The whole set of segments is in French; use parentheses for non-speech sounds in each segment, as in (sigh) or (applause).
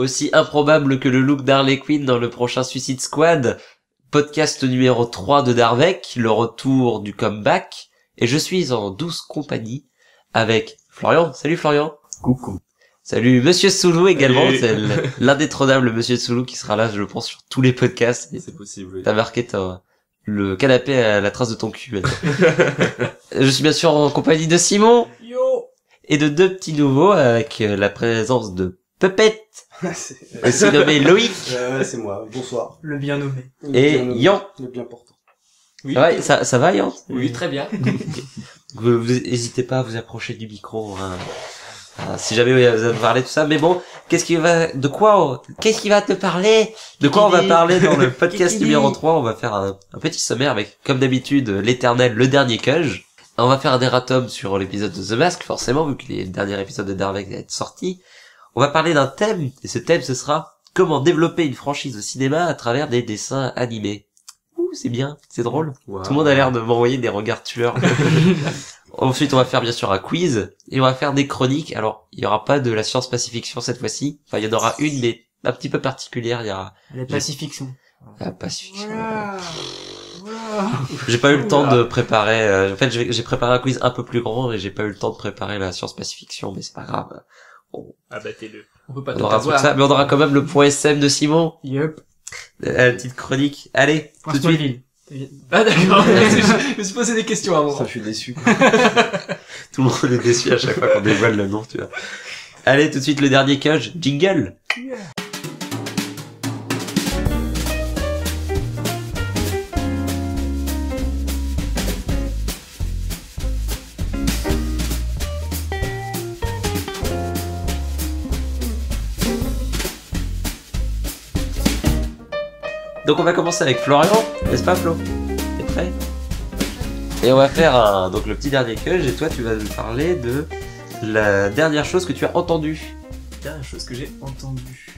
aussi improbable que le look d'Harley Quinn dans le prochain Suicide Squad, podcast numéro 3 de Darvec, le retour du comeback, et je suis en douce compagnie avec Florian. Salut Florian. Coucou. Salut Monsieur Soulou également, Salut. c'est (laughs) l'indétrônable Monsieur Soulou qui sera là, je pense, sur tous les podcasts. C'est possible. oui. T'as marqué ta- le canapé à la trace de ton cul. (laughs) je suis bien sûr en compagnie de Simon Yo. et de deux petits nouveaux avec euh, la présence de Puppet, c'est nommé Loïc euh, ouais, c'est moi. Bonsoir. Le bien nommé. Le et bien nommé, Yan. Le bien portant. Oui. Ça va, ça, ça va Yan? Oui, très bien. (laughs) Vous, vous hésitez pas à vous approcher du micro. hein. Ah, si jamais vous avez parler de tout ça, mais bon, qu'est-ce qui va, de quoi, on- qu'est-ce qui va te parler? De quoi on va parler dans le podcast numéro 3 On va faire un, un petit sommaire avec, comme d'habitude, l'éternel, le dernier Cuge. On va faire un erratum sur l'épisode de The Mask, forcément, vu que les- le dernier épisode de Darvek va être sorti. On va parler d'un thème, et ce thème, ce sera comment développer une franchise au cinéma à travers des dessins animés. Ouh, c'est bien, c'est drôle. Wow. Tout le monde a l'air de m'envoyer des regards tueurs. (laughs) Ensuite, on va faire bien sûr un quiz et on va faire des chroniques. Alors, il y aura pas de la science pacifiction cette fois-ci. Enfin, il y en aura une, mais un petit peu particulière. Il y aura La pacifiction. la pacifiction. Voilà. Voilà. J'ai pas eu le temps de préparer. euh, en fait, j'ai j'ai préparé un quiz un peu plus grand et j'ai pas eu le temps de préparer la science pacifiction, mais c'est pas grave. Abattez-le. On peut pas On aura tout ça, mais on aura quand même le point SM de Simon, Yup. la la petite chronique. Allez, tout de suite. Ah d'accord. (laughs) je me suis posé des questions avant. Ça, je suis déçu. (laughs) Tout le monde est déçu à chaque fois qu'on dévoile le nom, tu vois. Allez, tout de suite le dernier cage, jingle. Donc on va commencer avec Florian, n'est-ce pas Flo? T'es prêt? Et on va faire un, donc le petit dernier cage et toi tu vas nous parler de la dernière chose que tu as entendue. Dernière chose que j'ai entendue.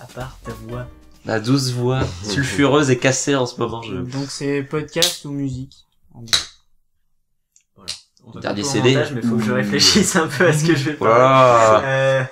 À part ta voix. La douce voix sulfureuse et cassée en ce moment. Je... Donc c'est podcast ou musique. On va Dernier CD. montage, mais faut que je réfléchisse un peu à ce que je vais parler. Voilà. Euh,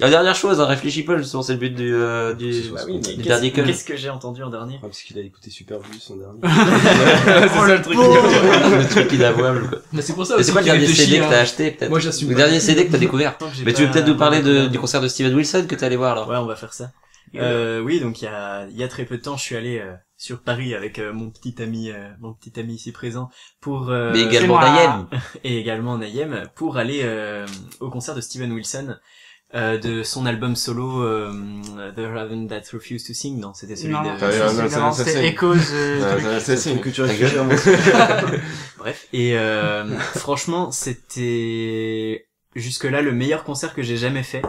La dernière chose, hein, réfléchis pas, justement, c'est le but du, euh, du, Bah oui, du qu'est-ce- dernier. Qu'est-ce que j'ai entendu en dernier parce qu'il a écouté Super Blue son dernier. (laughs) (laughs) c'est ça le truc. le truc inavouable, quoi. Mais c'est pour ça c'est quoi le dernier CD que hein. t'as acheté, peut-être Moi, j'assume Le dernier CD que t'as découvert. Mais tu veux peut-être nous parler de, du concert de Steven Wilson que t'es allé voir, alors. Ouais, on va faire ça. Euh, oui, donc il y a, il y a très peu de temps, je suis allé euh, sur Paris avec euh, mon petit ami, euh, mon petit ami ici présent, pour euh, Mais également. Nayem. (laughs) et également Nayem pour aller euh, au concert de Steven Wilson. Euh, de son album solo euh, The Raven That Refused to Sing non c'était celui non, de Ah, c'est- Echoes. euh, ça, c'est une avant. (laughs) Bref, et euh, (laughs) franchement, c'était jusque-là le meilleur concert que j'ai jamais fait.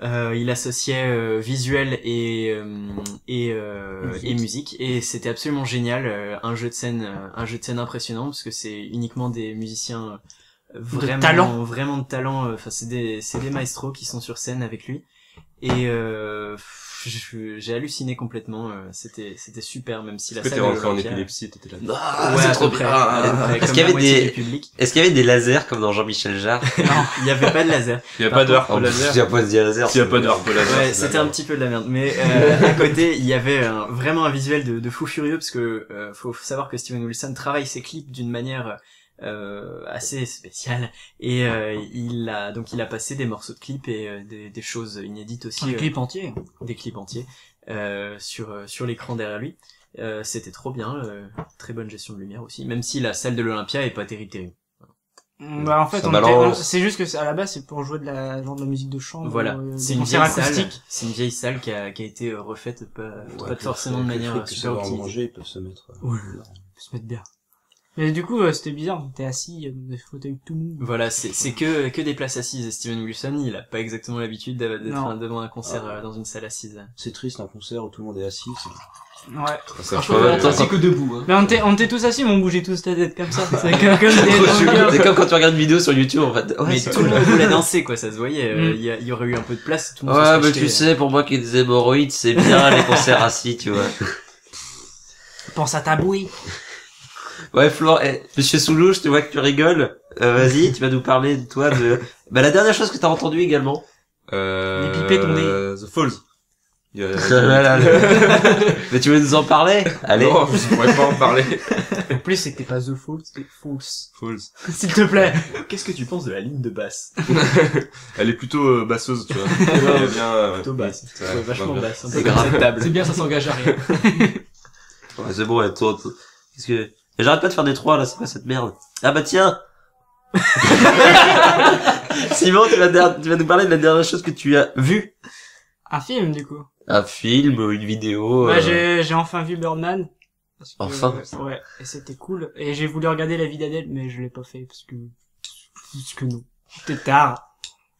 Euh, il associait euh, visuel et euh, et, euh, et musique et c'était absolument génial. un jeu de scène, un jeu de scène impressionnant parce que c'est uniquement des musiciens euh, vraiment talent. vraiment de talent. euh, Enfin, c'est des c'est des maestros qui sont sur scène avec lui et euh, j'ai halluciné complètement. euh, C'était c'était super même si la salle t'es de rentré en épilypsie, t'étais là. Ah, Ouais, c'est trop près, bien. près, Est-ce qu'il y avait des-. Est-ce qu'il y avait des lasers comme dans Jean-Michel Jarre (laughs) Il n'y avait pas de laser. Il y a pas de harpe Oh, laser. S'il y a pas de laser. S'il y a pas de harpe laser. Ouais, c'était un petit peu de la merde. Mais euh, à côté, il y avait un- vraiment un visuel de, de fou furieux parce que euh, faut savoir que Steven Wilson travaille ses clips d'une manière euh, assez spéciale et euh, il a donc il a passé des morceaux de clips et euh, des, des choses inédites aussi, Un euh, clip entier. des clips entiers euh, sur euh, sur l'écran derrière lui. Euh, c'était trop bien, euh, très bonne gestion de lumière aussi, même si la salle de l'Olympia est pas terrible. terrible. Bah, en fait, c'est juste que c'est- à la base, c'est pour jouer de la, genre de la musique de chambre. Voilà, euh, c'est des une vieille salle. C'est une vieille salle qui a qui a été refaite pas, Ouais, pas forcément de manière super optimisée. manger, ils peuvent se mettre. euh, Ouais. Faut se mettre bien. Mais du coup, euh, c'était bizarre. T'es assis, il y a des fauteuils tout mous. Voilà, c'est c'est que que des places assises. Et Steven Wilson, il a pas exactement l'habitude d'être Non. devant un concert Ah. euh, dans une salle assise. C'est triste un concert où tout le monde est assis. c'est- Ouais. Ça marche Franchement, on que debout. Hein. Mais on était, on était tous assis, mais on bougeait tous la tête comme ça. C'est (laughs) comme, comme des C'est comme quand tu regardes une vidéo sur YouTube, en fait. Ouais, Mais tout le monde voulait danser, quoi. Ça se voyait. euh, Mm. Il y, a- il y aurait eu un peu de place. Tout le monde se Ouais, mais tu euh. sais, pour moi qui ai des hémorroïdes, c'est bien les concerts assis, tu vois. Pense à ta bouille. Ouais, Flore, eh, Monsieur Soulou, je te vois que tu rigoles. Euh, vas-y, tu vas nous parler de toi de... (laughs) Bah, la dernière chose que t'as entendue également. Euh, Les pipets ton nez. The Falls. (laughs) Voilà, le- (laughs) Mais tu veux nous en parler? Allez. Non, je pourrais pas en parler. En plus, c'était pas The Falls, c'était False. Falls. S'il te plaît. Qu'est-ce que tu penses de la ligne de basse? Elle est plutôt euh, basseuse, tu vois. Elle est bien, euh, Plutôt basse. ouais, Ouais, vachement basse. un C'est grave. C'est bien, ça s'engage à rien. Ouais, c'est bon, toi, toi. Qu'est-ce que... Mais J'arrête pas de faire des trois, là, c'est pas cette merde? Ah bah tiens (laughs) Simon, tu vas, der- tu vas nous parler de la dernière chose que tu as vue. Un film, du coup. Un film, une vidéo... Ouais, euh, j'ai, j'ai enfin vu Birdman. Parce que, Enfin. euh, Ouais, et c'était cool. Et j'ai voulu regarder la vie d'Adèle, mais je l'ai pas fait parce que, parce que non. C'était tard.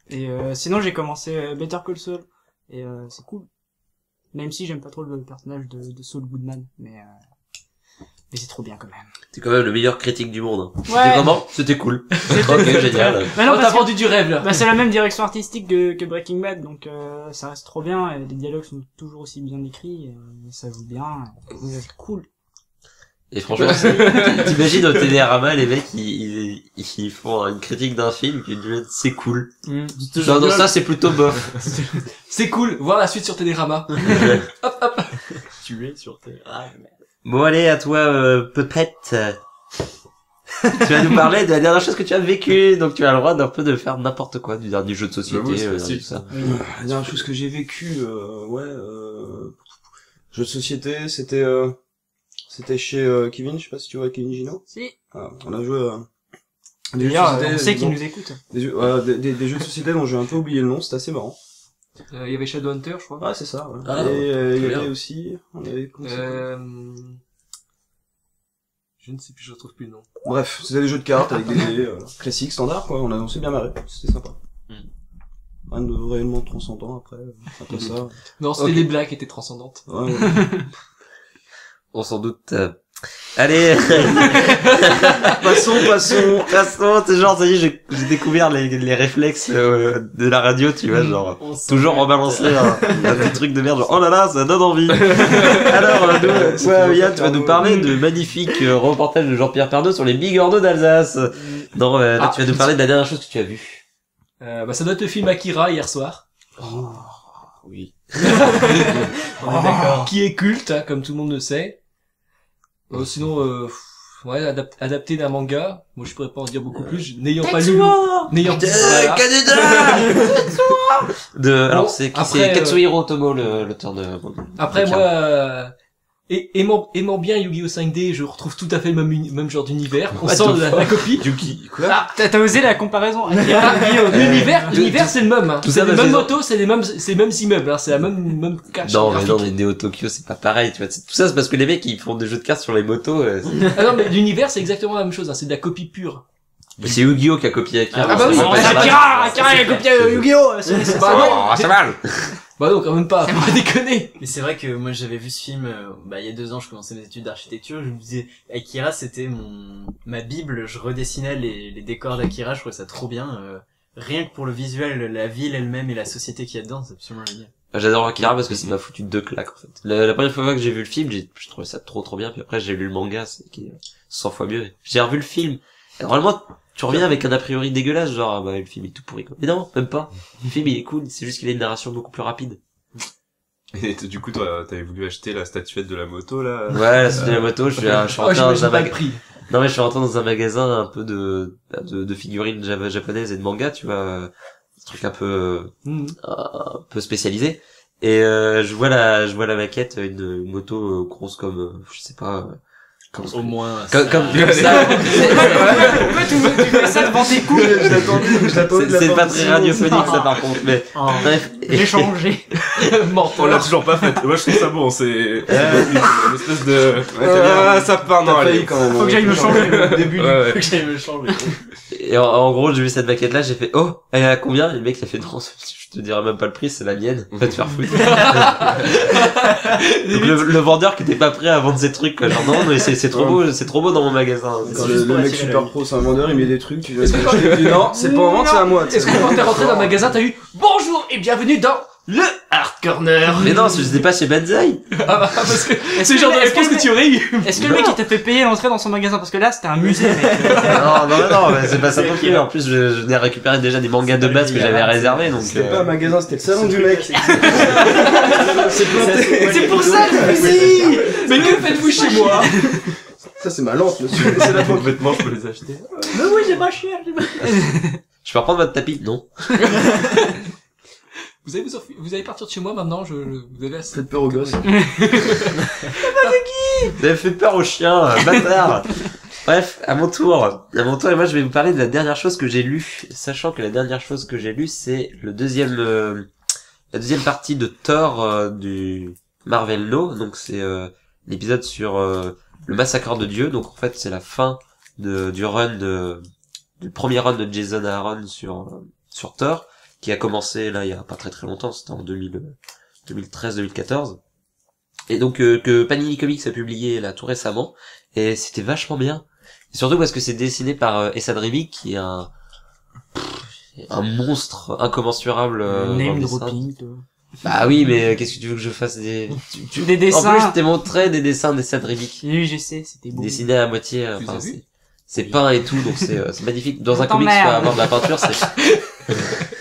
Et euh, sinon, j'ai commencé euh, Better Call Saul. Et euh, c'est cool. Même si j'aime pas trop le personnage de, de Saul Goodman. Mais, euh, mais c'est trop bien quand même. T'es quand même le meilleur critique du monde. hein. C'était Ouais. comment C'était cool. (laughs) C'était- ok, génial. Bah non, oh, t'as vendu du rêve, là. Bah, c'est la même direction artistique que, que Breaking Bad, donc euh, ça reste trop bien. Et les dialogues sont toujours aussi bien écrits, et ça joue bien. et C'est cool. Et franchement, c'est- (laughs) t'imagines au Télérama, les mecs, ils, ils, ils font une critique d'un film, ils disent c'est cool. Mm. Non, non, ça c'est plutôt bof. (laughs) C'est cool. Voir la suite sur Télérama. hop, hop. Tu es sur tes... Ah. Bon allez, à toi, euh, Pepette. (laughs) tu vas nous parler de la dernière chose que tu as vécue, donc tu as le droit d'un peu de faire n'importe quoi, du dernier jeu de société, Bah oui, c'est euh, tout ça. La dernière chose que j'ai vécu, euh, ouais, euh, jeu de société, c'était, euh, c'était chez euh, Kevin, je sais pas si tu vois Kevin Gino. Si. Ah, on a joué à des jeux de société, on sait qu'il nous écoute. des, jeux, des, des- des jeux de société dont j'ai un peu oublié le nom, c'était assez marrant. Euh, Il y avait Shadowhunter, je crois. Ah, c'est ça, ouais. Ah, Et euh, il y avait bien. aussi, on avait, Euh... Je ne sais plus, je retrouve plus le nom. Bref, c'était des jeux de cartes avec des dés, (laughs) euh, classiques, standards, quoi, on, a, on s'est bien marré, c'était sympa. Hmm. Rien de réellement transcendant après, euh, après (laughs) ça. Non, c'était les blagues qui étaient transcendantes. Ouais, ouais. (laughs) On s'en doute. Allez, (laughs) passons, passons. passons, c'est genre, ça y est, j'ai découvert les, les réflexes euh, de la radio, tu vois, genre, On s'en toujours rebalancer un, un petit truc de merde, genre, oh là là, ça donne envie. (laughs) Alors, euh, nous, toi, Yann, tu vas nous parler de magnifique euh, reportage de Jean-Pierre Pernaud sur les bigorneaux d'Alsace. Non, euh, là, Ah. tu vas nous parler de la dernière chose que tu as vue. Euh, bah, ça doit être le film Akira hier soir. Oui. (laughs) On est d'accord. Qui est culte, hein, comme tout le monde le sait. Euh, sinon, euh, ouais, adap- adapté d'un manga. Moi, je pourrais pas en dire beaucoup plus. N'ayant pas lu, n'ayant voilà. (laughs) De, alors, c'est qui c'est euh, Katsuhiro Otomo, l'auteur de... Après, de moi, euh, et, aimant, aimant bien Yu-Gi-Oh 5D, je retrouve tout à fait le même, même genre d'univers. On sent the la, la copie. Yuki, quoi? Ah, t'as t'as osé la comparaison Ah! (laughs) L'univers, (laughs) l'univers, c'est le même. Hein. tout C'est ça les parce mêmes motos, c'est les mêmes, c'est les mêmes immeubles. Hein. C'est la même, même cache. Non, mais non, mais Neo Tokyo, c'est pas pareil, tu vois. c'est- Tout ça, c'est parce que les mecs, ils font des jeux de cartes sur les motos. euh, c'est- Ah non, mais l'univers, c'est exactement la même chose. Hein. C'est de la copie pure. Mais c'est Yu-Gi-Oh qui a copié Akira. Ah bah oui, c'est c'est pas. Akira! Akira, il a copié euh, Yu-Gi-Oh! C'est- c'est- non, Oh, c'est mal (laughs) bah non, quand même pas. Faut pas déconner. Mais c'est vrai que moi j'avais vu ce film, euh, bah il y a deux ans je commençais mes études d'architecture, je me disais Akira c'était mon ma bible, je redessinais les, les décors d'Akira, je trouvais ça trop bien. euh, rien que pour le visuel, la ville elle-même et la société qu'il y a dedans, c'est absolument génial. J'adore Akira parce que ça m'a foutu deux claques, en fait. La, la première fois que j'ai vu le film, j'ai, je trouvais ça trop trop bien, puis après j'ai lu le manga, c'est qui est 100 fois mieux. J'ai revu le film. Et normalement, tu reviens avec un a priori dégueulasse, genre, ah bah, le film est tout pourri, quoi. Mais non, même pas. Le film, il est cool, c'est juste qu'il a une narration beaucoup plus rapide. (laughs) Et du coup, toi, t'avais voulu acheter la statuette de la moto, là? Ouais, là, c'était la moto, je suis, je suis Oh, rentré dans un prix. Non mais je suis rentré dans un magasin un peu de de, de figurines japonaises et de manga, tu vois, des trucs un peu Mhm. un peu spécialisés. Et euh, je vois la je vois la maquette une, une moto euh, grosse comme euh, je sais pas euh, comme Au moins. comme, ça- comme, comme (laughs) ça. Pourquoi tu, tu fais ça devant tes coups? je C'est la pas très de radiophonique ça par contre, mais Oh, bref. J'ai changé. (laughs) On Menteur. l'a toujours pas fait. Moi, je trouve ça bon, c'est Euh. une espèce de... Ouais, t'as bien- Ah, ça part, failli allez. quand même. Faut que j'aille me changer. Au début. (laughs) Faut que j'aille me changer. Et en, en gros, j'ai vu cette maquette là, j'ai fait oh, elle est à combien? Et le mec il a fait non, je te dirais même pas le prix, c'est la mienne. (laughs) Va te faire foutre. (laughs) Donc le, le vendeur qui était pas prêt à vendre ses trucs, quoi. genre non, mais c'est c'est trop beau, c'est trop beau dans mon magasin. Quand le, mec super pro, c'est un vendeur, il met des trucs, tu (laughs) acheter, dis non, c'est pas en vente, c'est à moi. Est-ce que quand t'es rentré dans le magasin, t'as eu bonjour et bienvenue dans Le Hard Corner Mais non, sais pas chez Banzai. Ah bah, parce que Est-ce c'est le que genre de le- que réponse le que tu ris. Est-ce que le mec il t'a fait payer l'entrée dans son magasin? Parce que là c'était un musée, (laughs) mec. non, non, non, non, mais c'est pas ça non plus. En plus, je, je venais récupérer déjà des mangas de base que j'avais réservés, donc. C'était euh, pas un magasin, c'était le salon du mec. (laughs) C'est C'est pour ça que si Mais que faites-vous chez moi? Ça, c'est ma lampe, monsieur. (laughs) C'est la Vos vêtements, je peux les acheter. Mais oui, j'ai pas cher, j'ai pas Je peux reprendre votre tapis Non? Vous allez, vous, vous allez partir de chez moi maintenant, je, je- vous avez assez. Faites peur aux gosses. (laughs) Vous avez fait peur aux chiens, euh, bâtard. Bref, à mon tour. À mon tour, et moi, je vais vous parler de la dernière chose que j'ai lue. Sachant que la dernière chose que j'ai lue, c'est le deuxième, euh, la deuxième partie de Thor euh, du Marvel No. Donc, c'est euh, l'épisode sur euh, le massacre de Dieu. Donc, en fait, c'est la fin de, du run de, du premier run de Jason Aaron sur, euh, sur Thor, qui a commencé là, il y a pas très très longtemps. C'était en 2000, 2013-2014. Et donc euh, que Panini Comics a publié là tout récemment et c'était vachement bien. Et surtout parce que c'est dessiné par euh, Essad Ribi qui est un pff, un monstre incommensurable euh, dans le Name dropping, toi. Bah oui, mais euh, qu'est-ce que tu veux que je fasse des tu- tu- Des En plus, dessins. je t'ai montré des dessins d'Essad Ribi Oui, je sais, c'était beau. dessinés à moitié euh, enfin, c'est c'est peint et tout donc c'est euh, c'est magnifique dans (laughs) un comics avoir de la peinture c'est (laughs)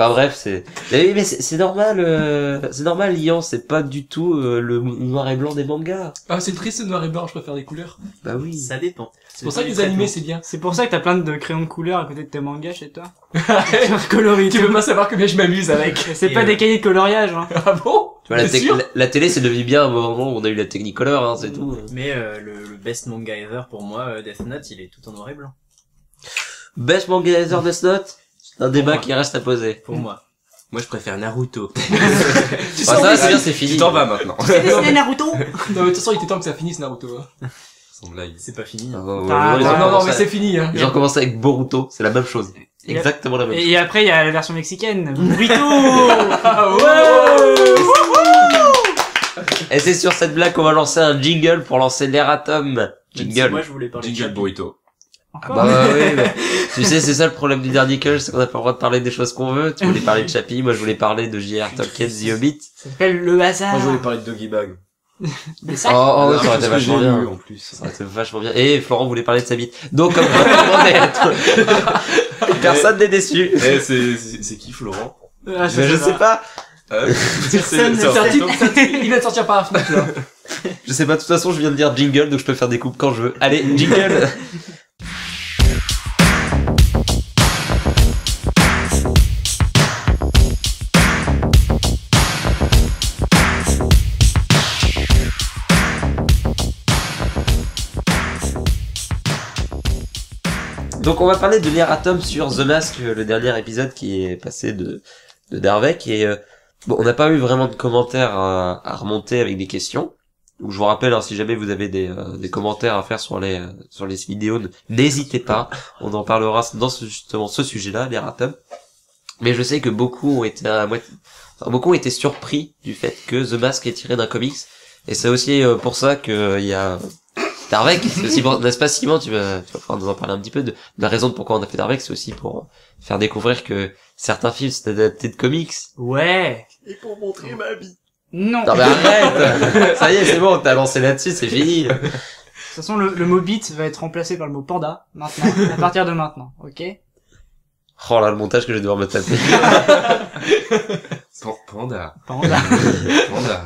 Enfin bref, c'est mais oui, mais c'est normal euh, c'est normal Lian, c'est pas du tout euh, le noir et blanc des mangas. Ah, c'est triste, noir et blanc, je préfère les couleurs. Bah oui. Ça dépend. C'est pour ça que les animés, c'est bien. C'est pour ça que t'as plein de crayons de couleur à côté de tes mangas chez toi. (laughs) Coloris. tu veux pas savoir combien je m'amuse avec. C'est pas euh, des cahiers de coloriage, hein. Ah bon? Tu vois, la, T'es tec- sûr? la, la télé, c'est devenu bien au moment où on a eu la Technicolor, hein, c'est tout. Mais euh, le, le best manga ever pour moi, euh, Death Note, il est tout en noir et blanc. Best manga Death Note? Un débat moi. qui reste à poser. Pour moi. Moi, je préfère Naruto. (laughs) Tu Ah, ça, c'est bien, c'est fini. Tu t'en vas maintenant. Naruto (laughs) Non, mais de toute façon, il était temps que ça finisse, Naruto. hein. Blague. C'est pas fini. Ah, hein. ouais, ouais, Ah, ouais, ils ont Non, non, non, commencé mais à- c'est fini, hein. Ils ont commencé avec Boruto, c'est la même chose. Exactement la même chose. Et après, il y a la version mexicaine. (laughs) Burrito Ah ouais Et c'est sur cette blague qu'on va lancer un jingle pour lancer l'Eratom. Même si Jingle. Moi, je voulais parler de Jingle. Burrito. Ah bah (laughs) ouais, ouais, mais tu sais, c'est ça le problème du dernier Cull, c'est qu'on n'a pas le droit de parler des choses qu'on veut. Tu voulais parler de Chappie, moi je voulais parler de J.R. Tolkien, The Hobbit. Ça s'appelle le hasard. Moi, je voulais parler de Doggy Bag. (laughs) Oh, sacs. oh ouais, ça aurait été vachement bien. en plus. Ça aurait été vachement bien. Et Florent voulait parler de sa bite. Donc, comme quoi, tout le monde est être- (laughs) Personne n'est déçu. Eh, c'est, qui, Florent? Ah, ça, Mais je ça sais va. pas. Euh, Personne titre- Il vient de sortir par la fenêtre, là. Je sais pas, de toute façon, je viens de dire jingle, donc je peux faire des coupes quand je veux. Allez, jingle. Donc on va parler de l'Eratom sur The Mask, le dernier épisode qui est passé de, de Darvek et euh, bon on n'a pas eu vraiment de commentaires à, à remonter avec des questions. Donc je vous rappelle hein, si jamais vous avez des, euh, commentaires à faire sur les euh, sur les vidéos, n'hésitez pas, on en parlera dans ce, justement ce sujet-là, l'Eratom. Mais je sais que beaucoup ont été beaucoup ont été surpris du fait que The Mask est tiré d'un comics et c'est aussi euh, pour ça que il y a Darvek, c'est aussi pour, n'est-ce pas Simon, tu vas, tu vas pouvoir nous en parler un petit peu de, de la raison de pourquoi on a fait Darvek, c'est aussi pour faire découvrir que certains films sont adaptés de comics. Ouais. Et pour montrer ma vie. Non. Non mais arrête (laughs) Ça y est, c'est bon, t'as lancé là-dessus, c'est fini. De toute façon, le, le mot bit va être remplacé par le mot panda, maintenant, à partir de maintenant, ok? Oh là, le montage que je vais devoir me taper. (laughs) Pan- Panda. Panda. Panda.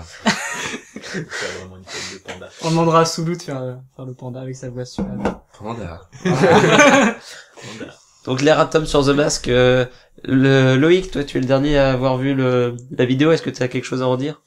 C'est vraiment une tête de panda. On demandera à Soulou de faire, euh, faire le panda avec sa voix suave. Panda. Panda. (laughs) Donc l'Eratom sur The Mask, euh, le, Loïc, toi tu es le dernier à avoir vu le, la vidéo, est-ce que tu as quelque chose à en dire?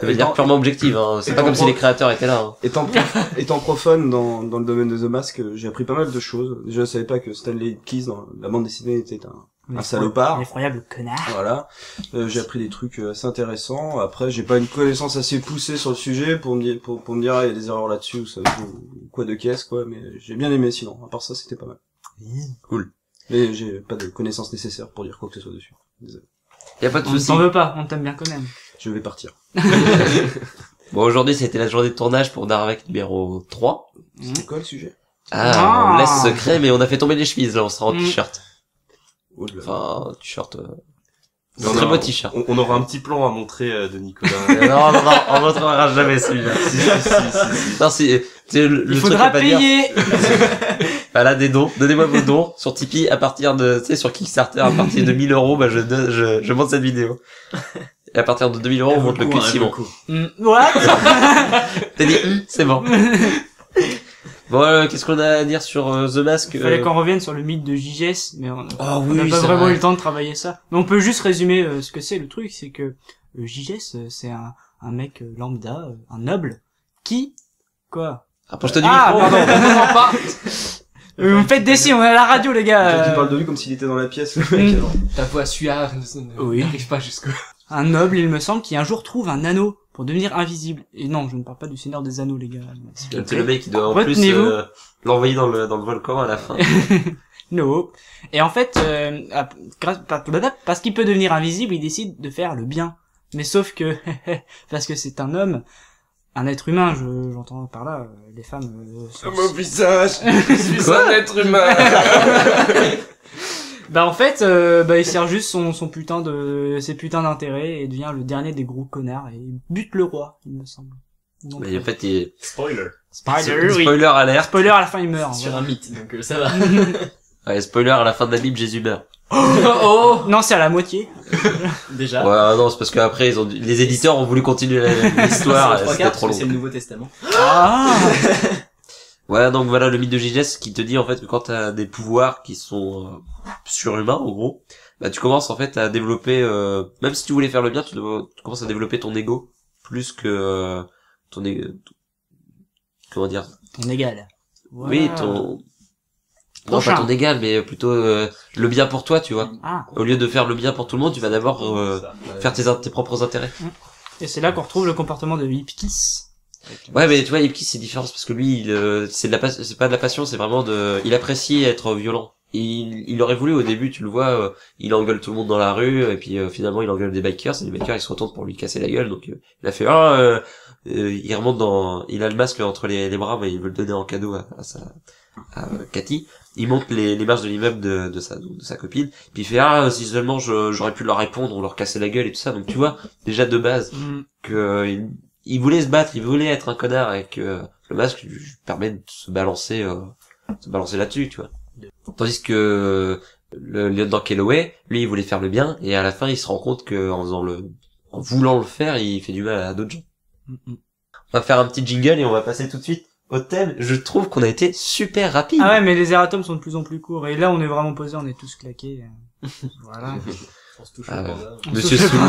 Ça veut dire purement objective, hein. c'est pas comme si les créateurs étaient là. Hein. Étant, prof- (laughs) étant profane dans, dans le domaine de The Mask, euh, j'ai appris pas mal de choses. Déjà, je savais pas que Stanley Keys dans la bande dessinée était un, un salopard. Effroyable connard. Voilà. Euh, j'ai appris des trucs euh, assez intéressants. Après, j'ai pas une connaissance assez poussée sur le sujet pour me dire, pour, pour me dire, ah, il y a des erreurs là-dessus, ou ça, ou quoi de caisse, quoi. Mais j'ai bien aimé sinon. À part ça, c'était pas mal. Cool. Mais j'ai pas de connaissances nécessaires pour dire quoi que ce soit dessus. Désolé. Y a pas de On souci. t'en veut pas, on t'aime bien quand même. Je vais partir. (laughs) Bon aujourd'hui c'était la journée de tournage pour Darvek numéro 3. C'est quoi le sujet? Ah, Ah. on laisse secret mais on a fait tomber les chemises là, on sera en Mm. t-shirt. Oh. Enfin, t-shirt... euh, Mais on Très beau t-shirt. On, on aura un petit plan à montrer euh, de Nicolas. (laughs) non, non, non, on montrera jamais celui-là. (laughs) si, si, si, si, si. Non, c'est, c'est le, le Il truc faudra pas dire. payer. (laughs) Voilà, des dons. Donnez-moi vos dons sur Tipeee à partir de, tu sais, sur Kickstarter, à partir de 1000 euros, bah, je, donne- je, je monte cette vidéo. Et à partir de 2000 euros, on monte le cul de Simon. Hmm, What? T'as dit, c'est bon. Bon, euh, qu'est-ce qu'on a à dire sur euh, The Mask Il fallait euh, qu'on revienne sur le mythe de JGS, mais on Oh oui, n'a pas c'est vraiment vrai. eu le temps de travailler ça. Mais on peut juste résumer euh, ce que c'est le truc, c'est que euh, JGS, euh, c'est un, un mec euh, lambda, euh, un noble, qui... Quoi Rapproche-toi du Ah, micro. pardon, non, pas (laughs) Vous me faites des signes, on est à la radio les gars Tu parles de lui comme s'il était dans la pièce. (laughs) Ta voix suave Oui. n'arrive pas jusqu'au... Un noble, il me semble, qui un jour trouve un anneau pour devenir invisible. Et non, je ne parle pas du Seigneur des Anneaux les gars. C'est le mec qui doit en plus euh, l'envoyer dans le, dans le volcan à la fin. (laughs) No. Et en fait, euh, parce qu'il peut devenir invisible, il décide de faire le bien. Mais sauf que, (laughs) parce que c'est un homme, un être humain, je, j'entends par là, euh, les femmes... euh, sont- visage, (laughs) je suis un être humain. Bah en fait, euh, bah il sert juste son, son putain de ses putains d'intérêts et devient le dernier des gros connards et il bute le roi, il me semble. Donc, Mais en fait, il... Spoiler. Spider, oui. spoiler alerte. Spoiler à la fin il meurt. Sur voilà. un mythe, donc euh, ça va. (laughs) Ouais, spoiler à la fin de la Bible, Jésus meurt. oh Non, c'est à la moitié. (laughs) Déjà. Ouais, ah non, c'est parce qu'après, ils ont dû- les éditeurs ont voulu continuer la- (laughs) l'histoire, C'est le trois c'était trop que C'est long. le Nouveau Testament. Ah Ouais, donc voilà le mythe de JGS qui te dit en fait que quand t'as des pouvoirs qui sont euh, surhumains, en gros, bah tu commences en fait à développer, euh, même si tu voulais faire le bien, tu, dois- tu commences à développer ton ego plus que euh, ton, comment dire, Ton égal. oui, ton, non pas ton égal, mais plutôt euh, le bien pour toi, tu vois. Ah. Au lieu de faire le bien pour tout le monde, tu vas d'abord euh, faire tes, tes propres intérêts. Et c'est là qu'on retrouve le comportement de Hipkiss. Ouais, mais tu vois, Ipkiss c'est différent parce que lui, il, euh, c'est de la pas- c'est pas de la passion, c'est vraiment de, il apprécie être violent. Il, il aurait voulu au début, tu le vois, euh, il engueule tout le monde dans la rue et puis euh, finalement il engueule des bikers et les bikers ils se retournent pour lui casser la gueule donc euh, il a fait ah euh, euh, il remonte dans, il a le masque entre les, les bras mais il veut le donner en cadeau à, à sa à Cathy. Il monte les, les marches de l'immeuble de, de sa de sa copine puis il fait ah si seulement j'aurais pu leur répondre, on leur cassait la gueule et tout ça donc tu vois déjà de base que euh, il, voulait se battre, il voulait être un connard et que euh, le masque lui permet de se balancer, euh, se balancer là-dessus, tu vois. Tandis que le lieutenant Kelloway, lui, il voulait faire le bien et à la fin, il se rend compte que en faisant le, en voulant le faire, il fait du mal à d'autres gens. On va faire un petit jingle et on va passer tout de suite au thème. Je trouve qu'on a été super rapide. Ah ouais, mais les erratums sont de plus en plus courts. Et là, on est vraiment posé, on est tous claqués. (laughs) voilà. On se touche Ah (laughs) ouais. Monsieur Soulou.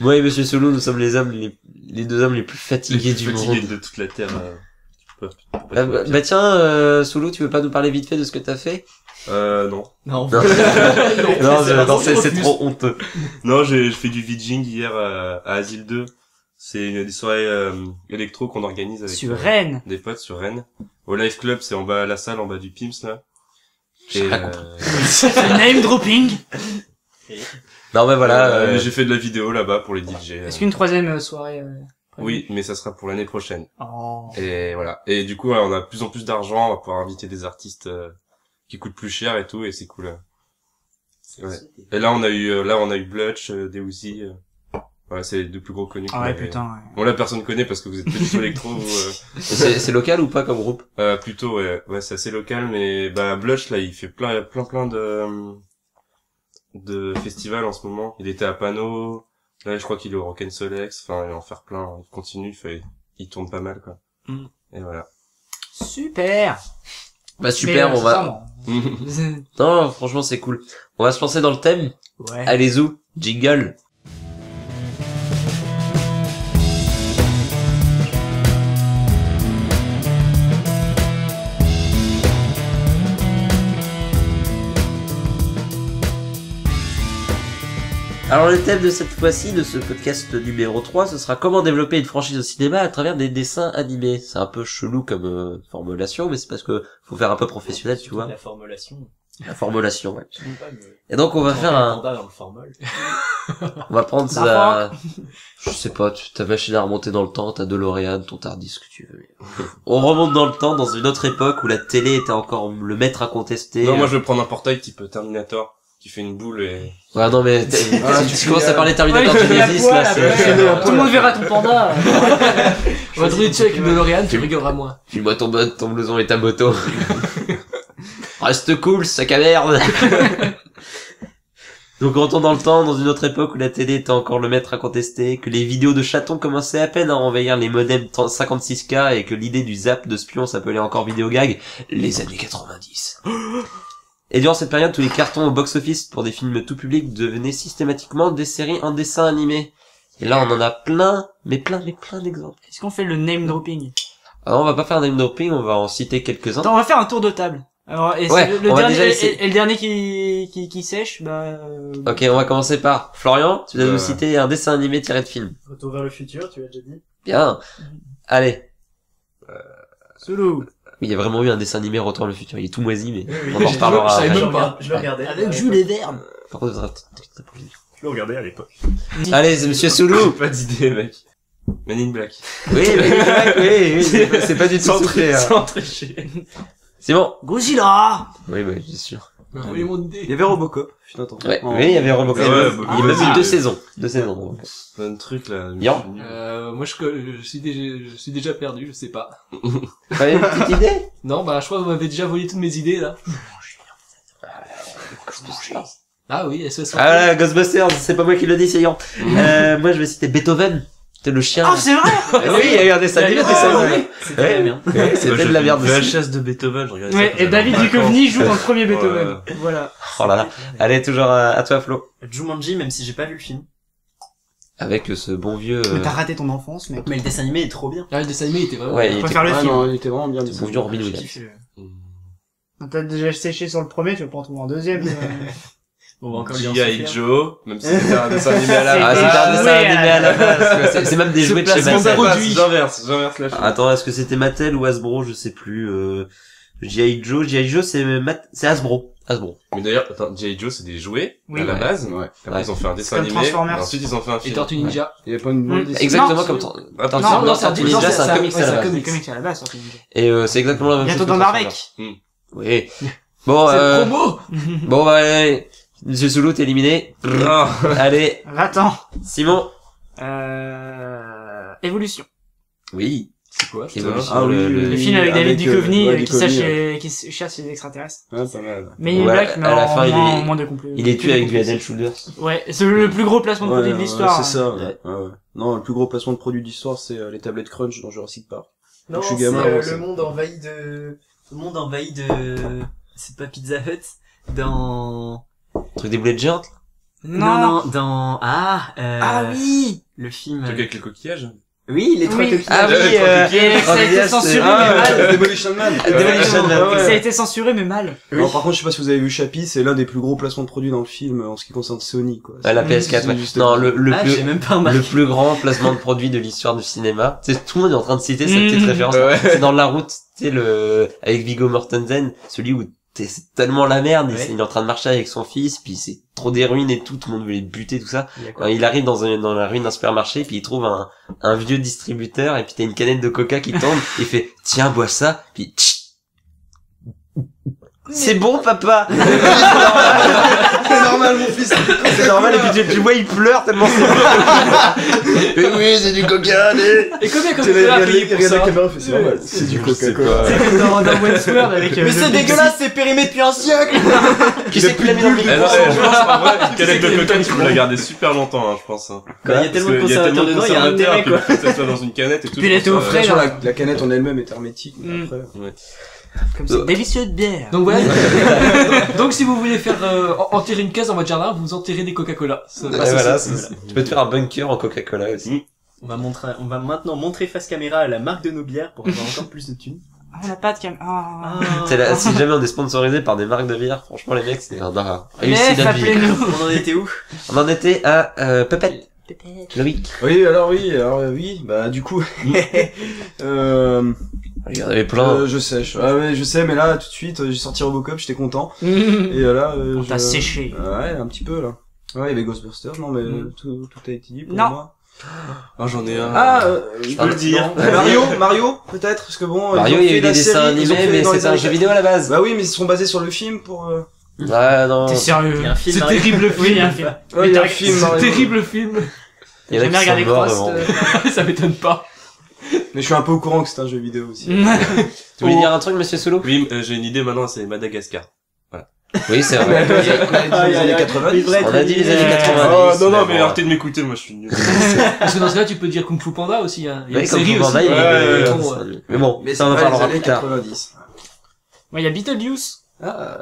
Moi et Monsieur Soulou, nous sommes les hommes les, les deux hommes les plus fatigués du Fatigué monde. de toute la terre. euh, peux- peux Ah, bah, bah tiens, euh, Soulou, tu veux pas nous parler vite fait de ce que t'as fait? Euh, non. Non, Non, (laughs) non, je- non, c'est trop honteux. Non, j'ai j'ai fait du VJing hier euh, à Asile 2. C'est une des soirées euh, électro qu'on organise avec Sur euh, Rennes. des potes sur Rennes. Au Live Club, c'est en bas à la salle, en bas du Pims là. J'ai Et, euh, Name dropping. Non, mais voilà. euh, euh, j'ai fait de la vidéo là-bas pour les DJ. euh. Est-ce qu'une troisième euh, soirée euh, Oui, mais ça sera pour l'année prochaine. Oh. Et voilà. Et du coup, ouais, on a de plus en plus d'argent, on va pouvoir inviter des artistes euh, qui coûtent plus cher et tout, et c'est cool. Ouais. Et là, on a eu, euh, là, on a eu Blutch, euh. Euh... Ouais, c'est les deux plus gros connus. Ah ouais, putain, ouais. Bon, là, personne connaît parce que vous êtes plus sur électro. euh, (laughs) c'est c'est local ou pas comme groupe? Euh, plutôt, ouais, ouais, c'est assez local, mais bah Blush là, il fait plein, plein, plein de de festivals en ce moment. Il était à Pano, là, je crois qu'il est au Rock'n Solex. Enfin, il va en faire plein. Il continue, il fait, il tourne pas mal, quoi. Mm. Et voilà. Super. Bah super, Mais, on va... euh. (laughs) Non, franchement, c'est cool. On va se lancer dans le thème. ouais. Allez, où Jingle? Alors le thème de cette fois-ci, de ce podcast numéro 3, ce sera comment développer une franchise au cinéma à travers des dessins animés. C'est un peu chelou comme euh, formulation, mais c'est parce que faut faire un peu professionnel, tu vois. La formulation. La formulation, ouais. Et donc on va faire un... panda dans le formol. (laughs) On va prendre La ça. Je sais pas, tu, ta machine à remonter dans le temps, ta DeLorean, ton tardis, ce que tu veux. On remonte dans le temps, dans une autre époque où la télé était encore le maître à contester. Non, moi, je vais prendre un portail type Terminator qui fait une boule et... Ouais, non, mais (laughs) Ah, si tu commences à euh, parler Terminator Ouais, tu fais la Genesis, là, c'est- Tout le monde verra ton panda. On va trouver avec une DeLorean, tu rigoleras moins. File-moi ton bot, ton blouson et ta moto. (laughs) Reste cool, sac à merde. Donc on retourne dans le temps, dans une autre époque où la télé était encore le maître à contester, que les vidéos de chatons commençaient à peine à envahir les modems 30 56K et que l'idée du zap de spion s'appelait encore vidéogag, les années 90. (gasps) Et durant cette période, tous les cartons au box-office pour des films tout public devenaient systématiquement des séries en dessin animé. Et là, on en a plein, mais plein, mais plein d'exemples. Est-ce qu'on fait le name dropping? Alors, on va pas faire un name dropping, on va en citer quelques-uns. Attends, on va faire un tour de table. Alors, et Ouais, le, dernier, déjà et- le dernier qui, qui, qui sèche, bah, euh, Ok, on va commencer par Florian. Tu vas Euh. nous citer un dessin animé tiré de film. Retour vers le futur, tu l'as déjà dit. Bien. Allez. solo. Oui, il y a vraiment eu un dessin animé Retour le futur. Il est tout moisi, mais Oui, on en je- reparlera. je je le regardais. Avec Jules et Verne. Par contre, Je le regardais à l'époque. (laughs) Allez, c'est Monsieur J'ai Soulou. (laughs) pas d'idée, mec. Men in Black. Oui, mais, oui, oui, c'est pas- du tout Sans soufflé. tri- hein. C'est bon. Godzilla Oui, oui, bien sûr. Mon Il y avait Robocop, putain, attends. Ouais, Oh. oui, il y avait Robocop. Ah ouais, il y a même eu vas-y. deux saisons. Deux saisons. Plein de trucs, là. Yan. Euh, moi, je, je suis déjà, je suis déjà perdu, je sais pas. (laughs) T'as une petite idée? Non, bah, je crois que vous m'avez déjà volé toutes mes idées, là. Ah oui, SOS Ah là, Ghostbusters, c'est pas moi qui le dis, c'est Yan. (laughs) Euh, moi, je vais citer Beethoven. C'était le chien. Ah, c'est vrai! Ah oui, il y a eu un dessin animé, Ah, dessin oui. animé. C'était Ouais. la merde. Ouais, C'était de la merde Le aussi. VHS de Beethoven, je regardais Ouais, ça. et David. Duchovny joue dans le premier. Beethoven. Voilà. Oh là là. Allez, toujours à, à toi, Flo. Jumanji, même si j'ai pas vu le film. Avec euh, ce bon vieux... Mais Euh... T'as raté ton enfance, mec. Mais le dessin animé est trop bien. Ah, le dessin animé était vraiment... Ouais, il On était le Ah film. non, il était vraiment bien. ce bon vieux Robin Williams. le- Mm. T'as déjà séché sur le premier, tu vas pas en trouver un deuxième. (laughs) On va encore G.I. Joe, même si c'était un dessin animé à la C'est- Ah, base. c'était un dessin ouais, animé à la base. C'est- C'est même des jouets de chez Mattel. J'inverse, j'inverse la chose. Attends, est-ce que c'était Mattel ou Hasbro Je sais plus. Euh... G.I. Joe, G.I. Joe, c'est Mat... c'est Hasbro. Hasbro. Mais d'ailleurs, attends, G.I. Joe, c'est des jouets, Oui. à la Ouais. base. Ouais. Après, ils ont fait un dessin comme animé. Transformers. Et ensuite, ils ont fait un Et film. Tortue Ninja. Il y avait pas une bande Mm. dessinée. Exactement Non, comme... c'est- Ah, Tortue- non, non, c'est un Tortue Ninja, c'est c'est un un- comics ouais, à c'est la un base. C'est comics à la base, Tortue Ninja. Et euh, c'est exactement la même Bientôt chose. dans que Darbeck. Oui. Bon, C'est euh... promo Bon, bah, allez. Monsieur Soulou, t'es éliminé. Allez, Attends. Simon. Euh... Évolution. Oui. C'est quoi Évolution, Ah oui, le- oui, le- Le film avec David euh, Duchovny ouais, euh, qui, euh, qui chasse les extraterrestres. Ouais, pas mal. Mais il est Ouais, black, mais à la en fin, il moins, est- moins de complet. Il est tué avec du Adel Shoulders. Ouais, c'est le plus gros placement de Ouais, produit de l'histoire. C'est ça, ouais. Ouais. Ouais, ouais. Non, le plus gros placement de produit d'histoire, c'est euh, les tablettes Crunch dans Jurassic Park. Non, Je suis c'est euh, le monde envahi de... Le monde envahi de... C'est pas Pizza Hut Dans... Truc des boulettes géantes. Non. non, dans... Ah euh, Ah oui Le film... Truc avec les coquillages. Oui, les trois Oui. coquillages. Ah oui, euh... Et ça a été censuré, c'est- mais mal. Demolition Man. Demolition Man. Ouais, ouais. Ça a été censuré, mais mal. Non, par contre, je sais pas si vous avez vu Chappie, c'est l'un des plus gros placements de produits dans le film euh, en ce qui concerne Sony, quoi. Ah, la Mm, PS4, c'est ouais. juste- Non, le, le ah, plus, j'ai même pas le plus grand placement de produit de l'histoire du cinéma. Tu sais, tout le monde est en train de citer cette Mm. petite référence. Ouais. C'est dans la route, tu sais, le, avec Viggo Mortensen, celui où c'est tellement la merde, Ouais. il est en train de marcher avec son fils, puis c'est trop des ruines et tout, tout le monde veut les buter, tout ça. Euh, il arrive dans, un, dans la ruine d'un supermarché, puis il trouve un, un vieux distributeur, et puis t'as une canette de coca qui tombe, (laughs) il fait, tiens, bois ça, puis tch. C'est bon, papa! (laughs) C'est normal, mon fils. c'est normal, et puis tu, tu vois, il pleure tellement c'est bon. (laughs) Mais oui, c'est du coca. Et combien Tu Coca-Cola a payé pour ça c'est normal. C'est du Coca-Cola. pas. C'est comme dans, dans Westworld avec. euh, Mais le c'est dégueulasse, c'est périmé depuis un siècle (laughs) Qui c'est qui l'a mis dans le micro? canette C'est de coca, tu peux la garder super longtemps, hein, je pense. hein. Il y a tellement de conservateurs dedans, il y a un intérêt, quoi. que ça soit dans une canette et tout. Puis elle était au frais, la, canette en elle-même est hermétique, mais Mm. après. Comme c'est délicieux de bière. Donc voilà. (laughs) Donc si vous voulez faire euh, en- enterrer une case dans votre jardin, vous enterrez des Coca-Cola. Voilà, tu peux te faire un bunker en Coca-Cola aussi. On va montrer, on va maintenant montrer face caméra à la marque de nos bières pour avoir encore plus de thunes. Ah, on n'a pas de cam. Ah. C'est la- si jamais on est sponsorisé par des marques de bière, franchement les mecs, c'est un a réussi Bref, notre vie. appelez-nous. On en était où? On en était à euh, Puppet. Loïc. Oui, alors oui, alors euh, oui, bah du coup, (laughs) euh, Il y en avait plein. euh, je sèche. Ah ouais, je sais, mais là, tout de suite, euh, j'ai sorti Robocop, j'étais content. (laughs) Et euh, là, euh, On je- t'a séché. Ouais, un petit peu là. Ouais, il y avait Ghostbusters, non mais euh, tout, tout a été dit pour Non. moi. Ah, j'en ai un. Ah, euh, je peux le dire. Mario, Mario, peut-être, parce que bon. Mario, il y a eu des dessins animés, mais c'est un jeu vidéo à la base. Bah oui, mais ils se sont basés sur le film pour. euh, Ouais, non. T'es sérieux film C'est terrible Oui, il y a un film. Ouais, il y a un t'as- film, C'est terrible film. Il y en a J'ai jamais regardé euh, (laughs) ça m'étonne pas. Mais je suis un peu au courant que c'est un jeu vidéo aussi. (laughs) Tu voulais dire un truc, monsieur Solo? Oui, euh, j'ai une idée maintenant, c'est Madagascar. Oui, c'est vrai. Dans les années 90. On a dit les années Euh, 90. Ah, non, non, mais arrêtez de m'écouter, moi je suis nul. (laughs) Parce que dans ce cas-là, tu peux dire Kung Fu Panda aussi. Hein. Il y a Oui, une série aussi. il Ouais, ouais, ouais. Mais bon, Mais ça on en parlera plus tard. 90. Ouais, il y a Beetlejuice. Ah,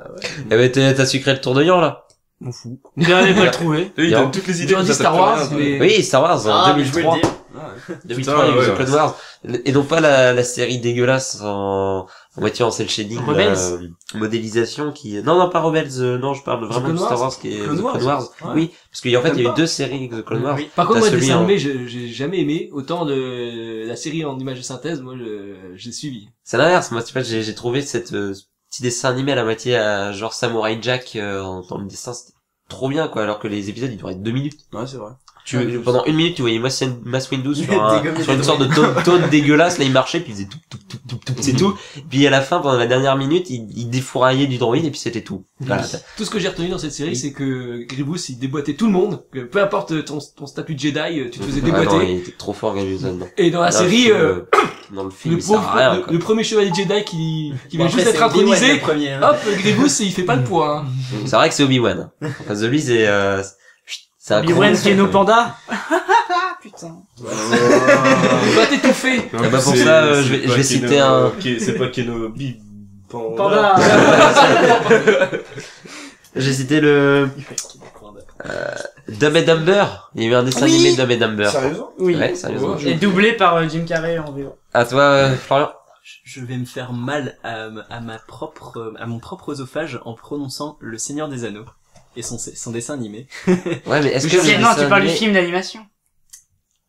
Eh ben, t'as t'as sucré le tour de Yan, là. M'en fous. J'avais pas le ils Bien. donnent toutes les idées. Star Wars, mais... Oui, Star Wars, en Ah, mais je voulais 2003. Le dire. ouais. 2003, il y a eu Putain, The ouais. Clone Wars. Et non pas la, la série dégueulasse en, en moitié en cel shading. Rebels la, euh, modélisation qui, non, non, pas Rebels, euh, non, je parle vraiment de Star Wars Wars qui est Clone The Clone Wars. Ouais. Oui, parce qu'en fait, il y a eu deux séries de Clone Wars. Oui. Par contre, moi, celui dessin en- animé, j'ai jamais aimé. Autant de la série en image de synthèse, moi, je- j'ai suivi. C'est l'inverse. Moi, tu vois, j'ai, j'ai trouvé cette, euh, ce petit dessin animé à la moitié à genre Samurai Jack, euh, en temps de dessin, c'était trop bien, quoi, alors que les épisodes, ils duraient deux minutes. Ouais, c'est vrai. Tu, Ouais, pendant une minute, tu voyais Mass, Mass Windu sur, (laughs) un, sur une sorte de taunt, (laughs) taunt dégueulasse, là il marchait, puis il faisait tout, tout, tout, tout, tout, c'est tout. Puis à la fin, pendant la dernière minute, il, il défouraillait du droïde et puis c'était tout. Voilà. Tout ce que j'ai retenu dans cette série, c'est que Grievous, il déboîtait tout le monde. Que peu importe ton, ton statut de Jedi, tu te faisais Ouais, non, déboîter. il était trop fort, non. Et dans la Dans le série, film, euh, dans le film, le, il pauvre- rien, le, le premier chevalier Jedi qui, qui Bon, vient juste Obi-Wan, intronisé, le hein. hop, Grievous, il fait pas le poids. Hein. C'est vrai que c'est Obi-Wan. En face de lui, c'est, euh, Obi-Wan gros- qui est nos pandas. (laughs) Putain. Il va t'étouffer. Non, Ah bah, pour c'est- ça, euh, je vais- pas je vais Keno- citer un- Ke- C'est pas Kenobi. Panda. Panda. (laughs) J'ai cité le, Dumb and Dumber. Il y a eu un dessin Oui. animé Dumb and Dumber. Sérieusement Oui. Ouais, sérieusement. Et doublé par euh, Jim Carrey en VO. À toi, euh, Florian. Je vais me faire mal à, à ma propre, à mon propre oesophage en prononçant Le Seigneur des Anneaux et son, son dessin animé. (laughs) Ouais, mais est-ce que C'est- le Non, tu parles du film d'animation.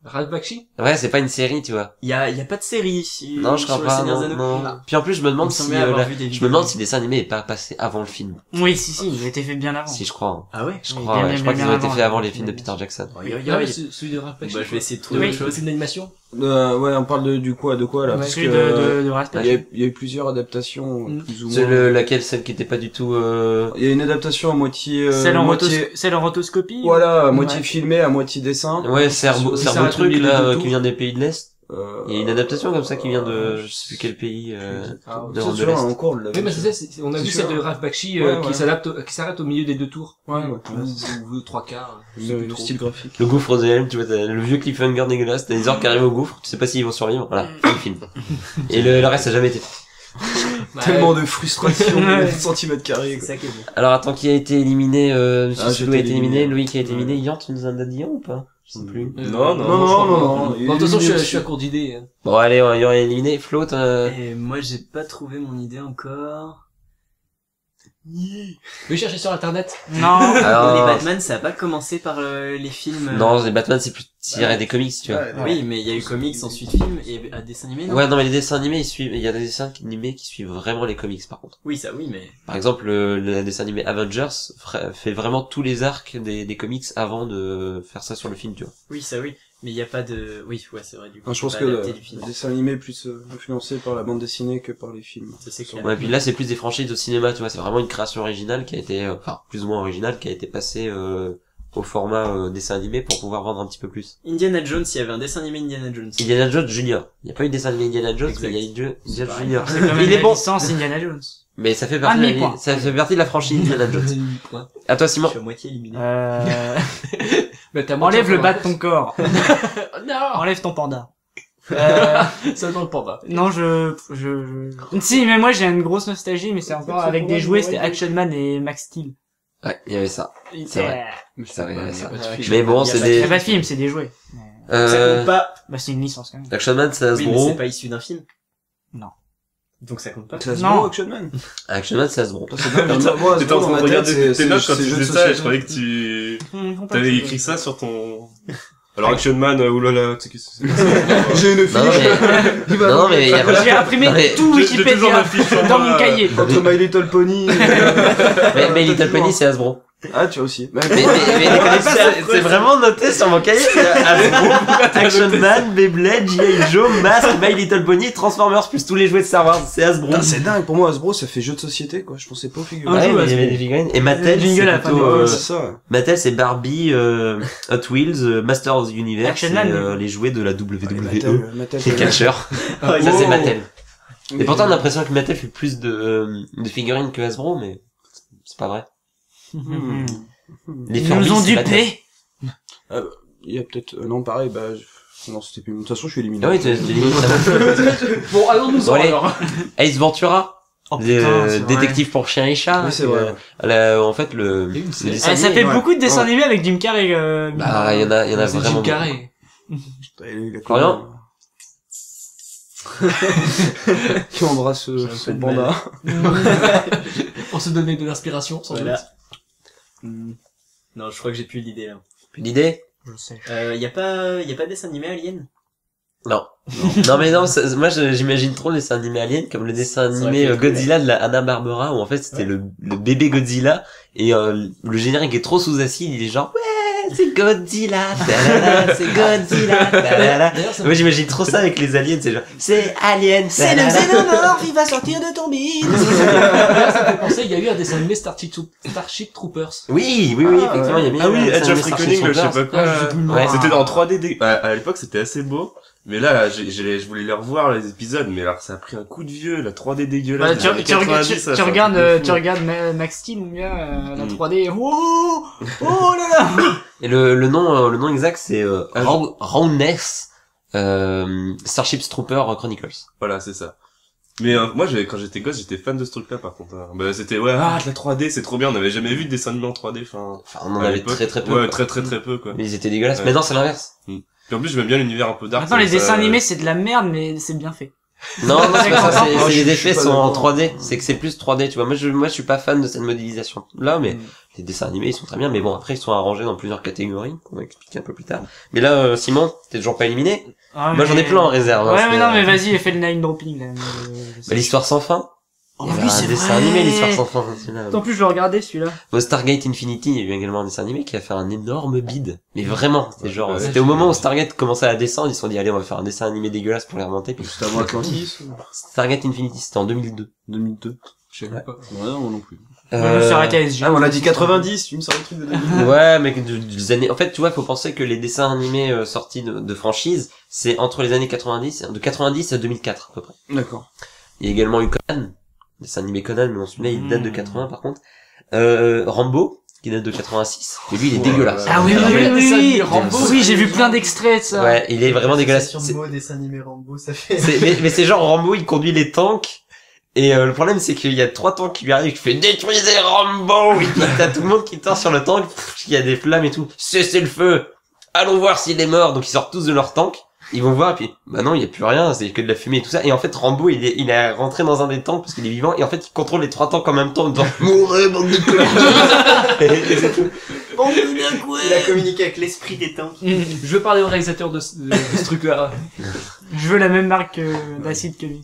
Ralph Bakshi? Ouais, c'est pas une série, tu vois. Il y a, il y a pas de série sur Non, je crois le pas. Seigneur Non, non. Puis en plus, je me demande si, euh, avoir la- vu des je me demande si le dessin animé est pas passé avant le film. Oui, si, si, il a été fait bien avant. Si, je crois. hein. Ah ouais? Je Oui, crois, bien, ouais. bien, Je crois qu'ils ont été faits avant ouais. les films de Peter Jackson. Oui, oui, oui. mais c'est celui de Ralph Bakshi. Bah, je vais essayer de de trouver Oui. autre chose. film d'animation. Euh, ouais, on parle de, du quoi, de quoi là? Parce que de, euh, de, de il y, a, il y a eu plusieurs adaptations, Mm. plus ou C'est moins. le, laquelle, celle qui était pas du tout, euh... Il y a une adaptation à moitié, euh, Celle en, moitié, rotos- celle en rotoscopie voilà, à moitié Ouais. filmée, à moitié dessin. Ouais, c'est un beau, Ça c'est un beau arrête au truc, là, de euh, qui vient des pays de l'Est. Euh, Il y a une adaptation comme ça qui vient de, je sais plus quel pays, euh... Ah, de- c'est en cours Oui, mais c'est ça, c'est- on a vu celle de Ralph Bakshi Ouais, euh, ouais. qui s'adapte, au- qui s'arrête au milieu des deux tours. Ouais, ouais. Ou, trois quarts. Le, le style graphique. Le gouffre de Helm, tu vois, t'as le vieux cliffhanger dégueulasse, t'as des orques qui arrivent au gouffre, tu sais pas s'ils vont survivre, voilà, fin du film. Et le, le reste a jamais été fait. (laughs) Ouais. Tellement de frustration, Ouais. centimètres carrés. Quoi. ça qui est bon. Alors attends, qui a été éliminé, euh, Monsieur Ah, a été éliminé, éliminé. Louis qui a été éliminé, Yann, tu nous en as dit un ou pas? Je sais plus. Euh, Non, non, non, non, non, Bon, de toute façon, je, suis- je suis à court d'idées. hein. Bon, allez, on y aurait éliminé. Flo, Et moi, j'ai pas trouvé mon idée encore. Vais chercher sur internet. Non. (laughs) Alors- Les Batman, ça a pas commencé par euh, les films. euh, Non, les Batman, c'est plus tiré des comics, tu vois. Ouais, Oui, mais il y a eu comics, ensuite film et à dessin animé, non? Ouais, non, mais les dessins animés, ils suivent, il y a des dessins animés qui suivent vraiment les comics, par contre. Oui, ça, oui, mais Par exemple, le, le dessin animé Avengers fait vraiment tous les arcs des, des comics avant de faire ça sur le film, tu vois. oui, ça, oui. Mais il y a pas de, oui, ouais, c'est vrai. Du coup, je pense que le, dessin animé est plus euh, influencé par la bande dessinée que par les films. Ça, c'est clair. Ouais, puis là, c'est plus des franchises au cinéma, tu vois, c'est vraiment une création originale qui a été, euh, enfin, plus ou moins originale, qui a été passée, euh, au format euh, dessin animé pour pouvoir vendre un petit peu plus. Indiana Jones, il y avait un dessin animé Indiana Jones. Indiana Jones Junior. Il n'y a pas eu de dessin animé Indiana Jones, Exact. mais il y a eu Indiana. Junior. Il est bon. licence Indiana Jones. Mais ça fait partie, de la, ça fait partie de la franchise Indiana Jones. (laughs) À toi, Je Simon. suis à moitié éliminé. Euh... (laughs) Bah, t'as Enlève le bas de ton corps. (laughs) non! Enlève ton panda. Euh... Seulement le panda. Non, je, je, je... Si, mais moi j'ai une grosse nostalgie, mais c'est encore avec des jouets, c'était Action Man et Max Steel. Ouais, il y avait ça. C'est vrai. C'est vrai, il y avait ça. pas de film. Mais bon, c'est pas- Il y des, a pas de film, c'est des jouets. Ça euh, compte pas. Bah c'est une licence quand même. Action Man, c'est Oui, mais Hasbro. c'est pas issu d'un film. Non. Donc ça compte pas. C'est Non. Action Man Action Man, dingue. Moi, T'étais en train de regarder tes notes quand tu jeux de faisais ça et je croyais que tu t'avais écrit ça sur ton... Alors Action Man, oulala, tu sais qu'est-ce que c'est (laughs) J'ai une fiche. (laughs) non, non, mais il y a J'ai pas, imprimé tout Wikipédia dans mon cahier. Entre My Little Pony. mais, mais Little Pony, c'est Hasbro. Ah, tu as aussi. Mais, mais, mais connaissances, c'est- c'est vraiment noté sur mon cahier. (laughs) Action Man, Beyblade, G.I. Joe, Mask, My Little Pony, Transformers, plus tous les jouets de Star Wars. C'est Hasbro. C'est dingue. Pour moi, Hasbro, ça fait jeu de société, quoi. Je pensais pas aux figurines. Ouais, jeu mais il y avait des figurines. Et Mattel, c'est plutôt, euh, c'est ça. Mattel, c'est Barbie, euh, Hot Wheels, euh, Master of the Universe, Action et Man. euh, les jouets de la WWE, Mattel, Mattel, les catcheurs. Oh, (laughs) Ça, c'est Oh. Mattel. Et Mais- pourtant, on a l'impression que Mattel fait plus de, de figurines que Hasbro, mais c'est pas vrai. Hmm. Les Ils nous ont dupé. Il y a peut-être, euh, non, pareil, bah, je- non, c'était plus, de toute façon, je suis éliminé. Ah oui, t'es- ça va. (laughs) Bon, allons-nous Bon, alors. Ace Ventura. Oh putain, euh, détective pour chien et chat. Oui, c'est qui, vrai. euh, la- en fait, le, le série. dessin ça animé, fait ouais. beaucoup de dessins Ouais. animés avec Jim Carrey. Euh, Bah, il y en a, il y en a vraiment. Jim Carrey. Florian (laughs) Qui embrasse euh, de panda. Pour (laughs) se donner de l'inspiration, sans Voilà. doute. Hmm. Non, je crois que j'ai plus l'idée là. Plus d'idée Je sais. Euh, y a pas, y a pas de dessin animé Alien? Non. (laughs) non mais non, ça- moi je- j'imagine trop le dessin animé Alien comme le dessin Ça aurait animé pu euh, être Godzilla de la Hanna Barbera où en fait c'était le, le bébé Godzilla et euh, le générique est trop sous acide, il est genre ouais c'est Godzilla, c'est Godzilla, Moi j'imagine trop ça avec les aliens, c'est genre c'est Alien, C'est le talala. xénomorphe, il va sortir de ton bide. (laughs) D'ailleurs, ça me fait penser, il y a eu un dessin animé Starship, Troopers. Oui, oui, oui, Ah, effectivement, il y a Ah eu un oui, dessin Edge of animé Reckoning, je sais pas quoi. Ah. Ouais. C'était en 3D. dé- À, à l'époque, c'était assez beau. Mais là, j'ai, j'ai- je voulais les revoir les épisodes, mais alors ça a pris un coup de vieux, la 3D dégueulasse. Bah, tu, regardes, 90, tu, ça, regardes, euh, tu Max Steel, mon gars, euh, la Mm. 3D. Oh, oh là là. (laughs) Et le, le nom, euh, le nom exact c'est euh, Ah, Roundness euh, Starship Trooper Chronicles. Voilà, c'est ça. Mais euh, moi, quand j'étais gosse, j'étais fan de ce truc-là, par contre. hein. Bah, c'était ouais, ah, de la 3D, c'est trop bien. On n'avait jamais vu de dessin animé en 3D. Enfin, Enfin, on en avait très très peu. Ouais, quoi. très très très peu quoi. Mais ils étaient dégueulasses. Ouais. Maintenant c'est l'inverse. Puis en plus, j'aime bien l'univers un peu dark. Maintenant, les ça- dessins animés, c'est de la merde, mais c'est bien fait. Non, non, c'est pas ça, c'est, c'est je- les effets sont en d'accord. 3D. C'est que c'est plus 3D, tu vois. Moi, je, moi, je suis pas fan de cette modélisation là, mais Mm. les dessins animés, ils sont très bien. Mais bon, après, ils sont arrangés dans plusieurs catégories, qu'on va expliquer un peu plus tard. Mais là, euh, Simon, t'es toujours pas éliminé. Ah, Moi, j'en ai plein en réserve. hein, Ouais, mais non, mais vas-y, fais le name dropping, là. mais, bah, l'histoire sans fin. Oh, Il y avait oui, un c'est dessin vrai. animé, l'histoire sans fin. En plus, je le regardais, celui-là. Au Stargate Infinity, il y a eu également un dessin animé qui a fait un énorme bid. Mais vraiment, c'était genre, Ouais, c'était au moment où Stargate commençait à descendre, ils se sont dit, allez, on va faire un dessin animé dégueulasse pour les remonter. Puis C'était avant Atlantis. Stargate Infinity, c'était en 2002. 2002. Je sais pas. Ouais, non, moi non plus. SG. Ah, on a dit 90, tu me sors le truc de 2002. Ouais, mais de- des années. En fait, tu vois, faut penser que les dessins animés euh, sortis de, de franchise, c'est entre les années 90, de 90 à 2004 à peu près. D'accord. Il y a également eu Conan, dessin animé Conan, mais bon, celui-là il date de Hmm. 80 par contre. Euh, Rambo, qui date de 86. Et lui, il est dégueulasse. Ah oui, oui, oui, oui, oui, Rambo. Oui, j'ai vu plein d'extraits de ça. Ouais, il est vraiment dégueulasse. C'est- mot dessin animé Rambo, ça fait. c'est- mais, mais c'est genre Rambo, il conduit les tanks. Et euh, le problème, c'est qu'il y a trois tanks qui lui arrivent, qui fait détruisez Rambo. Et t'as tout le monde qui tord sur le tank, il y a des flammes et tout. Cessez le feu. Allons voir s'il est mort. Donc ils sortent tous de leur tank. Ils vont voir et puis bah non, il y a plus rien, c'est que de la fumée et tout ça. Et en fait, Rambo, il est, il est rentré dans un des tanks parce qu'il est vivant et en fait, il contrôle les trois tanks en même temps en disant (laughs) mourrez bande de connards. Et- et c'est tout. Bande de bien Il a communiqué avec l'esprit des temps. Je veux parler au réalisateur de, ce- de, de ce truc-là. Je veux la même marque euh, d'acide que lui.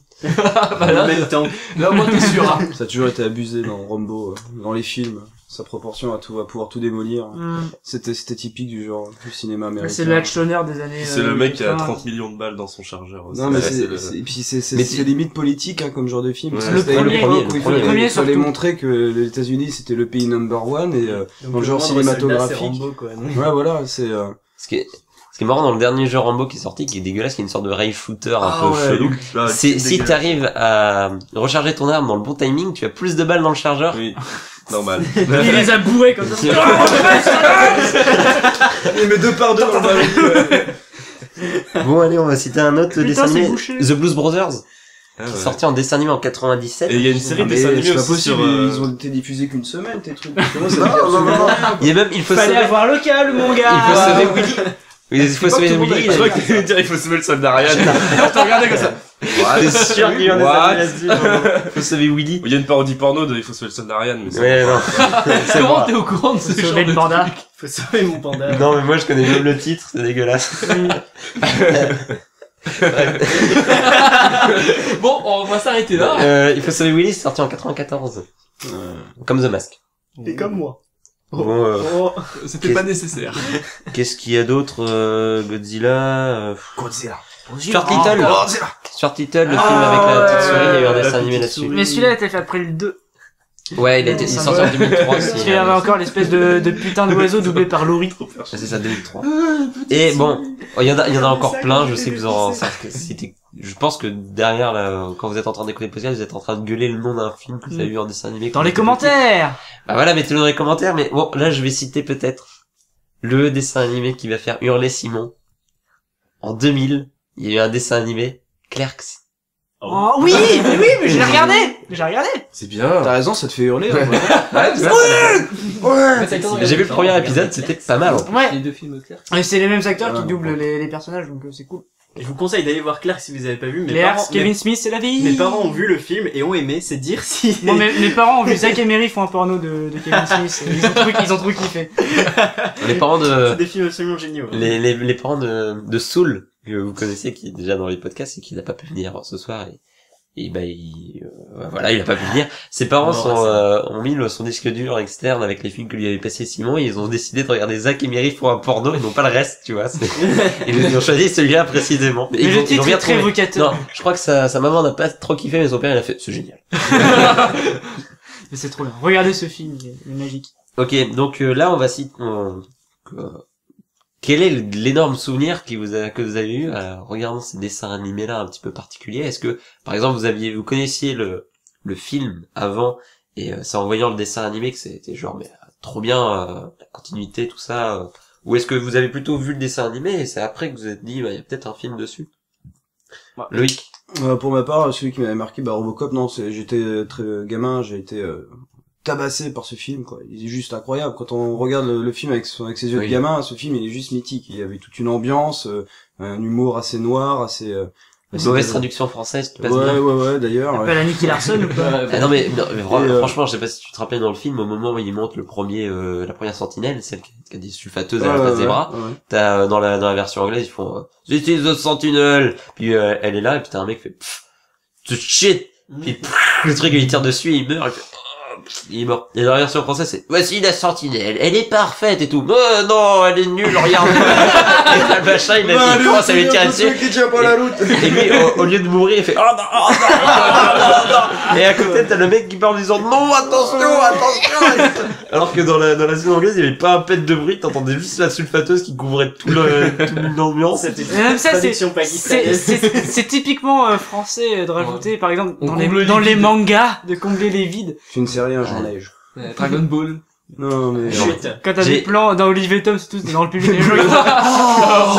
Ah, bah là, même temps. là, moi, t'es sûr. hein. Ça a toujours été abusé dans Rambo, euh, dans les films. Sa proportion à tout, à pouvoir tout démolir. Hmm. C'était, c'était typique du genre, du cinéma américain. C'est le actionneur des années. C'est euh, le mec qui a 80. 30 millions de balles dans son chargeur. aussi. Non, mais Ouais, c'est, le- et puis c'est, c'est, Mais c'est tu- limite politique, hein, comme genre de film. Ouais. Le premier, le il premier, fallait, premier, il fallait surtout. montrer que les États-Unis c'était le pays number one et, euh, Dans le genre cinématographique. Rambo, quoi. ouais, voilà, c'est, euh, Ce qui est, ce qui est marrant dans le dernier jeu Rambo qui est sorti, qui est dégueulasse, qui est une sorte de rail shooter un Ah peu ouais, chelou. Ah, C'est, si t'arrives à recharger ton arme dans le bon timing, tu as plus de balles dans le chargeur. Oui, normal. (laughs) Il les a bourrés comme ça. (laughs) il met deux par deux dans le ouais. (laughs) Bon, allez, on va citer un autre Putain, dessin animé. bouché. The Blues Brothers, Ah, qui est ouais. sorti en dessin animé en 97. Et il y a une série de mais dessins animés aussi possible, sur, euh, ils ont été diffusés qu'une semaine, tes trucs. Comment ça Non, non, non, non. Il y a même, il faut Fallait sauver, avoir le câble, mon gars. il faut sauver Willy. Il faut sauver le ait- (laughs) Je crois que tu dire il faut sauver le soldat Ryan. (laughs) Je te regardais comme ça. C'est sûr qu'il y en a. Il faut sauver Willy. Il y a une parodie porno de il faut sauver le soldat Ryan, mais c'est Ouais, non. (laughs) Comment t'es au courant de ce Faut genre sauver de le panda. truc? Faut sauver mon panda. Non, mais moi, je connais même le titre, c'est dégueulasse. Bon, on va s'arrêter là. Euh, il faut sauver Willy, c'est sorti en 94. Comme The Mask. T'es comme moi. Bon, euh, Oh, c'était Qu'est- pas nécessaire. (laughs) qu'est-ce qu'il y a d'autre euh, Godzilla euh, Godzilla. Stuart Little Stuart Little, le Ah, film avec la petite ouais, souris, il y a eu un dessin animé là-dessus. Mais celui-là a été fait après le 2. Ouais, il a été sorti en 2003 Parce qu'il y avait encore l'espèce de, de putain d'oiseau doublé par Laurie. C'est ça, 2003. Et bon, oh, il y en a, il y en a encore plein, je sais que vous en, c'était, je pense que derrière, là, quand vous êtes en train d'écouter le podcast, vous êtes en train de gueuler le nom d'un film que vous avez vu en dessin animé. Dans les commentaires Bah voilà, mettez-le dans les commentaires, mais bon, là, je vais citer peut-être le dessin animé qui va faire hurler Simon. En 2000, il y a eu un dessin animé, Clerks. Oh oui, mais oui, mais je l'ai regardé J'ai regardé C'est bien. T'as raison, ça te fait hurler. hein, (laughs) Ouais, Ouais J'ai vu le premier épisode, c'était pas mal. Ouais, Les deux films clairs. et c'est les mêmes acteurs qui doublent les, les personnages, donc euh, c'est cool. Je vous conseille d'aller voir Clark si vous avez pas vu. Mes Claire, parents, Kevin mes, Smith, c'est la vie mes parents ont vu le film et ont aimé. C'est dire si. Moi, mes, mes parents ont vu (laughs) Zack et Mary font un porno de, de Kevin Smith. (laughs) Ils ont trop, ils ont trop kiffé. (laughs) Les parents de, C'est des films absolument géniaux. les, les, les parents de, de Soul, que vous connaissez, qui est déjà dans les podcasts et qui n'a pas pu venir ce soir. Et, et bah, il, euh, voilà, il a pas pu venir. Ses parents Non, sont, euh, ont mis le, son disque dur externe avec les films que lui avait passé Simon et ils ont décidé de regarder Zach et Mary font un porno et non pas le reste, tu vois. (laughs) (laughs) Ils, ils ont choisi celui-là précisément. Mais ils le ont- ils ont titre est très évocateur. Non, je crois que sa, sa maman n'a pas trop kiffé, mais son père il a fait, c'est génial. (laughs) Mais c'est trop bien. Regardez ce film, il est, magique. Ok, donc euh, là on va citer. on- que- quel est l'énorme souvenir qui vous a, que vous avez eu en regardant ces dessins animés là un petit peu particuliers? Est-ce que par exemple vous aviez vous connaissiez le le film avant et euh, c'est en voyant le dessin animé que c'était genre mais euh, trop bien euh, la continuité tout ça euh, ou est-ce que vous avez plutôt vu le dessin animé et c'est après que vous vous êtes dit bah, il y a peut-être un film dessus? Ouais. Loïc Euh, pour ma part, celui qui m'avait marqué, bah Robocop, non, c'est, j'étais euh, très euh, gamin, j'ai été euh, tabassé par ce film, quoi. Il est juste incroyable. Quand on regarde le, le film avec, son- avec ses yeux Oui. de gamin, ce film, il est juste mythique. Il y avait toute une ambiance, euh, un humour assez noir, assez... Euh, assez- mauvaise traduction française qui passe Ouais, bien ouais, ouais, d'ailleurs. ouais. Appelle à Nicky Larson ou pas Ah non mais, non, euh, franchement, je sais pas si tu te rappelles dans le film, au moment où il monte le premier, euh, la première sentinelle, celle qui qui a des sulfateuses à la place ouais, des bras, ouais, t'as euh, dans la dans la version anglaise ils font euh, This is the sentinel, puis euh, elle est là et puis t'as un mec qui fait Pff, the shit, puis pff, le truc il tire dessus, il meurt, il est mort. Et dans la version française c'est voici la sentinelle, elle est parfaite et tout. Oh non, elle est nulle, regarde. (laughs) et là, le machin il, a- il commence à lui tirer dessus. qui tient pas la route. Et lui, au, au lieu de mourir, il fait oh non, oh non, oh non, non. Et à côté, t'as le mec qui parle en disant non, attention, attention. Alors que dans la dans la scène anglaise, il y avait pas un pet de bruit, t'entendais juste la sulfateuse qui couvrait tout l'ambiance. Même ça, c'est, typiquement euh, français euh, de rajouter, par exemple, dans les, dans les mangas, de combler les vides. C'est une série, un Dragon Ball. Non, mais... Chut. Quand t'as des plans dans Olivier Tom, c'est tous dans le public, les gens, ils (laughs) va.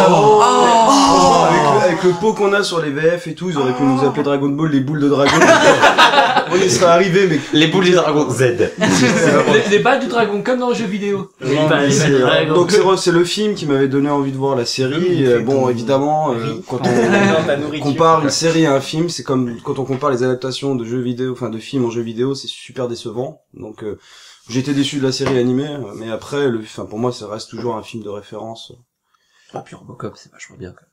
Oh. Franchement, avec, le, avec le pot qu'on a sur les VF et tout, ils auraient pu nous appeler Dragon Ball les boules de dragon. (laughs) On y serait arrivé, mais Les boules du dragon Z. (laughs) les, les balles du dragon, comme dans le jeu vidéo. Les Non, balles, euh, dragon. donc c'est c'est le film qui m'avait donné envie de voir la série. Euh, bon, évidemment, euh, quand on compare une série à un film, c'est comme quand on compare les adaptations de jeux vidéo, enfin de films en jeux vidéo, c'est super décevant. Donc euh, j'étais déçu de la série animée, mais après, le, enfin pour moi, ça reste toujours un film de référence. Ah, puis Robocop, c'est vachement bien quand même.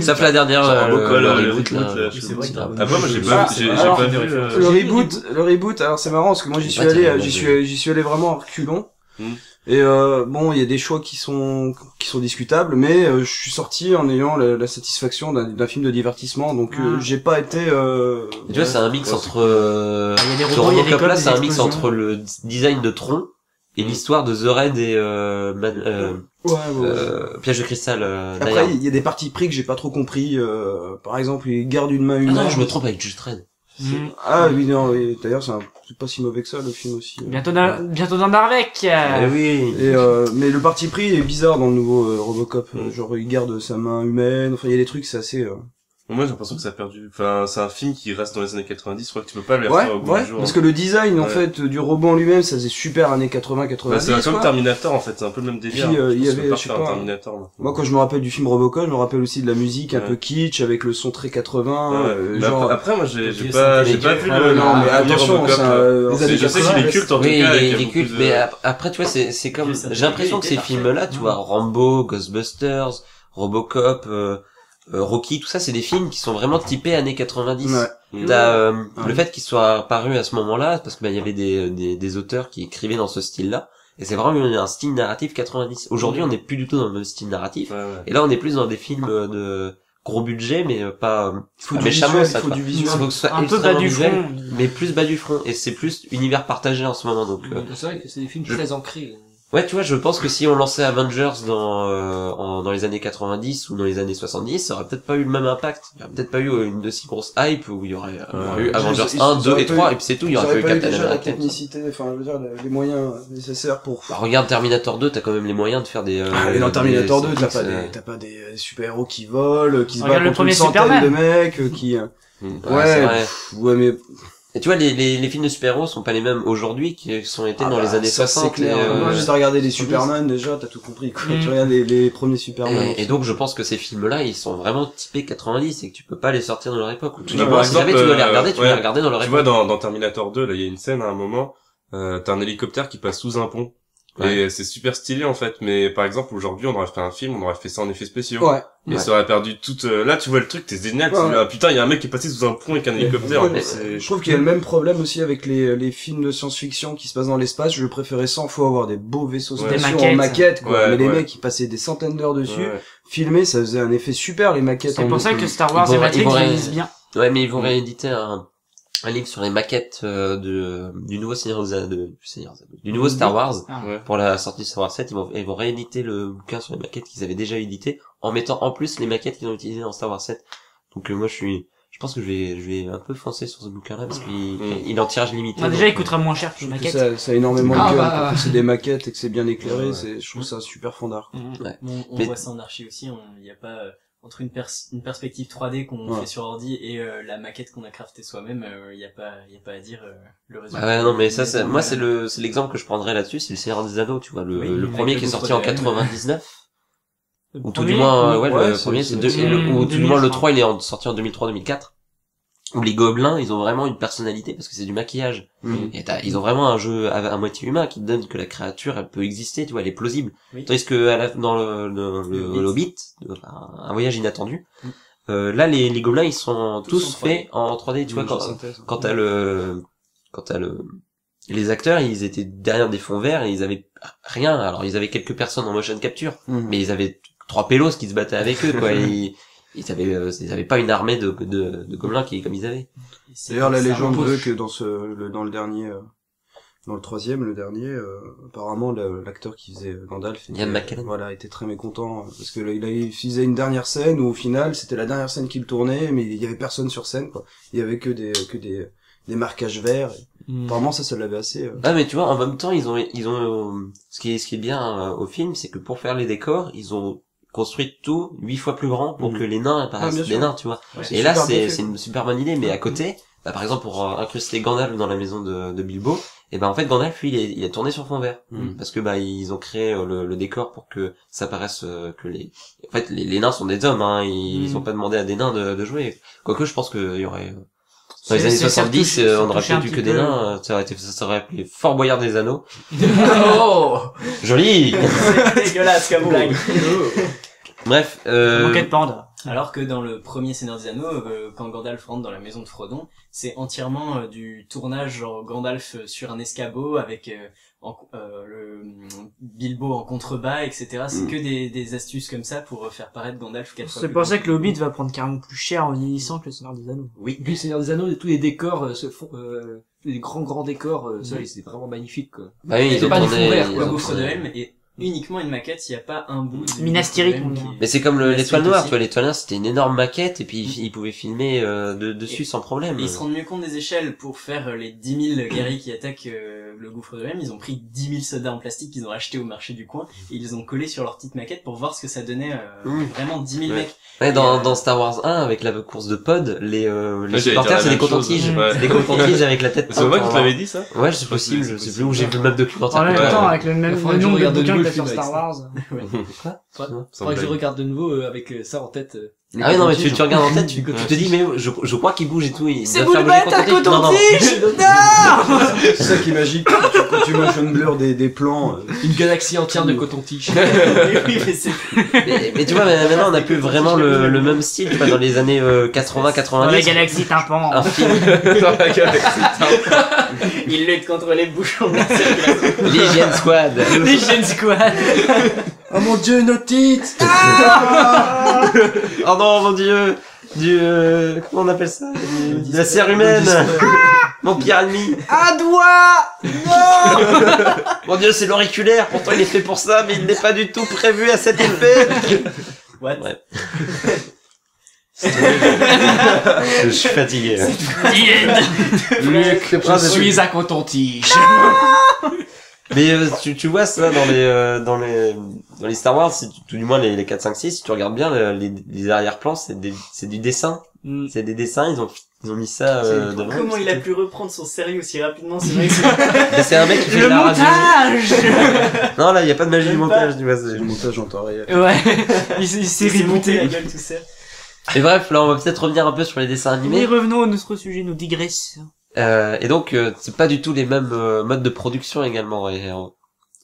(laughs) Ça fait la dernière, euh, Robocop, le, le le reboot, reboot, là. là, Oui, c'est vrai Ah, Ah, moi, j'ai Ah, pas, j'ai j'ai alors, pas vu, Le reboot, le reboot, alors c'est marrant parce que moi j'y suis allé, j'y suis, j'y suis allé vraiment en reculons. Et euh, bon, il y a des choix qui sont qui sont discutables, mais euh, je suis sorti en ayant la, la satisfaction d'un d'un film de divertissement, donc euh, Ah. j'ai pas été. Euh, tu vois, c'est un mix entre, euh, Il y a des sur robots, il y a des là, des c'est un mix entre le design de Tron et l'histoire de The Raid et, euh, Man- euh, Ouais, ouais, ouais. euh, Piège de cristal, euh, Après, il y a des parties pris que j'ai pas trop compris. Euh, par exemple, il garde une main Ah humaine. non, je me trompe avec Just Raid. Mm. Ah oui, non, oui. D'ailleurs, c'est un- pas si mauvais que ça le film aussi. Bientôt dans, bientôt dans Narvec. Eh euh. oui. Et euh, mais le parti pris est bizarre dans le nouveau euh, Robocop. Euh, Genre, il garde sa main humaine. Enfin, il y a des trucs, c'est assez. Moi, j'ai l'impression que ça a perdu. Enfin, c'est un film qui reste dans les années 90. Je crois que tu peux pas le Ouais, refaire au goût ouais. du jour. Parce que le design, en Ouais. fait, du robot en lui-même, ça faisait super années 80-90. Bah, c'est comme. Terminator, en fait. C'est un peu le même délire. Puis, euh, il y avait, je sais pas, Terminator. Moi, quand je me rappelle du film Robocop, je me rappelle aussi de la musique un peu kitsch, avec le son très 80. Ouais. euh, genre... après, moi, j'ai pas, j'ai pas vu Ah le, ouais, non, mais attention, euh, Je sais 80, qu'il est culte, en tout cas. il est culte, mais ap- après, tu vois, c'est, c'est comme, j'ai l'impression que ces films-là, tu vois, Rambo, Ghostbusters, Robocop, Rocky, tout ça, c'est des films qui sont vraiment typés années 90. Ouais. T'as, euh, Ouais. le fait qu'ils soient apparus à ce moment-là, parce que bah, il y avait des, des, des auteurs qui écrivaient dans ce style-là, Et c'est vraiment un style narratif 90. Aujourd'hui, on n'est plus du tout dans le même style narratif. Ouais, ouais. Et là, on est plus dans des films euh, de gros budget, mais euh, pas Il faut du méchamment, visuel, ça, il faut du Il visuel. faut que ce soit Un peu bas du visuel, front. mais plus bas du front. Et c'est plus univers partagé en ce moment, donc. euh, C'est vrai que c'est des films je- très ancrés. Ouais, tu vois, je pense que si on lançait Avengers dans euh, en- dans les années 90 ou dans les années 70, ça aurait peut-être pas eu le même impact. Il y aurait peut-être pas eu euh, une de si grosse hype où il y aurait, il y aurait eu Avengers ils- 1, ils 2 auraient et pas 3 eu- et puis c'est tout, il y aurait pas eu Captain déjà la America. technicité, enfin, je veux dire, les moyens nécessaires pour... Bah, regarde Terminator 2, t'as quand même les moyens de faire des. euh, Ah, mais dans Terminator des 2, t'as pas des, t'as pas des euh, super-héros qui volent, qui se Regarde battent le contre une premier centaine Superman. de mecs, euh, qui... euh, euh, Ouais, ouais, mais Et tu vois, les, les, les films de super-héros sont pas les mêmes aujourd'hui qui sont été Ah dans bah, les années ça, 60. C'est clair. et, euh, Moi, juste à regarder les Superman, déjà, t'as tout compris, quoi. Mm. Tu regardes les, les premiers Superman. Et, et donc je pense que ces films-là, ils sont vraiment typés 90 et que tu peux pas les sortir dans leur époque. Bah, par si jamais tu dois les euh, regarder, tu ouais. vas les regarder dans leur Tu époque. vois, dans, dans Terminator 2, là, il y a une scène à un moment, euh, t'as un hélicoptère qui passe sous un pont. Ouais. Et c'est super stylé, en fait. Mais, par exemple, aujourd'hui, on aurait fait un film, on aurait fait ça en effets spéciaux. Ouais. Et Ouais. ça aurait perdu toute, euh, là, tu vois le truc, t'es génial, tu Ouais, dis, ah, putain, il y a un mec qui est passé sous un pont avec un hélicoptère. Je trouve qu'il y a le même problème aussi avec les, les films de science-fiction qui se passent dans l'espace. Je préférais 100 fois avoir des beaux vaisseaux Ouais. spatiaux Des en maquettes. maquette, quoi. Ouais, mais les ouais. mecs, ils passaient des centaines d'heures dessus. Ouais. Filmer, ça faisait un effet super, les maquettes. C'est pour ça que Star Wars et Matrix réalisent bien. Ouais, mais ils vont rééditer un, un livre sur les maquettes euh, de du nouveau Seigneur des Anneaux, de, du nouveau Star Wars. Ah. Ouais. Pour la sortie de Star Wars 7, ils vont, ils vont rééditer le bouquin sur les maquettes qu'ils avaient déjà édité, en mettant en plus les maquettes qu'ils ont utilisées dans Star Wars 7. Donc euh, moi je suis, je pense que je vais, je vais un peu foncer sur ce bouquin-là parce qu'il Mm. il est en tirage limité. Bah, déjà, donc, il coûtera moins cher que Je une trouve que maquette. ça, ça a énormément Ah de gueule. bah. C'est des maquettes et que c'est bien éclairé. Ouais, ouais. C'est, je trouve ça super fondard. Ouais. On, on Mais- voit ça en archi aussi, il n'y a pas euh, entre une, pers une perspective 3D qu'on Ouais. fait sur ordi et euh, la maquette qu'on a craftée soi-même, il n'y a pas y a pas à dire euh, le résultat. Ah ouais, non, mais ça, est c'est, moi, euh, c'est le, c'est l'exemple que je prendrais là-dessus, c'est le Seigneur des Anneaux, tu vois, le, Oui, le premier qui est sorti en de M. 99. Le Ou tout du moins, euh, ouais, ouais, le premier, c'est- ou tout 2000, du moins le crois. 3, il est en- sorti en 2003-2004. Où les gobelins, ils ont vraiment une personnalité parce que c'est du maquillage. Mm. Et t'as- ils ont vraiment un jeu à, à moitié humain qui te donne que la créature, elle peut exister, tu vois, elle est plausible. Oui. Tandis que à la- dans le, le, Hobbit. un, un voyage inattendu, Mm. euh, là, les, les gobelins, ils sont Tous tous, en 3D. faits en 3D, tu vois, Une quand, synthèse. quand t'as le, quand t'as le, les acteurs, ils étaient derrière des fonds verts et ils avaient rien. Alors, ils avaient quelques personnes en motion capture, Mm. mais ils avaient trois pélos qui se battaient avec eux, quoi. (laughs) ils, ils avaient, euh, ils avaient pas une armée de, de, de gobelins qui, comme ils avaient. D'ailleurs, la légende veut que dans ce, le, dans le dernier, euh, dans le troisième, le dernier, euh, apparemment, l'acteur qui faisait Gandalf, Ian était- McKellen. voilà, était très mécontent euh, parce que là, il a il faisait une dernière scène où au final, c'était la dernière scène qu'il tournait, mais il y avait personne sur scène, quoi. Il y avait que des, que des, des marquages verts. Hmm. Apparemment, ça, ça l'avait assez. euh, Ah mais tu vois, en même temps, ils ont, ils ont, euh, ce qui est, ce qui est bien euh, au film, c'est que pour faire les décors, ils ont construit tout huit fois plus grand pour Mhm. que les nains apparaissent Ah, sûr. nains, tu vois. Et là, c'est, une super bonne idée, mais à côté, bah, par exemple, pour euh, incruster Gandalf dans la maison de, de Bilbo, et ben en fait, Gandalf, lui, il est, il est tourné sur fond vert. Mhm. Parce que, bah, ils ont créé euh, le, le décor pour que ça paraisse euh, que les, en fait, les, les nains sont des hommes, hein, ils, ils Mhm. ont pas demandé à des nains de, de jouer. Quoique, je pense qu'il y aurait, euh, dans les C'est- années c'est- ça 70, retouche- euh, on aurait un peut-être eu que des nains, ça aurait été, ça serait appelé Fort Boyard des Anneaux. (laughs) (laughs) oh (laughs) C'est Joli! dégueulasse comme blague. Bref, euh, manquait de panda. Alors que dans le premier Seigneur des Anneaux, euh, quand Gandalf rentre dans la maison de Frodon, c'est entièrement euh, du tournage genre Gandalf sur un escabeau avec euh, en- euh, le mm, Bilbo en contrebas, etc. C'est Mm. que des, des astuces comme ça pour euh, faire paraître Gandalf quatre fois C'est pour ça que le Hobbit va prendre carrément plus cher en vieillissant que le Seigneur des Anneaux. Oui. Le Seigneur des Anneaux, tous les décors euh, se font, euh, les grands grands décors, euh, ça, Mhm. c'est vraiment magnifique quoi. bah oui, ils c'est ont pas des tourné, fonds verts, ils quoi. Le gouffre de Helm est uniquement une maquette s'il n'y a pas un bout de Minas Tirith, qui-. Mais c'est comme le- La l'étoile noire, tu vois, l'étoile noire c'était une énorme maquette et puis ils, ils pouvaient filmer euh, de, dessus Et- sans problème. Et ils se rendent mieux compte des échelles pour faire euh, les 10 000 guerriers qui attaquent euh, le gouffre de Helm. Ils ont pris 10 000 soldats en plastique qu'ils ont achetés au marché du coin et ils les ont collés sur leur petite maquette pour voir ce que ça donnait. euh, Mmh. Vraiment 10 000 Ouais. mecs. Ouais, dans, euh, dans Star Wars 1 avec la course de pod, les, euh, les Ouais, supporters c'est des. C'est des cotons-tiges avec la tête. (laughs) C'est que en tu l'avais dit, ça? Ouais, c'est possible, c'est je sais plus où j'ai vu le même documentaire. En même temps, avec le même nombre de sur Star. Wars. (laughs) Quoi Faudra que je regarde de nouveau euh, avec euh, ça en tête. Ah oui, non, mais tu, tu regardes en tête, tu, (laughs) tu te dis, mais je, je crois qu'il bouge et tout. il C'est Boulbette bouger à Coton-Tige. Non, non. coton-tige Non (laughs) C'est ça qui est magique quand tu, quand tu motion blur des, des plans. euh, Une galaxie entière de coton-tige. (laughs) oui, mais c'est Mais, mais tu vois, maintenant, on a plus vraiment le, le même style, tu vois, dans les années euh, 80, Dans la 90. galaxie tympan. Un film, Dans la galaxie. il lutte contre les bouchons l'Hygiène Squad. Gen Squad. Oh mon dieu, une otite (laughs) Oh non, mon dieu. Du, euh, comment on appelle ça? Du- De la serre humaine. (laughs) Mon pire ennemi. Un doigt Non (laughs) Mon dieu, c'est l'auriculaire. Pourtant, il est fait pour ça, mais il n'est pas du tout prévu à cet effet. What? Ouais. Je suis fatigué. Luc, prince je suis un coton-tige. Mais euh, tu, tu vois ça dans les euh, dans les dans les Star Wars, si tu- tout du moins les, les 4 5 6, si tu regardes bien le- les, les arrière-plans, c'est des c'est du dessin, Mm. c'est des dessins, ils ont ils ont mis ça euh, devant. Comment il a pu reprendre son sérieux aussi rapidement C'est vrai que c'est- (laughs) Mais c'est un mec qui fait Le de la radio. montage (laughs) Non là, il y a pas de magie du montage, tu vois. c'est- Le montage en temps réel. Ouais, (laughs) il s'est il s'est la rebooté. gueule tout seul. Et bref, là on va peut-être revenir un peu sur les dessins Mais animés. revenons à notre sujet, nous digressons. Euh, et donc euh, c'est pas du tout les mêmes euh, modes de production également. Et, euh,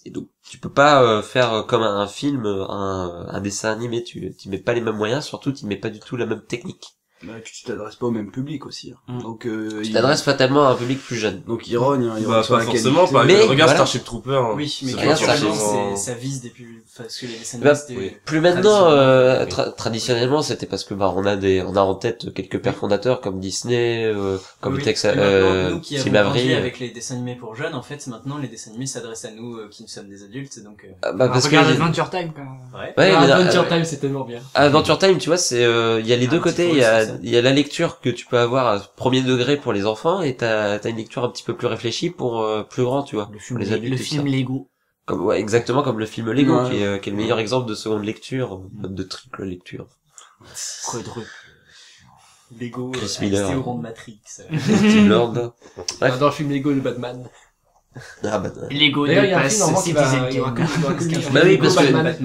et donc tu peux pas euh, faire euh, comme un, film, euh, un, dessin animé, tu tu mets pas les mêmes moyens, surtout tu mets pas du tout la même technique. Bah, tu t'adresses pas au même public aussi. hein. Mm. Donc, euh, Tu il- t'adresses fatalement à un public plus jeune. Donc il rogne, hein, il Bah, pas forcément, pas. Mais, Regarde voilà. Starship Trooper. hein. Oui, mais Regarde Starship ça vise depuis, parce que les dessins Bah, oui. Plus maintenant, Traditionnellement, euh, tra- traditionnellement, c'était parce que bah on a des, on a en tête quelques pères fondateurs comme Disney, euh, comme Oui, Tex, et maintenant, euh, nous qui Tim avons avec les dessins animés pour jeunes, en fait, maintenant les dessins animés s'adressent à nous euh, qui ne sommes des adultes, donc. euh, Ah, bah, parce que Regarde Adventure Time quand même. ouais. ouais, Ah, mais, Adventure Time, c'est tellement bien. Adventure Time, tu vois, c'est il y a les deux côtés. Il y a. il y a la lecture que tu peux avoir à premier degré pour les enfants et t'as as une lecture un petit peu plus réfléchie pour euh, plus grand, tu vois, Le pour film, les adultes. le film ça. Lego. Comme ouais, exactement comme le film Lego Ouais. qui est euh, qui est le meilleur exemple de seconde lecture, mode de triple lecture. Quadruple. Lego, Chris euh, Miller. Matrix. euh. (laughs) Tim Lord. Bref. (laughs) Dans le film Lego de Batman. Ah bah, Lego D'ailleurs, il y a un dépasse Citizen Kane. Bah oui, parce que-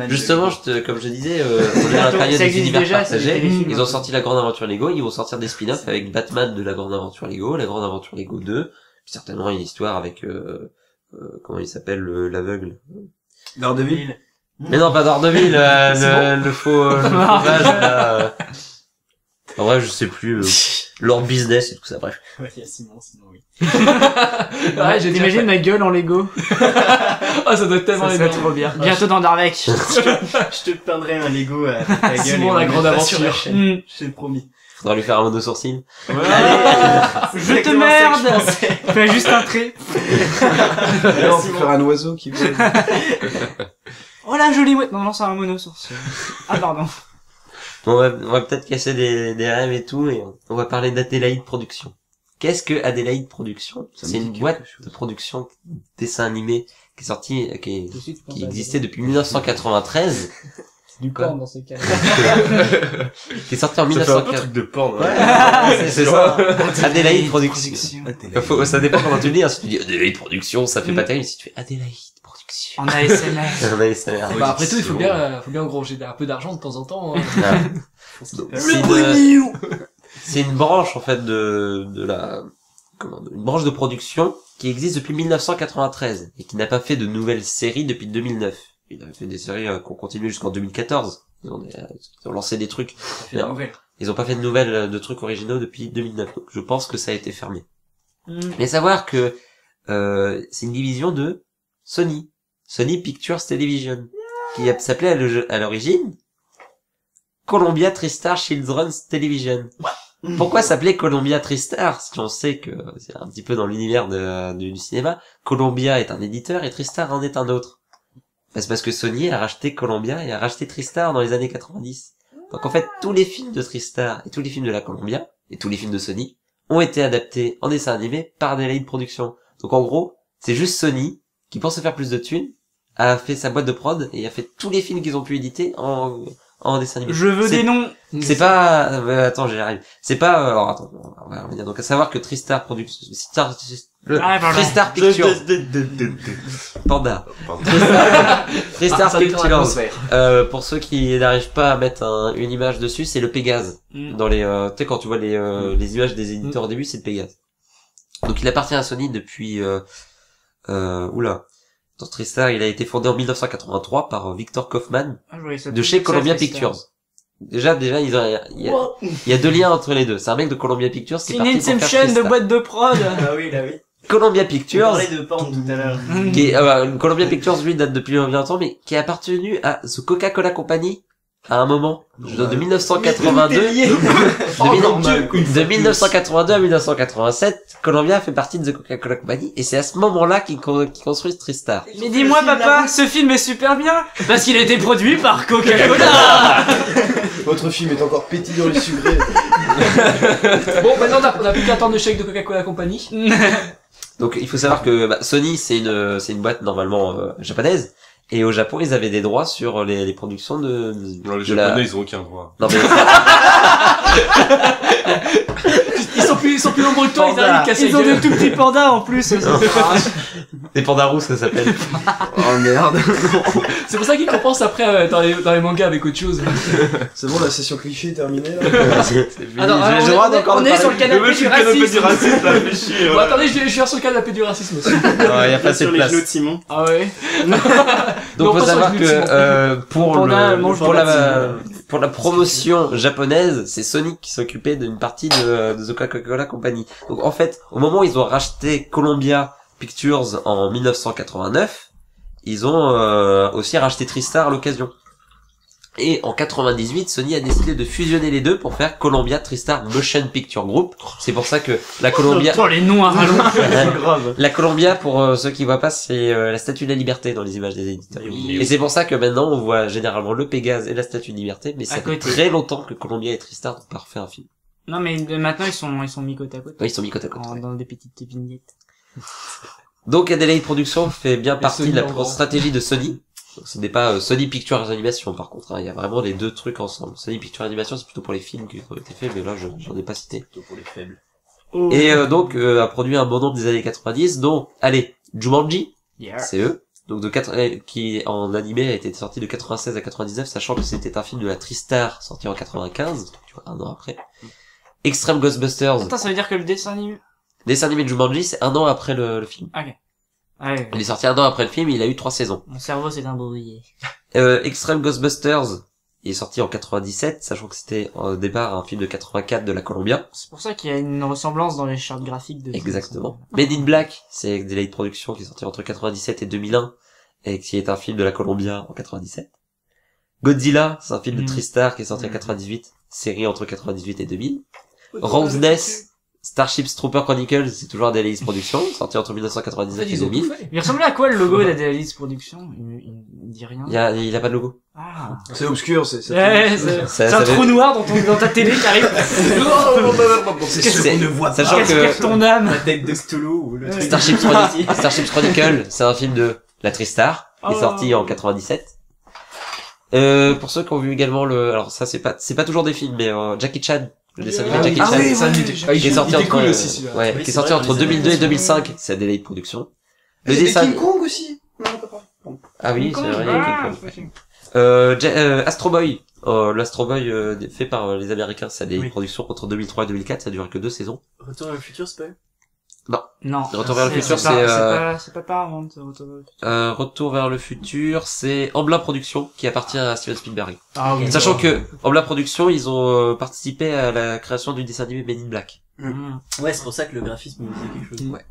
Justement, je te, comme je disais, euh, on est dans la période des univers déjà, partagés. Ils ont sorti la grande aventure Lego, ils vont sortir des spin-offs avec Batman de la grande aventure Lego, la grande aventure Lego 2, puis certainement une histoire avec, euh, euh, comment il s'appelle, le- l'aveugle. Daredevil. Mais non, pas Daredevil, euh, (laughs) le, le faux, le faux. (laughs) En vrai, je sais plus, leur business et tout ça, bref. Ouais, il y a Simon, sinon oui. (laughs) Ouais, j'ai T'imagines ma gueule en Lego (laughs) Oh, ça doit être tellement énorme. trop bien. Bientôt dans Darvec. (laughs) Je te peindrai un Lego à ta gueule. Simon, la le grande sur la aventure. chaîne. Hmm. Je t'ai promis. Faudra lui faire un mot de sourcil. Je te merde Fais juste un trait. Alors, on peut faire un oiseau qui vole. Oh la jolie mouette. Non, non, c'est un mono sourcil. Ah pardon. On va, on va peut-être casser des, des rêves et tout, et on va parler d'Adélaïde Production. Qu'est-ce que Adélaïde Production Ça me C'est une boîte chose. de production dessin animé qui est sortie, qui, est- qui existait depuis 1993, C'est (laughs) du porn dans ces cas. (laughs) qui est sortie en Ça fait un peu 1994. truc de porn. Ouais, Ouais. (laughs) c'est c'est ça. Adélaïde Production. Production. Faut- ça dépend comment tu le dis. hein. Si tu dis Adélaïde Production, ça fait Mm. pas terrible. Si tu fais Adélaïde. En ASMR. On a SMR. Bah, après tout, il faut bien, euh, faut bien engranger un peu d'argent de temps en temps. hein. (laughs) C'est une, c'est une branche en fait de de la comment une branche de production qui existe depuis 1993 et qui n'a pas fait de nouvelles séries depuis 2009. Il a fait des séries euh, qui ont continué jusqu'en 2014. Ils ont, euh, ils ont lancé des trucs. Ils ont pas fait de nouvelles euh, de trucs originaux depuis 2009. Donc je pense que ça a été fermé. Hmm. Mais savoir que euh, c'est une division de Sony, Sony Pictures Television, qui s'appelait à l'origine Columbia TriStar Children's Television. Pourquoi s'appelait Columbia TriStar si on sait que c'est un petit peu dans l'univers du cinéma? Columbia est un éditeur et TriStar en est un autre. Bah, C'est parce que Sony a racheté Columbia et a racheté TriStar dans les années 90. Donc en fait, tous les films de TriStar et tous les films de la Columbia et tous les films de Sony ont été adaptés en dessin animé par Adelaide Productions. Donc en gros, c'est juste Sony qui, pour se faire plus de thunes, a fait sa boîte de prod et a fait tous les films qu'ils ont pu éditer en, en dessin animé. Je veux des noms. C'est pas, euh, attends, j'y arrive. C'est pas, euh, alors attends, on va revenir. Donc à savoir que Tristar Productions, Star, Le Ah, pardon. Tristar Pictures. Panda. (laughs) Tristar Ah, Pictures. Euh, pour ceux qui n'arrivent pas à mettre un- une image dessus, c'est le Pégase. Mm. Dans les, euh, tu sais, quand tu vois les, euh, les images des éditeurs au début, c'est le Pégase. Donc il appartient à Sony depuis, euh, euh, oula. Dans Tristar, il a été fondé en 1983 par euh, Victor Kaufman Ah, de chez Columbia Tristar. Pictures. Déjà, déjà, ils ont, il y a, il y a deux liens entre les deux. C'est un mec de Columbia Pictures qui C'est est une parti pour faire de boîte de prod. (laughs) Ah oui, là oui. Columbia Tu Pictures, parlais de porn tout à l'heure. qui est, euh, Columbia Pictures, lui, date depuis longtemps, mais qui a appartenu à The Coca-Cola Company à un moment, de, de 1982, (laughs) de, mille- de 1982 à 1987, Columbia a fait partie de The Coca-Cola Company, et c'est à ce moment-là qu'ils con- qu'ils construisent Tristar. Mais dis-moi papa, ce film est super bien parce qu'il a été produit par Coca-Cola. (laughs) Votre film est encore pétillant et sucré. (laughs) Bon, maintenant on a, on a plus qu'à attendre le chèque de Coca-Cola Company. Donc il faut savoir que bah, Sony c'est une c'est une boîte normalement euh, japonaise et au Japon ils avaient des droits sur les, les productions de, Non, les de la- japonais, ils ont aucun droit. Non mais (laughs) sont plus, ils sont plus nombreux que toi, ils arrivent à casser Ils ont des tout petits pandas en plus. les (laughs) pandas roux ça s'appelle. (laughs) Oh merde. C'est pour ça qu'ils compensent après euh, dans, les, dans les mangas avec autre chose. C'est bon, la session cliché est terminée là. Alors, (laughs) J'ai on le est- droit on est- on est sur le canapé du racisme. raciste, là, chier. Bon, voilà. attendez, je vais, je faire sur le canapé du racisme aussi. Non, il y a pas assez sur de les place. genoux de Simon. Ah ouais Donc Non, faut sur savoir les que euh, pour le la pour la promotion japonaise, c'est Sony qui s'occupait d'une partie de, de The Coca-Cola Company. Donc en fait, au moment où ils ont racheté Columbia Pictures en 1989, ils ont euh, aussi racheté Tristar à l'occasion. Et en 98, Sony a décidé de fusionner les deux pour faire Columbia Tristar Motion Picture Group. C'est pour ça que la Columbia Oh les noms à (laughs) grave. la Columbia, pour euh, ceux qui voient pas, c'est euh, la statue de la liberté dans les images des éditeurs. Et c'est pour ça que maintenant, on voit généralement le Pégase et la statue de liberté, mais ça À fait côté. très longtemps que Columbia et Tristar n'ont pas refait un film. Non mais maintenant ils sont ils sont mis côte à côte. Ouais, ils sont mis côte à côte. en- ouais. dans des petites vignettes. Donc Adelaide Productions fait bien partie de la stratégie de Sony. Donc, Ce n'est pas euh, Sony Pictures Animation par contre, hein. il y a vraiment les deux trucs ensemble. Sony Pictures Animation c'est plutôt pour les films qui ont été faits, mais là je j'en ai pas cité. Plutôt pour les faibles. Oh. Et euh, donc euh, a produit un bon nombre des années 90, dont, allez, Jumanji, Yeah. c'est eux. Donc de quatre, euh, qui en animé a été sorti de 96 à 99, sachant que c'était un film de la Tristar sorti en 95, donc tu vois un an après. Extreme Ghostbusters, Attends, ça veut dire que le dessin animé. dessin animé de Jumanji, c'est un an après le, le film. Ah ouais. Il est sorti un an après le film, il a eu trois saisons. Mon cerveau s'est embrouillé. Euh, Extreme Ghostbusters, il est sorti en 97, sachant que c'était au départ un film de 84 de la Columbia. C'est pour ça qu'il y a une ressemblance dans les charts graphiques de. Exactement. Made in Black, c'est Delayed Production qui est sorti entre 97 et 2001 et qui est un film de la Columbia en 97. Godzilla, c'est un film de Mm. Tristar qui est sorti en 98, série entre 98 et 2000. Rose Ness, Starship Trooper Chronicles, c'est toujours un Delayed Production, (laughs) sorti entre 1999 et Ils ont tout 2000. fait. Il ressemblait à quoi le logo (laughs) d'Adélis Production il, il me dit rien. Il y a, il a pas de logo. Ah. C'est obscur, c'est. c'est- Ouais, un trou noir dans, ton, dans ta télé qui arrive. (laughs) C'est ce qu'on ne voit pas. Sachant que ton âme? La tête de Cthulhu ou le truc. Starship, Chroni- Starship Chronicle, c'est un film de la Tristar, qui est Oh. sorti en 97. Euh, pour ceux qui ont vu également le, alors ça c'est pas, c'est pas toujours des films, mais euh, Jackie Chan, le dessin animé Ah Jackie oui, Chan, ah oui, ça, il qui est sorti il entre, aussi, celui-là. ouais, Oui, qui est c'est sorti vrai, entre les 2002 et animations. 2005, c'est Adelaide Production. Le dessin, King Kong aussi. Non, pas pareil. ah oui, c'est vrai, il y a Ah, King Kong. Euh, Ja- euh, Astro Boy, euh, l'Astro Boy euh, fait par euh, les Américains, c'est des Oui. productions entre 2003 et 2004, ça dure que deux saisons. Retour vers le futur, c'est pas eux Non. Retour vers le futur, c'est, C'est euh, pas, c'est pas Paramount, Retour vers le futur. Euh, Retour vers le futur, c'est Amblin Productions qui appartient à Steven Spielberg. Ah oui. Sachant que Amblin Productions, ils ont euh, participé à la création du dessin animé Men in Black. Mmh. Ouais, c'est pour ça que le graphisme me disait quelque chose. Ouais.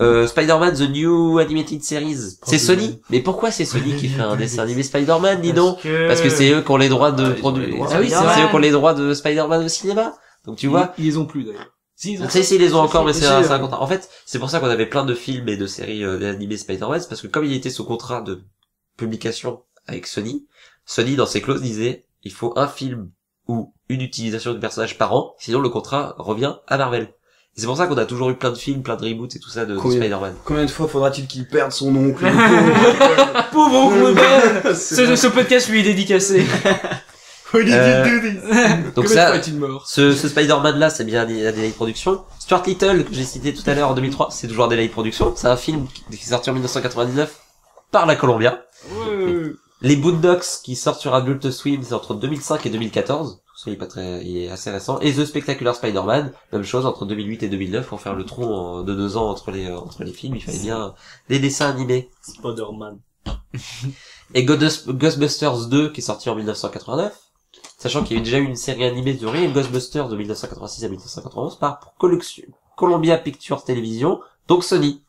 Euh, Spider-Man The New Animated Series, c'est Sony. Mais pourquoi c'est Sony qui fait un dessin animé Spider-Man, dis donc que... Parce que c'est eux qui ont les droits de Ah, produire. Ah oui, c'est eux qui ont les droits de Spider-Man au cinéma. Donc tu vois, Ils, ils les ont plus d'ailleurs. Si, ils ont si, ils les ont encore, mais c'est un, c'est un contrat. En fait, c'est pour ça qu'on avait plein de films et de séries euh, d'animés Spider-Man, c'est parce que comme il était sous contrat de publication avec Sony, Sony, dans ses clauses, disait, il faut un film ou une utilisation de personnage par an, sinon le contrat revient à Marvel. C'est pour ça qu'on a toujours eu plein de films, plein de reboots et tout ça de, Spider-Man. Combien de fois faudra-t-il qu'il perde son oncle (laughs) le pauvre oncle (laughs) Ben ce, ce podcast lui est dédicacé. (laughs) Euh, (laughs) donc ça, ce, ce Spider-Man là, c'est bien un Delay Production. Stuart Little, que j'ai cité tout à l'heure en 2003, c'est toujours Delay Production. C'est un film qui est sorti en 1999 par la Columbia. Les Boondocks qui sortent sur Adult Swim, c'est entre 2005 et 2014. Ça, il est pas très, il est assez récent. Et The Spectacular Spider-Man, même chose entre 2008 et 2009 pour faire le tronc de deux ans entre les, entre les films. Il fallait bien des dessins animés. Spider-Man. Et Ghost- Ghostbusters 2 qui est sorti en 1989. Sachant qu'il y a déjà eu une série animée de Real Ghostbusters de 1986 à 1991 par Columbia Pictures Television, donc Sony.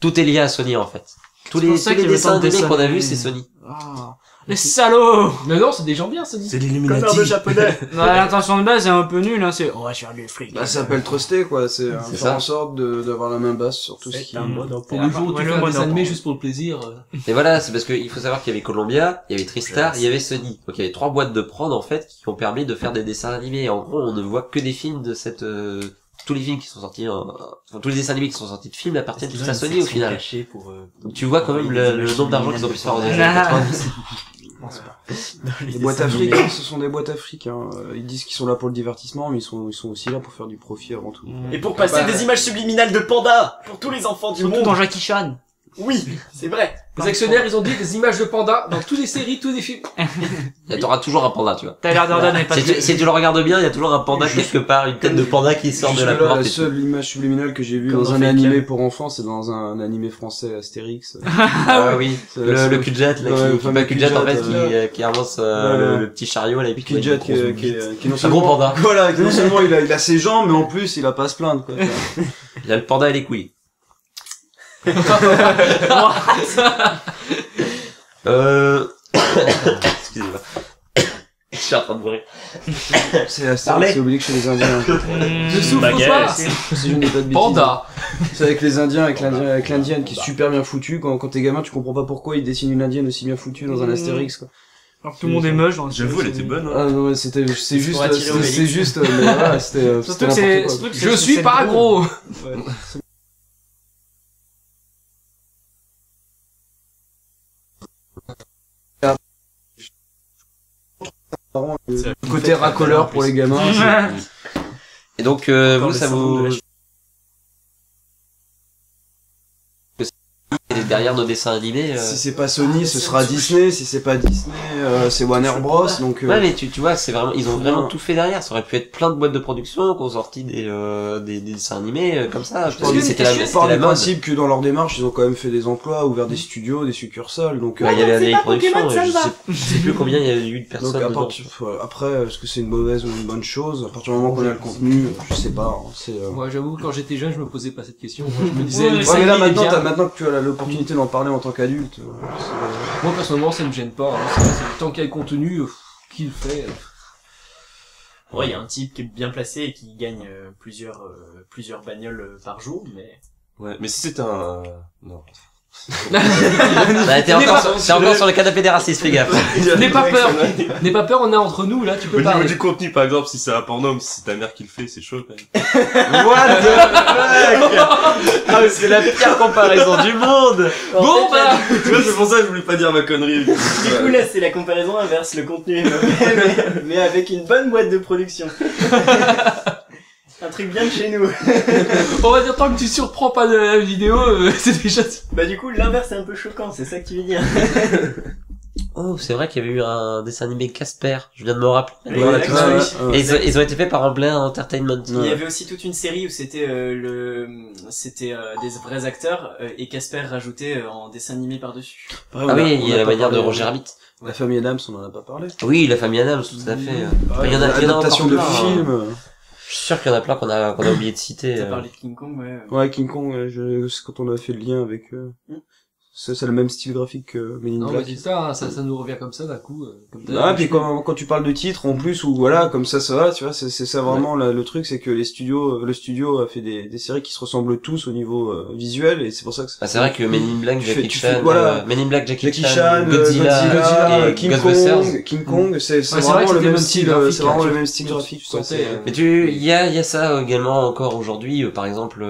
Tout est lié à Sony en fait. Tous les, tous les dessins animés qu'on a vus, c'est Sony. Ah, les salauds Non, non, c'est des gens bien, ça dit. C'est l'Illuminati. de japonais. (laughs) Non, L'intention de base est un peu nulle, hein, c'est on va faire les flics. Bah, ça s'appelle truster, quoi. C'est euh, C'est faire ça. en sorte de- d'avoir la main basse sur tout ce qui un monopole. Le jour où tu le fais un dessin monopole. animé juste pour le plaisir. euh, Et voilà, c'est parce qu'il faut savoir qu'il y avait Columbia, il y avait Tristar, il y avait Sony. Donc il y avait trois boîtes de prod en fait qui ont permis de faire des dessins animés. En gros, on ne voit que des films de cette... euh, tous les films qui sont sortis, euh, enfin, tous les dessins animés qui sont sortis de films appartiennent tous à Sony au final. pour, euh, Donc tu vois quand même le, le nombre d'argent qu'ils ont pu se faire en (laughs) (laughs) années. 90. (laughs) Les boîtes africaines, ce sont des boîtes africaines. Ils disent qu'ils sont là pour le divertissement, mais ils sont, ils sont aussi là pour faire du profit avant tout. Et pour passer des images subliminales de pandas pour tous les enfants du Surtout monde. dans Jackie Chan. Oui, c'est vrai. Les actionnaires, ils ont dit des images de pandas dans toutes les séries, tous les films. Il y aura toujours un panda, tu vois. Tyler Durden n'est pas Si tu, si tu le regardes bien, il y a toujours un panda quelque part, une tête de panda qui sort de la porte. la et seule image subliminale que j'ai vue dans un animé pour enfants, c'est dans un, animé français Astérix. (laughs) Ah oui, le, le cul-jet, là, qui, en fait, qui, euh, euh, avance euh, ouais. le, petit chariot, là, et puis qui, est- non Un seulement, gros panda. (laughs) voilà, non seulement il a, il a ses jambes, mais en plus il a pas à se plaindre, quoi. (laughs) Il a le panda et les couilles. Euh... Excusez-moi. (coughs) Je suis en train de mourir. C'est Astérix, Parlez. c'est oublié que chez les Indiens. Souffre Baguette. pas. Si je pas de bêtises. Panda. C'est avec les Indiens, avec l'Indien- avec l'indienne qui est super bien foutue. Quand, quand t'es gamin, tu comprends pas pourquoi ils dessinent une indienne aussi bien foutue dans un Mm. Astérix, quoi. Alors que tout le monde est moche dans J'avoue, elle était bonne. Hein. Ah non, ouais, c'était, c'est juste, c'est juste, euh, mais voilà, c'était, euh, Surtout que c'est, Je suis pas gros. (laughs) côté racoleur pour les gamins. (laughs) Et donc, euh, vous, ça vous... la Et derrière nos dessins animés... euh, Si c'est pas Sony, ce sera Disney. Si c'est pas Disney, euh, c'est Warner Bros. Donc, euh, Ouais, mais tu, tu vois, c'est vraiment, ils ont vraiment tout fait derrière. Ça aurait pu être plein de boîtes de production qui ont sorti des, euh, des, des dessins animés euh, comme ça. Je pense que que c'était la, je c'était pars la du mode. principe que dans leur démarche, ils ont quand même fait des emplois, ouvert des studios, des succursales. Donc, il y avait des productions, je je sais plus combien il y a eu de personnes donc à après, est-ce que c'est une mauvaise ou une bonne chose? À partir du moment qu'on a le contenu, je sais pas. hein, c'est. Moi, j'avoue, quand j'étais jeune, je me posais pas cette question. Je me disais, Ouais, le mais là maintenant, maintenant que tu as l'opportunité d'en parler en tant qu'adulte, euh, c'est- Moi, personnellement, ça me gêne pas. hein. C'est- c'est- Tant qu'il y a le contenu, euh, qui le fait euh. Ouais, il y a un type qui est bien placé et qui gagne euh, plusieurs euh, plusieurs bagnoles euh, par jour, mais Ouais, mais si c'était un... Non. Bah, t'es encore, pas- sur- encore sur le canapé des racistes, fais gaffe. (laughs) N'aie pas peur. N'aie pas peur, on est entre nous, là, tu peux Au niveau parler. du contenu, par exemple, si c'est un porno, mais si c'est ta mère qui le fait, c'est chaud quand même. (laughs) What the fuck? (laughs) Ah, mais c'est la pire comparaison du monde Bon, bah, tu vois, c'est pour ça que je voulais pas dire ma connerie. du coup là c'est la comparaison inverse, le contenu est mauvais, mais, mais avec une bonne boîte de production. Un truc bien de chez nous. (laughs) on va dire tant que tu surprends pas de la vidéo, euh, (laughs) c'est déjà... Bah du coup l'inverse est un peu choquant, c'est ça que tu veux dire. (laughs) Oh, c'est vrai qu'il y avait eu un dessin animé Casper, je viens de me rappeler. Oui, ouais. Et ils, ont- ils ont été faits par Amblin Entertainment. Il y avait aussi toute une série où c'était euh, le c'était euh, des vrais acteurs euh, et Casper rajouté euh, en dessin animé par dessus. Pareil, Ah oui, on il y a la manière de Roger Rabbit. La famille Adams, on en a pas parlé. Oui, la famille Adams, tout à fait. Pareil, Il y en a- il y en a de hein. films. Je suis sûr qu'il y en a plein qu'on a, qu'on a oublié de citer. T'as euh. parlé de King Kong, ouais. Ouais, King Kong, ouais, je... c'est quand on a fait le lien avec eux. Mm. C'est le même style graphique que Men in Non, mais Black. c'est ça, hein, ça, ça nous revient comme ça d'un coup. euh, comme Ah, puis quand, quand tu parles de titres en plus ou voilà comme ça ça va tu vois c'est c'est ça vraiment la- le truc c'est que les studios le studio a fait des, des séries qui se ressemblent tous au niveau euh, visuel et c'est pour ça que Bah, c'est vrai que Men in Black, Jackie Chan, fais- voilà. euh, Men in Black, Jackie, Jackie Chan, euh, Godzilla, Godzilla, et King. Kong, King Kong, c'est c'est Ouais, c'est vrai vraiment le même le style, euh, c'est vraiment hein. le même style Tu- graphique. euh, Mais tu, il y a, il y a ça également encore aujourd'hui, euh, par exemple,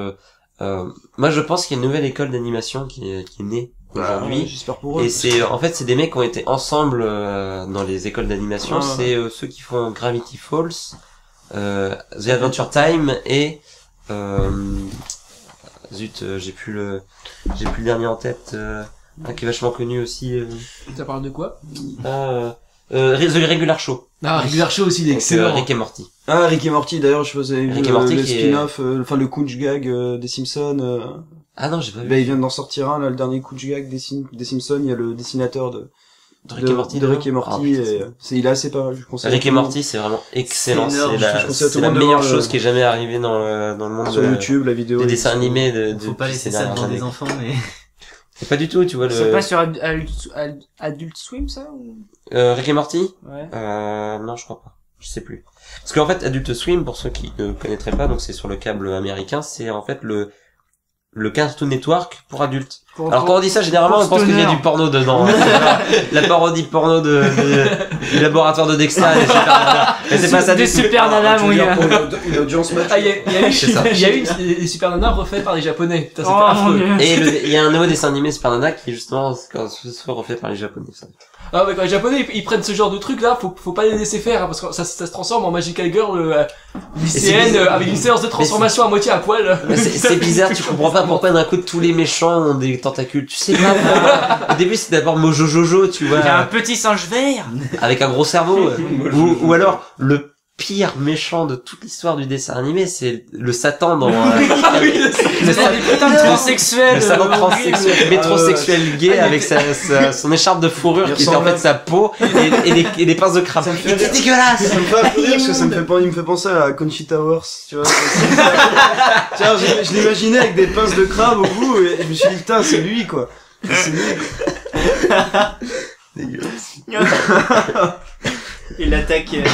euh, moi je pense qu'il y a une nouvelle école d'animation qui est, qui est née aujourd'hui. Ouais, J'espère pour eux. Et c'est en fait c'est des mecs qui ont été ensemble euh, dans les écoles d'animation. Ah. C'est euh, ceux qui font Gravity Falls, euh, The Adventure Time et euh, zut euh, j'ai plus le j'ai plus le dernier en tête. euh, un qui est vachement connu aussi. Euh, Ça parle de quoi? Ah, euh, The Regular Show. Ah, Regular Show aussi, il est Donc, euh, excellent. Rick et Morty. Ah, Rick et Morty, d'ailleurs, je sais pas si vous avez vu Rick et le, Morty le spin-off, euh, enfin le Kunch Gag euh, des Simpsons. euh, Ah non j'ai pas vu. bah, il vient d'en sortir un, là, le dernier Kunch Gag des, Sim- des Simpsons, il y a le dessinateur de, de Rick et Morty. de Rick et Morty, Ah, et euh, c'est, il est assez pas mal, je conseille. Rick et. Morty, c'est vraiment excellent. C'est la, c'est meilleure chose qui est jamais arrivée dans le, dans le monde Sur de- YouTube, la vidéo. des dessins animés de, de Faut pas laisser ça devant des enfants, mais... C'est pas du tout, tu vois le C'est pas sur Ad- Adult, Ad- Adult Swim, ça ou... euh, Rick et Morty. Ouais. Euh, non, je crois pas. Je sais plus. Parce qu'en fait, Adult Swim, pour ceux qui ne connaîtraient pas, donc c'est sur le câble américain, c'est en fait le le Cartoon Network pour adultes. Alors quand on dit ça, généralement, on pense qu'il y a du porno dedans. hein. (laughs) La parodie porno de, de- du laboratoire de. Mais c'est pas ça Des super nanas, tu mon gars. une, audience mature. Ah, il y a, il y a eu, C'est ça. il y a eu des, des Super Nanas refaits par les Japonais. Putain, Oh, affreux. Et il y a un nouveau dessin animé Super Nana qui justement quand ce soit refait par les Japonais. ça. Ah ouais, quand les Japonais ils, ils prennent ce genre de truc là, faut, faut pas les laisser faire hein, parce que ça, ça se transforme en Magical Girl euh, lycéenne bizarre. euh, avec une séance de transformation à moitié à poil. Mais c'est c'est bizarre, tu comprends pas pourquoi d'un coup tous les méchants ont des tentacules. Tu sais pas. Au début c'est d'abord Mojo Jojo, tu vois, Il y a un petit singe vert. avec un gros cerveau. (laughs) ou, ou alors le pire méchant de toute l'histoire du dessin animé, c'est le Satan dans (laughs) euh, le, C'est sa- des putains de transsexuels. le salon euh, transsexuel, métrosexuel gay Ah, il avec sa, sa- son écharpe de fourrure Il qui était en fait sa peau et, et des, et des pinces de crabe. Il rire. dégueulasse. Ça me fait un peu rire parce que ça me fait, il me fait penser à Conchita Wurst, tu vois. (laughs) tu vois, je, je l'imaginais avec des pinces de crabe au bout et je me suis dit, putain, c'est lui, quoi. C'est lui. (laughs) Et l'attaque, euh,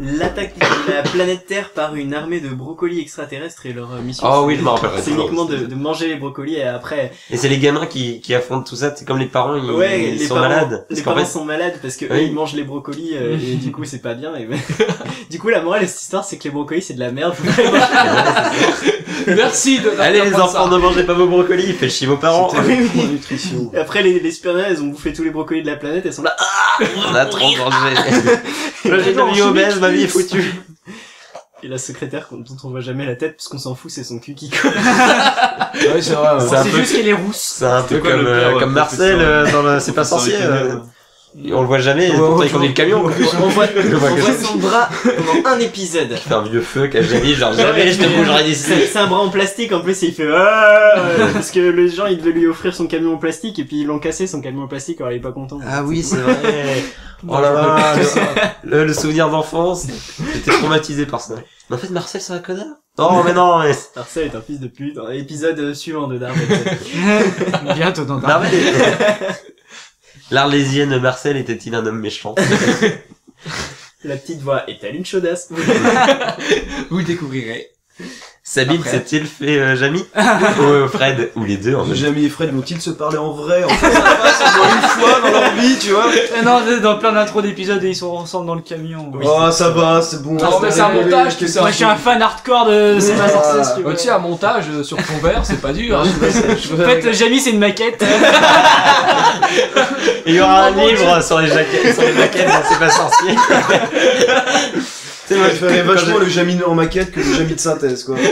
l'attaque de la planète Terre par une armée de brocolis extraterrestres et leur euh, mission. Oh oui, je m'en rappelle. C'est uniquement de, de manger les brocolis et après, Et c'est les gamins qui, qui affrontent tout ça, c'est comme les parents, ils, ouais, ils les sont parents, malades. Les parents fait, sont malades parce que eux, ils mangent les brocolis euh, et du coup c'est pas bien. Et (laughs) (laughs) du coup la morale de cette histoire c'est que les brocolis c'est de la merde. (laughs) Merci de allez les ça. enfants, ne mangez pas vos brocolis, faites chier vos parents. Nutrition. Et après les, les super nanas, elles ont bouffé tous les brocolis de la planète, elles sont là. Ah On a trop mangé. Là, j'ai une vie obèse, ma vie est foutue. Et la secrétaire dont on voit jamais la tête parce qu'on s'en fout, c'est son cul qui colle. (laughs) Ouais, c'est vrai. ouais. C'est un C'est peu- juste qu'elle est rousse. C'est un peu comme, euh, comme Marcel euh, dans le C'est pas sorcier. Euh. On le voit jamais, Ouais, pourtant ouais, il conduit le camion. On voit, on son bras pendant un épisode. Il fait un vieux feu qu'a jamais, genre jamais je te bougerai d'ici. C'est un bras en plastique en plus et il fait Ah (laughs) parce que les gens ils devaient lui offrir son camion en plastique et puis ils l'ont cassé son camion en plastique alors il est pas content. Ah oui, c'est vrai. Oh là là, le, le- le souvenir d'enfance. J'étais traumatisé par ça. Mais en fait, Marcel, c'est un connard. Non, mais non, mais... Marcel est un fils de pute. Dans l'épisode euh, suivant de Dark. (laughs) Bientôt dans ta... L'Arlésienne Marcel était-il un homme méchant (laughs) La petite voix est-elle une chaudasse? (laughs) Vous le découvrirez. Sabine s'est-il fait euh, Jamy (laughs) Ou euh, Fred Ou les deux, en fait. Jamie et Fred vont-ils se parler en vrai, en face à face, au moins une fois dans leur vie, tu vois (laughs) Eh non, dans plein d'intros d'épisodes, ils sont ensemble dans le camion. Oh, ça va, c'est bon. Non, mais c'est un montage, tu sais. Moi, je suis un fan hardcore de C'est pas sorcier, tu sais, un montage euh, sur fond vert, c'est pas dur. hein. (laughs) En fait, Jamie, c'est une maquette. Il y aura un livre sur les jaquettes, sur les maquettes, dans c'est pas sorcier. Tu sais, moi, je ferais vachement le Jamie en maquette que le Jamie de synthèse, quoi. (laughs)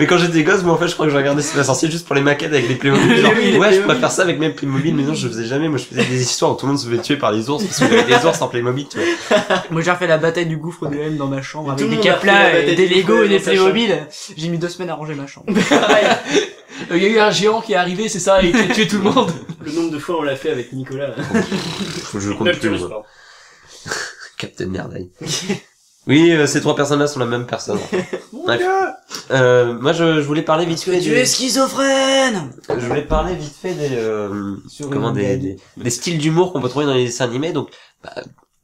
Mais quand j'étais gosse, moi en fait, je crois que je regardais C'est pas sorcier juste pour les maquettes avec les Playmobil. (laughs) Genre, Oui, les ouais, je préfère ça avec mes Playmobil, mais non, je faisais jamais. Moi, je faisais des histoires où tout le monde se faisait tuer par les ours parce qu'il y avait des ours en Playmobil, tu vois. (laughs) Moi, j'ai refait la bataille du gouffre de M dans ma chambre avec des caplas et des Lego et des Playmobil. J'ai mis deux semaines à ranger ma chambre. Il y a eu un géant qui est arrivé, c'est ça, et qui a tué tout le monde. Le nombre de fois on l'a fait avec Nicolas. Faut que je compte plus. Captain Merveille. (laughs) Oui, euh, ces trois personnes-là sont la même personne. Bref. Euh, moi, je, je voulais parler vite fait des... schizophrène Je voulais parler vite fait des, euh, Sur comment, des, des, des styles d'humour qu'on peut trouver dans les dessins animés. Donc, bah,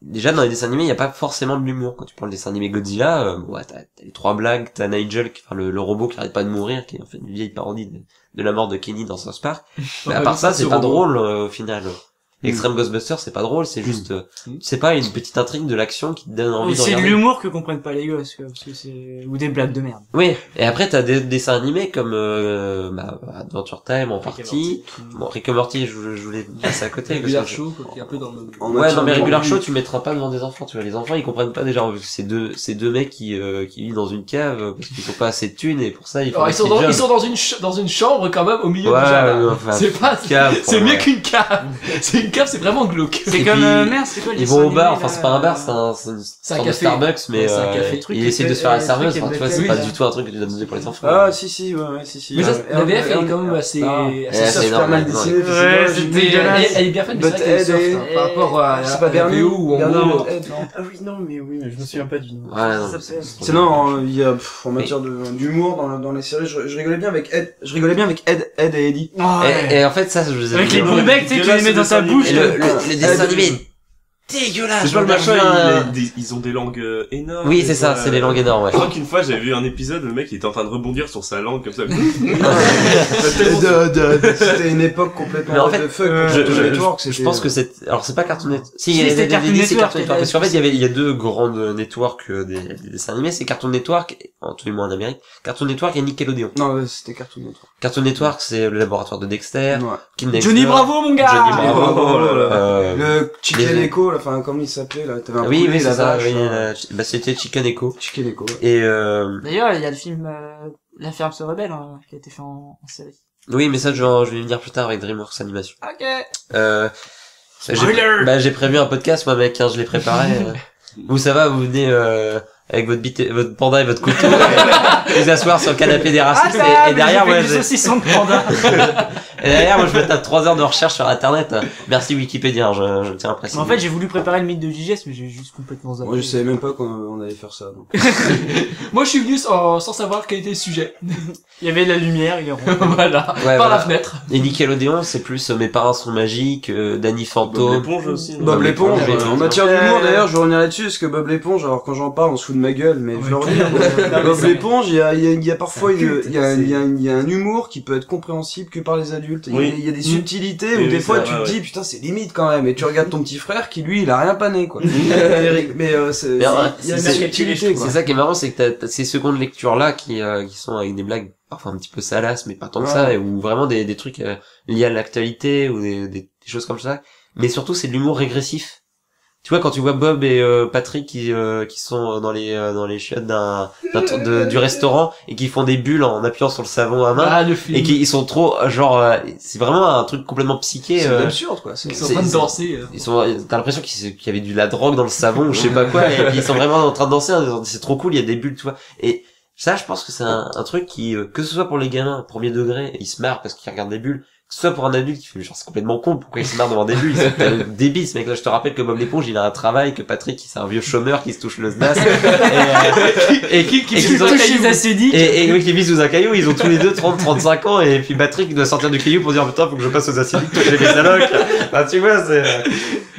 déjà, dans les dessins animés, il n'y a pas forcément de l'humour. Quand tu prends le dessin animé Godzilla, euh, ouais, t'as t'as les trois blagues, t'as Nigel, qui, enfin, le, le robot qui arrête pas de mourir, qui est en fait une vieille parodie de, de la mort de Kenny dans South Park. (laughs) Mais à part ça, c'est pas drôle, euh, au final. Extreme Ghostbusters, c'est pas drôle, c'est juste, euh, Mm. c'est pas une petite intrigue de l'action qui te donne envie de c'est de regarder. l'humour que comprennent pas les gosses, quoi, parce que c'est, ou des blagues de merde. Oui, et après t'as des dessins animés comme euh, bah, Adventure Time en partie. Bon, Rick et Morty, je, je voulais passer à côté. Regular Show, quoi, qui est un peu dans le Ouais, non mais Regular. Show, tu mettras pas devant des enfants, tu vois. Les enfants, ils comprennent pas déjà. C'est deux, c'est deux mecs qui, euh, qui vivent dans une cave euh, parce qu'ils ont pas assez de thunes et pour ça ils font ils sont dans, ils sont dans une, dans une chambre quand même au milieu Ouais, du jardin. c'est pas, cave, c'est mieux qu'une cave. (laughs) c'est cave, c'est vraiment glauque. C'est Et comme, puis, euh, merde, c'est quoi le Ils vont au bar, enfin c'est pas un bar, c'est un, c'est une un sorte de café. Starbucks, mais Ouais, c'est un euh, café. Truc il qui essaie de fait- se faire la euh, serveuse. truc Enfin, tu vois, est c'est pas du tout un truc que tu dois donner pour les enfants. Ah, si, si, ouais, ouais, si, si. Mais ça, Euh, la VF, elle est euh, quand même euh, assez, ah. assez c'est super énorme, mal ouais. dessiné. Ouais, c'est c'est dommage. Mais dégueulasse. elle, elle est bien faite, mais c'est vrai qu'elle est Ed soft, est- hein, par rapport à, C'est pas la Bernie VO où en Bernard gros, Ed, non. Ah oui, non, mais oui, mais je me souviens pas du nom. Ouais, non, Ça c'est- non, il y a pff, en matière de- d'humour dans, dans les séries, je, je rigolais bien avec Ed, je rigolais bien avec Ed, Ed et Eddie. Et, et en fait, ça, je les Avec les aime boules boules bec, tu sais, tu les mets dans ta bouche. Et le, le, les dessins animés, dégueulasse. C'est je pas le machin, il a des- ils ont des langues euh, énormes. Oui, c'est ça, c'est les langues énormes, ouais. Je crois qu'une fois, j'avais vu un épisode, le mec, il était en train de rebondir sur sa langue comme ça. (laughs) (laughs) C'était de- de- de- c'était une époque complètement Mais en what fait, the fuck. euh, je, Cartoon je, Network, je, c'était- pense que c'est alors c'est pas Cartoon Network si, Si, il y a c'était des- Cartoon des- des- c'est Network, Cartoon Network parce qu'en fait il y avait il y a deux grandes networks euh, des, des dessins animés c'est Cartoon Network en tout le monde en Amérique Cartoon Network et Nickelodeon Non, ouais, c'était Cartoon Network. Cartoon Network c'est le laboratoire de Dexter Ouais. Johnny Bravo, mon gars! Johnny Bravo Oh là là. euh, Le Chicken les- Echo, là, enfin, comment il s'appelait, là, t'avais un oui oui c'est ça oui, euh, bah c'était Chicken Echo Chicken Echo, ouais. et euh, D'ailleurs, il y a le film, euh, La ferme se rebelle, hein, qui a été fait en, en série. oui mais ça je vais, je vais y venir plus tard avec DreamWorks Animation Ok. euh, j'ai- Spoiler bah j'ai prévu un podcast moi mec hein, je l'ai préparé euh. (laughs) vous ça va vous venez euh, avec votre bite, votre panda et votre couteau et (laughs) vous asseoir sur le canapé des Ah, racistes et, et derrière j'ai du j'ai- saucisson de panda. (laughs) et derrière moi je me tape trois heures de recherche sur internet merci Wikipédia hein, je, je tiens à préciser en fait, j'ai voulu préparer le mythe de JGS, mais j'ai juste complètement zappé. Moi, je savais même pas qu'on on allait faire ça, donc. (laughs) Moi, je suis venu sans, sans savoir quel était le sujet. (laughs) Il y avait de la lumière, il est (laughs) rond. voilà. Ouais, Par voilà. la fenêtre. et Nickelodeon c'est plus euh, mes parents sont magiques euh, Danny Bob Fantôme l'éponge aussi. non Bob l'éponge, euh, en matière d'humour d'ailleurs, je vais revenir là-dessus, parce que Bob l'éponge, alors quand j'en parle, on se fout de ma gueule, mais je vais Ouais. revenir. Bob l'éponge, il y a, il y a, il y a parfois il y a, y a, y a un humour qui peut être compréhensible que par les adultes. Il y a- Oui. Il y a des Mm. subtilités Oui, où des oui, fois tu te ouais. dis, putain, c'est limite quand même, et tu regardes ton petit frère qui lui, il a rien pané, quoi. (laughs) Eric, mais euh, c'est, c'est- subtilité, quoi. c'est ça qui est marrant c'est que t'as, t'as ces secondes lectures là qui euh, qui sont avec des blagues parfois un petit peu salaces mais pas tant que ça et ou vraiment des des trucs euh, liés à l'actualité ou des, des, des choses comme ça mais surtout c'est de l'humour régressif tu vois quand tu vois Bob et euh, Patrick qui euh, qui sont dans les euh, dans les chiottes d'un, d'un tr- de- du restaurant et qui font des bulles en appuyant sur le savon à main Ah, le film. et qui ils sont trop euh, genre euh, c'est vraiment un truc complètement psyché C'est euh, absurde, quoi. C'est- Ils sont en train de danser. euh. ils sont t'as l'impression qu'il y avait du la drogue dans le savon ou je sais pas quoi et puis ils sont vraiment en train de danser en disant, c'est trop cool il y a des bulles tu vois et ça je pense que c'est un, un truc qui euh, que ce soit pour les gamins premier degré ils se marrent parce qu'ils regardent des bulles soit pour un adulte qui fait genre c'est complètement con pourquoi il se marre devant des bulles c'est (laughs) débile ce mec là je te rappelle que Bob l'éponge il a un travail que Patrick c'est un vieux chômeur qui se touche le sdas (laughs) et, euh, et qui qui Et qui et, et oui, qui vit sous un caillou, ils ont tous les deux 30, 35 ans, et puis Patrick doit sortir du caillou pour dire, putain, faut que je passe aux acidiques, toucher les allocs. Bah, tu vois, c'est, euh,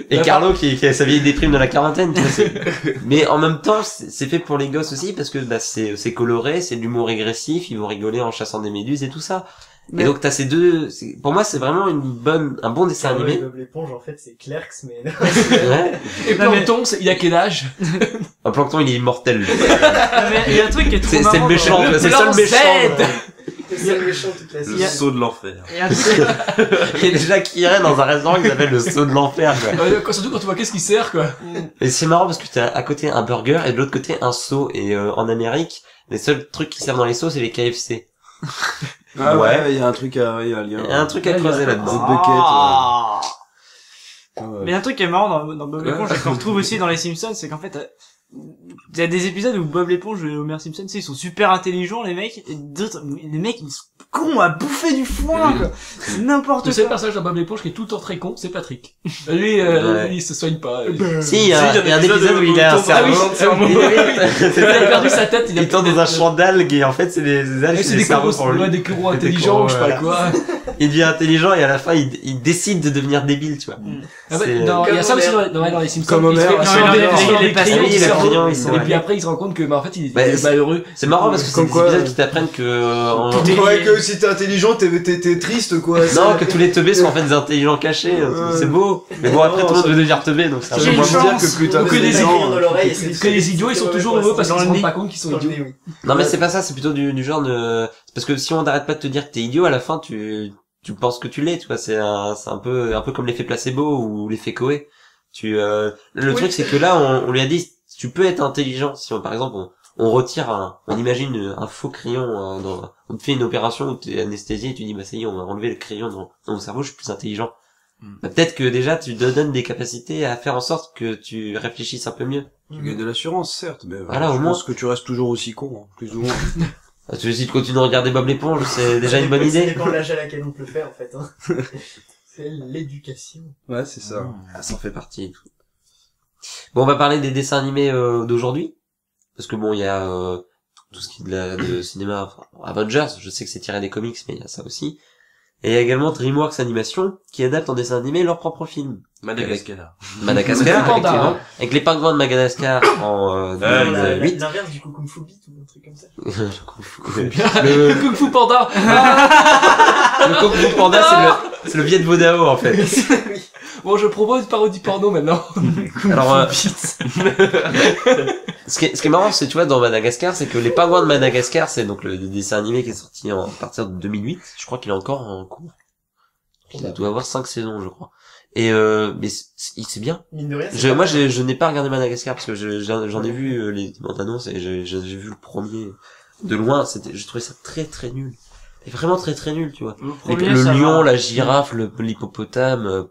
et Carlo qui, qui a sa vieille déprime de la quarantaine, tu vois, mais en même temps, c'est fait pour les gosses aussi, parce que, bah, c'est, c'est coloré, c'est de l'humour régressif, ils vont rigoler en chassant des méduses et tout ça. Mais- Et donc, t'as ces deux, c'est- pour moi, c'est vraiment une bonne, un bon dessin animé. Bob l'éponge, en fait, c'est Clerks, mais... (laughs) Ouais. Et mais- Plankton, c'est- il a quel âge? Un plancton, il est immortel. (laughs) Mais il y a un truc qui est trop C'est, c'est le marrant méchant, dans- tu vois, c'est le seul méchant. C'est le méchant toute la Le y a- saut de l'enfer. Il y a un truc- Il y a déjà qui irait dans un restaurant qui s'appelle le saut de l'enfer, quoi. Surtout quand tu vois qu'est-ce qui sert, quoi. Et c'est marrant parce que t'as à côté un burger et de l'autre côté un seau. Et euh, en Amérique, les seuls trucs qui servent dans les seaux, c'est les KFC. Ah Ouais. ouais, il y a un truc à, il y a un lien. Il y a un truc à creuser là-dedans. Bucket, Ah. ouais. Mais il y a un truc qui est marrant dans, dans Bob l'éponge et qu'on retrouve (laughs) aussi dans les Simpsons, c'est qu'en fait, euh, il y a des épisodes où Bob l'éponge et Homer Simpson, tu sais, ils sont super intelligents, les mecs, et d'autres, les mecs, ils sont cons à bouffer du foin, quoi. C'est n'importe Le seul quoi. personnage dans Bob l'éponge qui est tout le temps très con, c'est Patrick. Lui, euh, Ouais. lui, il se soigne pas. Il, Ben, Si, il y a, Si, il y a un épisode où il a un cerveau. cerveau. Il- a perdu sa tête, il a Il tombe dans un champ d'algues et en fait c'est des, des algues, c'est des cerveaux pour lui. des coraux intelligents, je sais pas quoi. (laughs) Il devient intelligent et à la fin il, il décide de devenir débile, tu vois. Ah ouais, C'est- dans- il y a ça Comme aussi Homer. dans, dans, dans les Simpsons. Comme Homer, ah, il est passé, ils sont Et puis après, il se rend compte que, bah, en fait, il Bah, est c'est- malheureux. C'est marrant parce que c'est Comme des épisodes euh, qui t'apprennent que euh, Ouais, que si t'es intelligent, t'es, t'es, t'es triste, quoi. non que tous les teubés sont en fait des intelligents cachés. Ouais. C'est beau. Mais bon après tout le monde veut devenir teubé donc c'est un Ça que des gens, idiots dans euh, l'oreille, plus- c'est- Que les idiots, ils sont toujours heureux parce qu'ils se rendent pas compte qu'ils sont idiots. Non mais c'est pas ça, c'est plutôt du, du genre de... c'est Parce que si on n'arrête pas de te dire que t'es idiot, à la fin tu tu penses que tu l'es, tu vois, c'est un, c'est un peu un peu comme l'effet placebo ou l'effet Coé. Tu euh, le truc c'est que là on, on lui a dit tu peux être intelligent si on, par exemple on, on retire un on imagine un faux crayon euh, dans on te fait une opération où t'es anesthésié et tu dis bah ça y est on va enlever le crayon dans, dans mon cerveau, je suis plus intelligent. Hmm. Bah, peut-être que déjà tu te donnes des capacités à faire en sorte que tu réfléchisses un peu mieux. Tu gagnes de l'assurance, certes, mais euh, Voilà, je au moins. pense que tu restes toujours aussi con, hein, plus ou moins. (laughs) Ah, tu décides de continuer de regarder Bob l'éponge, c'est (laughs) déjà une bonne idée. dépend de l'âge à laquelle on peut le faire, en fait. Hein. (laughs) c'est l'éducation. ouais, c'est ça. Ah, ça en fait partie. Bon, on va parler des dessins animés euh, d'aujourd'hui. Parce que bon, il y a euh, tout ce qui est de, la, de (coughs) cinéma. Enfin, Avengers, je sais que c'est tiré des comics, mais il y a ça aussi. Et il y a également DreamWorks Animation, qui adapte en dessin animé leur propre film. Madagascar. Madagascar, Fu Panda, effectivement. hein. Avec les pingouins de Madagascar en euh, Ah, Non, la- la- 2008. L'inverse du Kung Fu Beat ou un truc comme ça. (laughs) le, Kung Fu Panda. le Kung Fu Panda, c'est le, c'est le Viet Vo Dao, en fait. (laughs) (laughs) Bon, je propose une parodie porno maintenant. (laughs) Alors, euh, (laughs) ce, qui est, ce qui est marrant, c'est tu vois dans Madagascar, c'est que les pingouins de Madagascar, c'est donc le dessin animé qui est sorti en, à partir de 2008. Je crois qu'il est encore en cours. Il doit avoir cinq saisons, je crois. Et euh, mais c'est c'est bien. Mine de rien, Je, moi, je, je n'ai pas regardé Madagascar parce que je- j'en ai vu euh, les bandes annonces et j'ai j'ai- j'ai vu le premier de loin. C'était, j'ai trouvé ça très très nul. Et vraiment très très nul, tu vois. Le, Les- premier, le ça lion, va. la girafe, le- l'hippopotame. euh,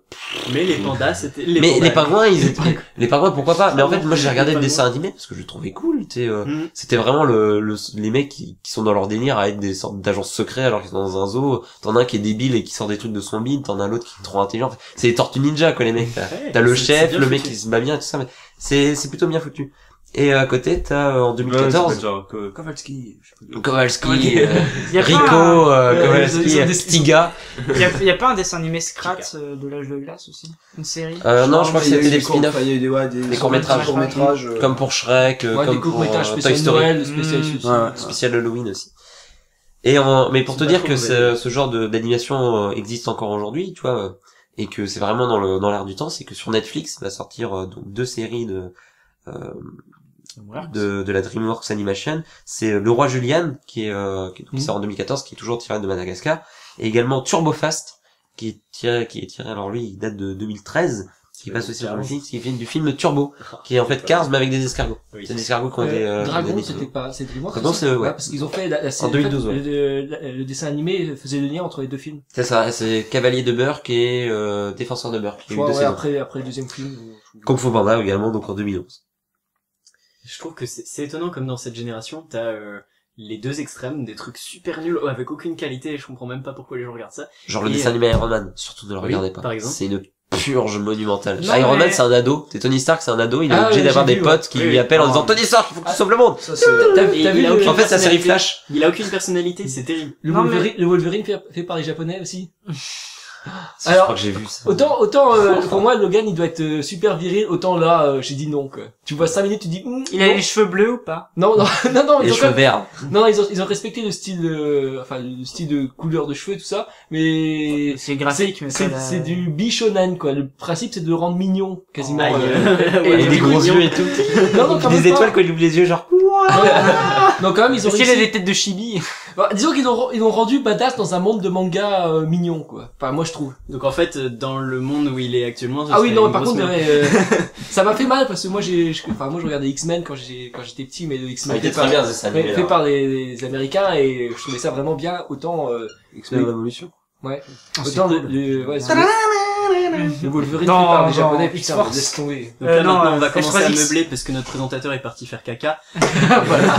Mais les pandas, c'était mais pandas. les pingouins, ils étaient, (laughs) les pingouins, pourquoi pas? Mais en fait, moi, j'ai regardé Les le dessin animé parce que je le trouvais cool. tu sais, euh, Mhm. C'était vraiment le, le- les mecs qui, qui sont dans leur délire à être des sortes d'agents secrets alors qu'ils sont dans un zoo. T'en as un qui est débile et qui sort des trucs de son bide, t'en as l'autre qui est trop intelligent. C'est les tortues ninja, quoi, les mecs. T'as Ouais, le chef, le mec qui se bat bien, tout ça. mais C'est, c'est plutôt bien foutu. Et euh, à côté, t'as euh, en Ouais, ça 2014 s'appelle genre Ko- Kowalski. Kowalski, euh, Il y a pas Rico, euh, Kowalski, euh, Stiga. Il y a, il y a pas un dessin animé Scratch euh, de l'âge de glace aussi? Une série? Euh, non, je crois que c'était eu des spin-offs. Il y a eu des, ouais, des, Des courts-métrages. euh, Comme pour Shrek, euh, Ouais, comme des pour euh, Toy Story. Noël, spécial Mmh. suicide. Ouais, ouais. spécial Halloween aussi. Et en, mais pour te dire que ce, genre de- d'animation euh, existe encore aujourd'hui, tu vois, euh, et que c'est vraiment dans le dans l'air du temps, c'est que sur Netflix va sortir euh, donc deux séries de euh, de, de la DreamWorks Animation. C'est euh, Le Roi Julian qui est euh, qui, qui Mhm. sort en 2014, qui est toujours tiré de Madagascar, et également Turbo Fast qui est tiré qui est tiré alors lui il date de 2013 qui passe aussi dans le film, qui vient du film Turbo, qui est en fait Cars mais avec des escargots. Oui. C'est des escargots qui ont Euh, été euh, Dragon, des- c'était pas, DreamWorks. Dragon, c'est- ouais. parce qu'ils ont fait la, la En 2012, en fait, ouais. le, le- le dessin animé faisait le lien entre les deux films. C'est ça, c'est Cavalier de Burke et euh, Défenseur de Burke. Deux ouais, après, après le deuxième film. Kung Fu Panda également, donc en 2011. Je trouve que c'est c'est étonnant comme dans cette génération, t'as euh, les deux extrêmes, des trucs super nuls, oh, avec aucune qualité, et je comprends même pas pourquoi les gens regardent ça. Genre le dessin euh, animé Iron Man, surtout ne le oui, regardez pas. par exemple. C'est une purge monumentale. Non, Iron mais- Man c'est un ado, c'est Tony Stark c'est un ado, il est Ah, obligé ouais, d'avoir des vu, potes qui Oui, lui appellent en Ah. disant Tony Stark, il faut que tu sauves le monde. Ça. T'as vu a le, aucune En fait c'est la série. Flash. Il a aucune personnalité, c'est terrible. le Non, mais- Wolverine, le Wolverine fait, fait par les Japonais aussi (laughs) Alors, crois que j'ai vu ça. Autant, autant, euh, (laughs) pour moi, Logan, il doit être euh, super viril, autant là, euh, j'ai dit non, quoi. Tu vois 5 minutes, tu dis, Hum, Il a les cheveux bleus ou pas? Non, non, (laughs) non, non, Les ils ont, cheveux même- verts. non, non, ils ont, ils ont respecté le style, euh, enfin, le style de couleur de cheveux et tout ça, mais C'est graphique, mais c'est, c'est du bishonen, quoi. Le principe, c'est de le rendre mignon, quasiment. Euh. (laughs) Ouais, Et des gros yeux et tout. Non, non, quand même Des étoiles quand il ouvre les yeux genre. Non, quand même, ils ont Est-ce qu'il a des têtes de chibi Bah, disons qu'ils ont, ils ont rendu badass dans un monde de manga euh, mignon, quoi. Enfin, moi, je trouve. Donc en fait, euh, dans le monde où il est actuellement, Ah oui, non, par contre, euh, (laughs) ça m'a fait mal parce que moi, j'ai, enfin, moi, je regardais X-Men quand j'ai, quand j'étais petit, mais le Ah, X-Men il était fait très par- bien dessin fait, fait par les, les Américains et je trouvais ça vraiment bien, autant, euh, X-Men. Révolution. autant le, le, ouais, le, Wolverine Non, fait par des non, Japonais, putain, X-Force. laisse tomber. Donc Euh, là, non, maintenant, on euh, va commencer à H3X. meubler parce que notre présentateur est parti faire caca. (laughs)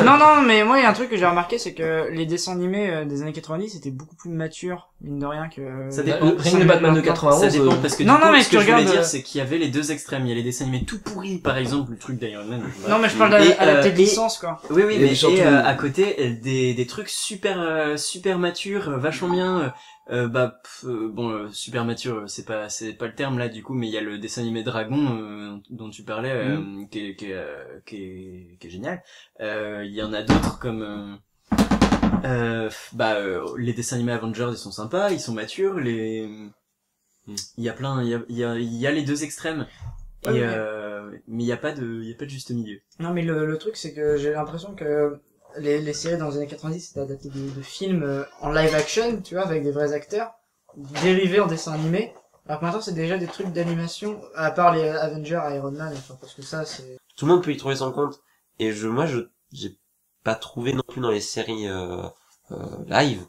Non, non, mais moi, il y a un truc que j'ai remarqué, c'est que les dessins animés euh, des années 90 étaient beaucoup plus matures, mine de rien, que... Ça dépend. Rien que le Batman de maintenant. 91. Ça dépend euh, parce que Non, du non, coup, mais ce que je voulais regardes, dire, euh, c'est qu'il y avait les deux extrêmes. Il y a les dessins animés tout pourris, par exemple, le truc d'Iron Man. Non, mais je parle d'adapter euh, de licence, quoi. Oui, oui, mais euh, à côté, euh, des, des trucs super, euh, super matures, euh, vachement bien. Euh, bah pff, euh, bon euh, super mature euh, c'est pas c'est pas le terme là du coup mais il y a le dessin animé Dragon euh, dont tu parlais euh, qui, est, qui, est, euh, qui est qui est génial. Euh, il y en a d'autres comme euh, euh, bah euh, les dessins animés Avengers ils sont sympas ils sont matures les il y a plein il y a il y a, il y a les deux extrêmes. Et Ouais, ouais. euh, mais il y a pas de il y a pas de juste milieu. Non, mais le, le truc, c'est que j'ai l'impression que les, les séries dans les années 90, c'était adapté de, de films euh, en live action, tu vois, avec des vrais acteurs, dérivés en dessin animé. Alors que maintenant, c'est déjà des trucs d'animation, à part les Avengers, Iron Man, enfin, parce que ça, c'est... Tout le monde peut y trouver son compte. Et je, moi, je, j'ai pas trouvé non plus dans les séries euh, euh, live,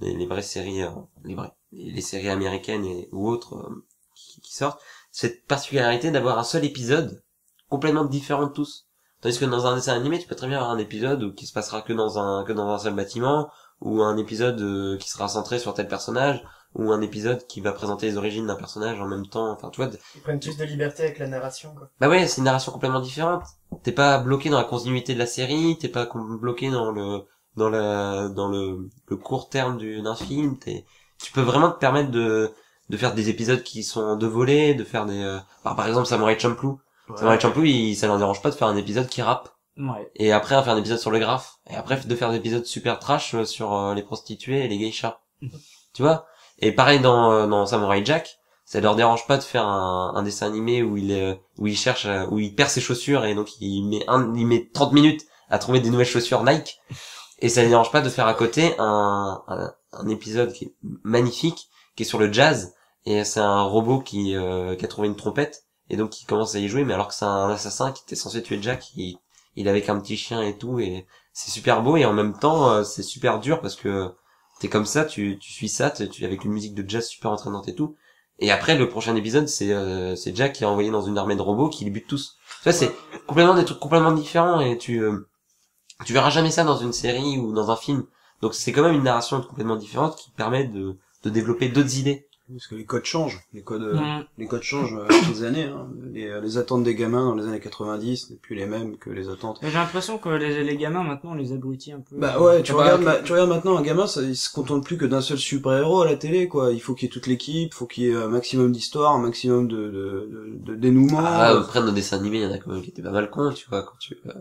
les, vraies séries, euh, les vraies, les, séries américaines ou autres euh, qui sortent, cette particularité d'avoir un seul épisode complètement différent de tous. Tandis que dans un dessin animé, tu peux très bien avoir un épisode où, qui se passera que dans un que dans un seul bâtiment, ou un épisode euh, qui sera centré sur tel personnage, ou un épisode qui va présenter les origines d'un personnage en même temps. Enfin, tu vois, Ils prennent plus de liberté avec la narration, quoi. bah ouais, c'est une narration complètement différente. T'es pas bloqué dans la continuité de la série, t'es pas bloqué dans le dans la dans le, le court terme du- d'un film. T'es, tu peux vraiment te permettre de de faire des épisodes qui sont en deux volets, de faire des euh, par, par exemple Samurai Champloo. Samurai Champloo, il, ça leur dérange pas de faire un épisode qui rappe. Ouais. et après faire un épisode sur le graphe. Et après de faire des épisodes super trash euh, sur euh, les prostituées et les geishas. (laughs) tu vois? Et pareil dans euh, dans Samurai Jack, ça leur dérange pas de faire un, un dessin animé où il où il cherche où il perd ses chaussures et donc il met un il met 30 minutes à trouver des nouvelles chaussures Nike. Et ça ne dérange pas de faire à côté un, un un épisode qui est magnifique qui est sur le jazz. Et c'est un robot qui euh, qui a trouvé une trompette et donc il commence à y jouer mais alors que c'est un assassin qui était censé tuer Jack il il est avec un petit chien et tout et c'est super beau et en même temps euh, c'est super dur parce que t'es comme ça tu tu suis ça tu avec une musique de jazz super entraînante et tout. Et après le prochain épisode c'est euh, c'est Jack qui est envoyé dans une armée de robots qui les bute tous. Vois c'est complètement des trucs complètement différents et tu euh, tu verras jamais ça dans une série ou dans un film. Donc c'est quand même une narration complètement différente qui permet de de développer d'autres idées Parce que les codes changent, les codes, euh, les codes changent euh, avec les années. Hein. Les, euh, les attentes des gamins dans les années 90 n'est plus les mêmes que les attentes. Et J'ai l'impression que les, les gamins, maintenant, on les abrutit un peu. Bah ouais, tu Bah, regardes, ma- tu regardes maintenant un gamin, ça, il se contente plus que d'un seul super-héros à la télé, quoi. Il faut qu'il y ait toute l'équipe, il faut qu'il y ait un maximum d'histoire, un maximum de, de, de, de dénouement. ah après dans des dessins animés il y en a quand même qui étaient pas mal cons tu vois quand tu euh,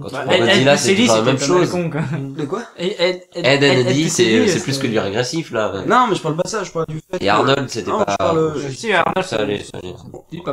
quand tu Bah, prends Ed- Godzilla c'est la même chose con, quoi. De quoi Et Ed, Ed and Eddie c'est plus que du régressif là Non, mais je parle pas ça, je parle du fait et Arnold c'était pas je parle- Si, Arnold, ça allait ça allait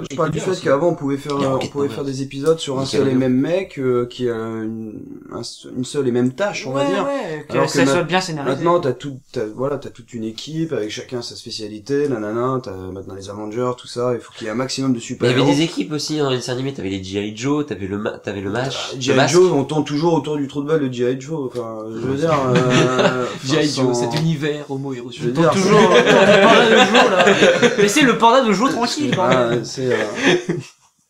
Je parle du fait qu'avant on pouvait faire, on pouvait faire des épisodes sur un seul et même mec euh, qui a une, un- une seule et même tâche, on va dire. Alors que ça soit bien scénarisé. Maintenant, t'as tout, voilà, t'as toute une équipe avec chacun sa spécialité, nanana, t'as maintenant les Avengers, tout ça, il faut qu'il y ait un maximum de Mais il y super avait des équipes aussi dans les dessins animés, t'avais les G.I. Joe, t'avais le, t'avais le match, le G.I. masque. Joe, on tourne toujours autour du trou de balle de G.I. Joe, enfin, je veux dire, euh, (laughs) G.I. Joe, cet univers homo-érotique. Je veux dire, Toujours, le panda de jour, là. (laughs) Laissez le panda de jour tranquille, quand même. Ah, euh,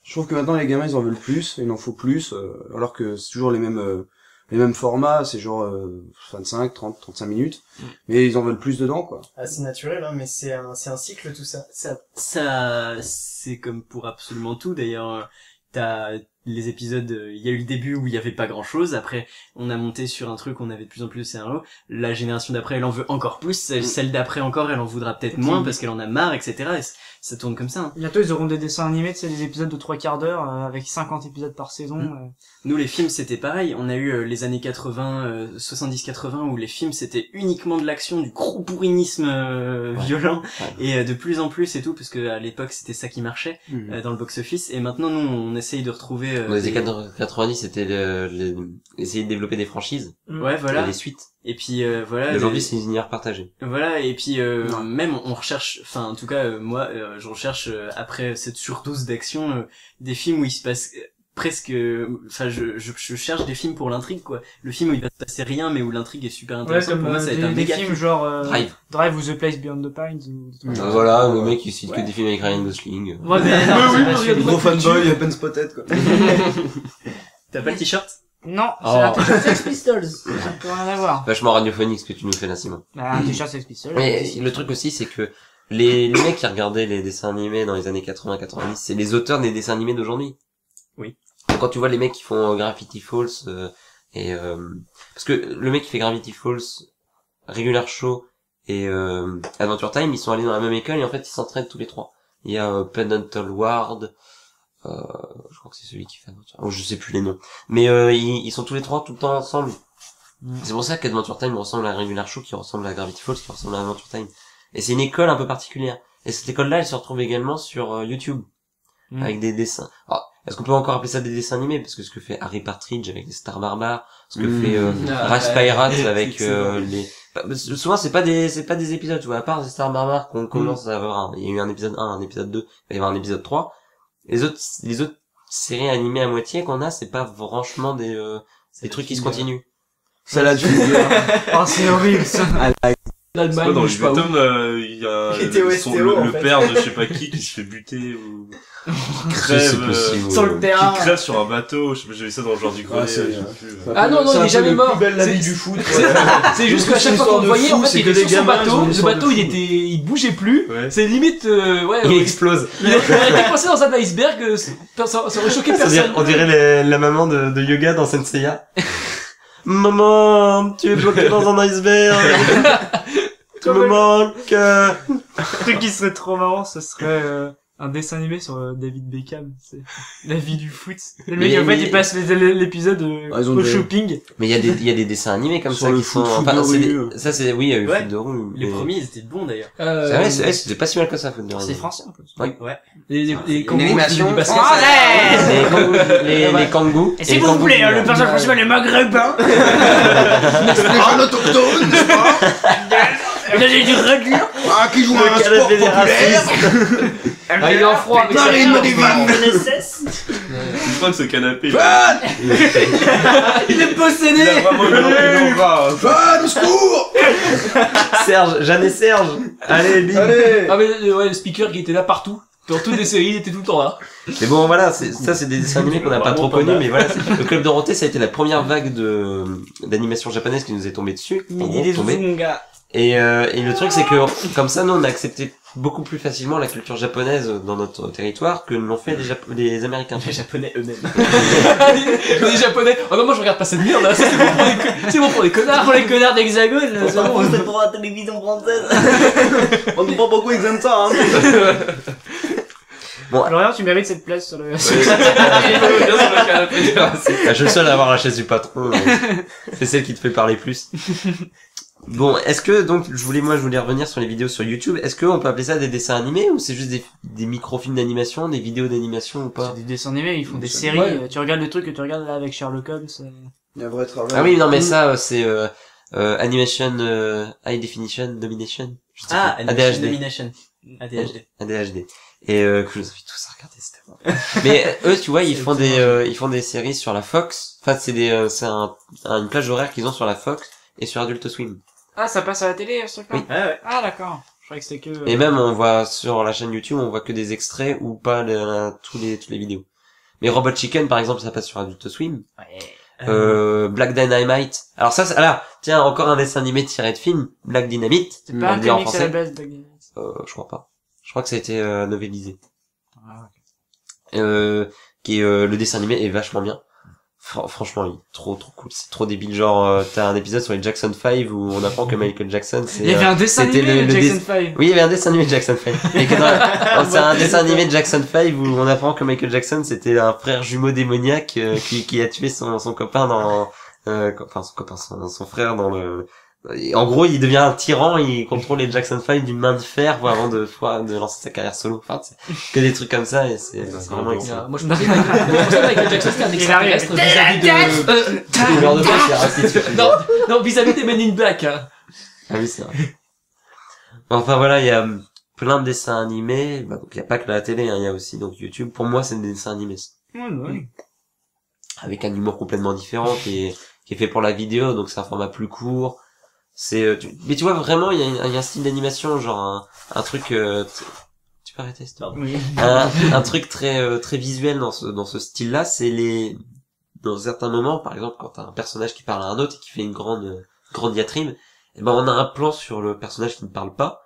je trouve que maintenant les gamins ils en veulent plus, il en faut plus, euh, alors que c'est toujours les mêmes, euh, les mêmes formats, c'est genre euh, 25, 30, 35 minutes, mais ils en veulent plus dedans quoi. Ah, c'est naturel, hein, mais c'est un, c'est un cycle, tout ça. ça, ça c'est comme pour absolument tout d'ailleurs t'as les épisodes euh, il y a eu le début où il y avait pas grand chose après on a monté sur un truc on avait de plus en plus de scénarios la génération d'après elle en veut encore plus celle, celle d'après encore elle en voudra peut-être moins parce qu'elle en a marre etc et ça tourne comme ça hein. Bientôt, ils auront des dessins animés, tu sais, des épisodes de trois quarts d'heure, euh, avec 50 épisodes par saison. Mm. Euh. nous les films c'était pareil on a eu euh, les années 80 euh, 70 80 où les films c'était uniquement de l'action du gros bourrinisme euh, Ouais. violent Ouais. et euh, de plus en plus et tout parce que à l'époque c'était ça qui marchait euh, dans le box office et maintenant nous on essaye de retrouver euh, Dans les des- années 90, c'était le, le- essayer de développer des franchises, ouais et voilà des suites. et puis euh, voilà Et Aujourd'hui, c'est une univers partagé. voilà et puis euh, Ouais. même on recherche enfin en tout cas euh, moi euh, je recherche euh, après cette surdose d'action euh, des films où il se passe euh, presque euh, enfin je, je, je cherche des films pour l'intrigue quoi le film où il va se passer rien mais où l'intrigue est super Ouais, intéressante comme pour moi euh, ça va être des, un des méga films film. genre euh, Drive. Drive ou The Place Beyond the Pines. Ou. Euh, voilà, le mec, il cite que des films avec Ryan Gosling. Ouais, mais (laughs) non, c'est pas celui- Gros fanboy, open spotted quoi. (laughs) t'as pas le t-shirt? Non, c'est Oh. un t-shirt Sex (laughs) Pistols. Ça peut rien avoir. Vachement radiophonique ce que tu nous fais là, Simon. Bah, un t-shirt Sex Pistols. Mais le truc aussi, c'est que les, les mecs qui regardaient les dessins animés dans les années 80-90, c'est les auteurs des dessins animés d'aujourd'hui. Oui. Quand tu vois les mecs qui font euh, Gravity Falls, euh, et euh, parce que le mec qui fait Gravity Falls, Regular Show et euh, Adventure Time, ils sont allés dans la même école et en fait ils s'entraînent tous les trois. Il y a Pendleton Ward, euh, je crois que c'est celui qui fait Adventure, oh, je sais plus les noms, mais euh, ils, ils sont tous les trois tout le temps ensemble. C'est pour ça qu'Adventure Time ressemble à Regular Show, qui ressemble à Gravity Falls, qui ressemble à Adventure Time. Et c'est une école un peu particulière. Et cette école-là, elle se retrouve également sur euh, YouTube Mm. avec des dessins. Alors, est-ce qu'on peut encore appeler ça des dessins animés? Parce que ce que fait Harry Partridge avec les Stars Barbares, ce que Mm. fait euh, Ah, ouais. (laughs) Avec euh, les. Bah, bah, souvent, c'est pas des, c'est pas des épisodes. Tu vois, à part les Stars Barbares qu'on commence à avoir. un- Il y a eu un épisode 1, un épisode 2, il va y avoir un épisode 3. Les autres, les autres séries animées à moitié qu'on a, c'est pas franchement des, euh, des trucs qui se continuent. Salade (laughs) figure. Oh, c'est horrible, ça. (laughs) C'est L'Allemagne, dans je sais pas euh, il y a Il était le, son- le, en le fait. père de je sais pas qui qui se fait buter ou (laughs) qui C'est crève, possible. euh, Sur le terrain. qui crève sur un bateau. Je sais pas, J'ai vu ça dans le genre du grenier. Ah, c'est, je sais euh, plus. C'est Ah non, non, c'est il est jamais mort. plus belle la C'est- vie du foot. C'est c'est juste qu'à chaque fois qu'on le voyait, en fait, il était sur son bateau, le bateau il était, il bougeait plus. Ouais. C'est limite, euh, ouais, Il ouais, explose. il a il a été coincé dans un iceberg, euh, ça, ça ça aurait choqué On dirait, personne. on dirait les- la maman de, de Yoga dans Senseiya. (laughs) Maman, tu es bloqué dans un iceberg. (laughs) tu me manques. Un truc qui serait trop marrant, ce serait euh, un dessin animé sur euh, David Beckham. C'est la vie du foot. Le mec, Mais- en fait, il passe les- l'épisode euh, Ah, ils ont au des- shopping. Mais il y a des, il y a des dessins animés comme Sur ça le qui foot, sont, foot enfin, de c'est rue. des- ça c'est, oui, il y a eu Ouais. foot de rue. Les mais- premiers, ils étaient bons d'ailleurs. Euh, C'est vrai, c'est ouais, c'était pas si mal que ça, foot de rue. C'est français en plus. Ouais. Ouais. les, les, les Une kangourous qui animation faisaient du basket. Français Les kangous, les, les kangous. Et s'il les vous kangous plaît, hein, le personnage principal est maghrébin. (laughs) Les jeunes autochtones, n'est-ce pas? (laughs) Il a du rugby. Ah, qui joue à un sport des populaire. Ah, il est en froid Marine mère. Medivine NSS Je crois que ce canapé, il Van (laughs) Il est possédé. il a vraiment une hein. Van, au secours Serge, Jeanne et Serge. Allez, bim. Allez Ah mais euh, ouais, le speaker qui était là partout. Dans toutes les séries, il était tout le temps là. Mais bon, voilà, ça c'est des dessins animés qu'on n'a pas trop connus, mais voilà, le Club Dorothée, ça a été la première vague de, d'animation japonaise qui nous est tombée dessus. Midi des tombée. Et, euh, et le truc, c'est que comme ça, nous, on a accepté beaucoup plus facilement la culture japonaise dans notre territoire que l'ont fait les, Jap- les Américains. Les japonais eux-mêmes. (laughs) les japonais. Oh non, moi je regarde pas cette merde là, ça, c'est bon pour les, c'est bon pour les connards. Pour les connards d'Hexagone, c'est bon. C'est pour la télévision française. (laughs) On ne pas beaucoup exempt ça, hein (laughs) Florian, tu mérites cette place sur le... Ah, je suis le seul à avoir la chaise du patron. C'est celle qui te fait parler plus. Bon, est-ce que donc je voulais moi je voulais revenir sur les vidéos sur YouTube. Est-ce qu'on peut appeler ça des dessins animés ou c'est juste des, des microfilms d'animation, des vidéos d'animation ou pas C'est des dessins animés, ils font des séries. ouais. Tu regardes le truc que tu regardes là avec Sherlock Holmes. euh, Il y a un vrai travail. Ah oui, non mais ça euh, c'est euh, euh, animation euh, high definition domination. Je sais Ah. Animation ADHD. Domination. ADHD. ADHD. Et euh, que je vous invite tous à regarder c'était bon. (laughs) Mais eux, tu vois, ils font des euh, ils font des séries sur la Fox. Enfin, c'est des euh, c'est un, un- une plage horaire qu'ils ont sur la Fox et sur Adult Swim. Ah, ça passe à la télé, ce truc-là Oui. Ouais. Ah, d'accord. Je croyais que c'était que... euh, Et même on voit sur la chaîne YouTube, on voit que des extraits ou pas le- tous les toutes les vidéos. Mais Robot Chicken par exemple, ça passe sur Adult Swim. Ouais. Euh, Black Dynamite. Alors ça, c'est- alors tiens encore un dessin animé tiré de film, Black Dynamite. C'est pas un en comics à la français. base, Doug Dynamite. Euh, je crois pas. Je crois que ça a été euh, novélisé. Ah, Euh, qui est euh, le dessin animé est vachement bien. Fran- franchement, il est trop trop cool. C'est trop débile. Genre, euh, t'as un épisode sur les Jackson 5 où on apprend que Michael Jackson, c'est. Il y avait euh, un dessin animé le- de Jackson dess- 5. Oui, il y avait un dessin animé de Jackson 5. Et (laughs) que dans- c'est un dessin animé de Jackson 5 où on apprend que Michael Jackson c'était un frère jumeau démoniaque euh, qui, qui a tué son, son copain dans, euh, enfin son copain, son, son frère dans le. Et en gros, il devient un tyran, il contrôle les Jackson 5 d'une main de fer avant de, de lancer sa carrière solo. Enfin, c'est que des trucs comme ça et c'est c'est vraiment excellent. Moi je Michael, je pensais que Michael Jackson c'était un extraterrestre vis-à-vis de... Euh, Le non, non, vis-à-vis des Men in Black. Hein. Ah oui, c'est vrai. Enfin voilà, il y a hum, plein de dessins animés. Bah, donc il y a pas que la télé, hein, il y a aussi donc YouTube. Pour moi, c'est des dessins animés Ouais, ouais. avec un humour complètement différent qui est qui est fait pour la vidéo, donc c'est un format plus court. C'est euh, tu- mais tu vois vraiment il y a, un- il y a un style d'animation genre un, un truc euh, t- tu peux arrêter s'il te plaît. Oui. un, un truc très euh, très visuel dans ce dans ce style-là, c'est les dans certains moments, par exemple quand t'as un personnage qui parle à un autre et qui fait une grande grande diatribe, et ben on a un plan sur le personnage qui ne parle pas.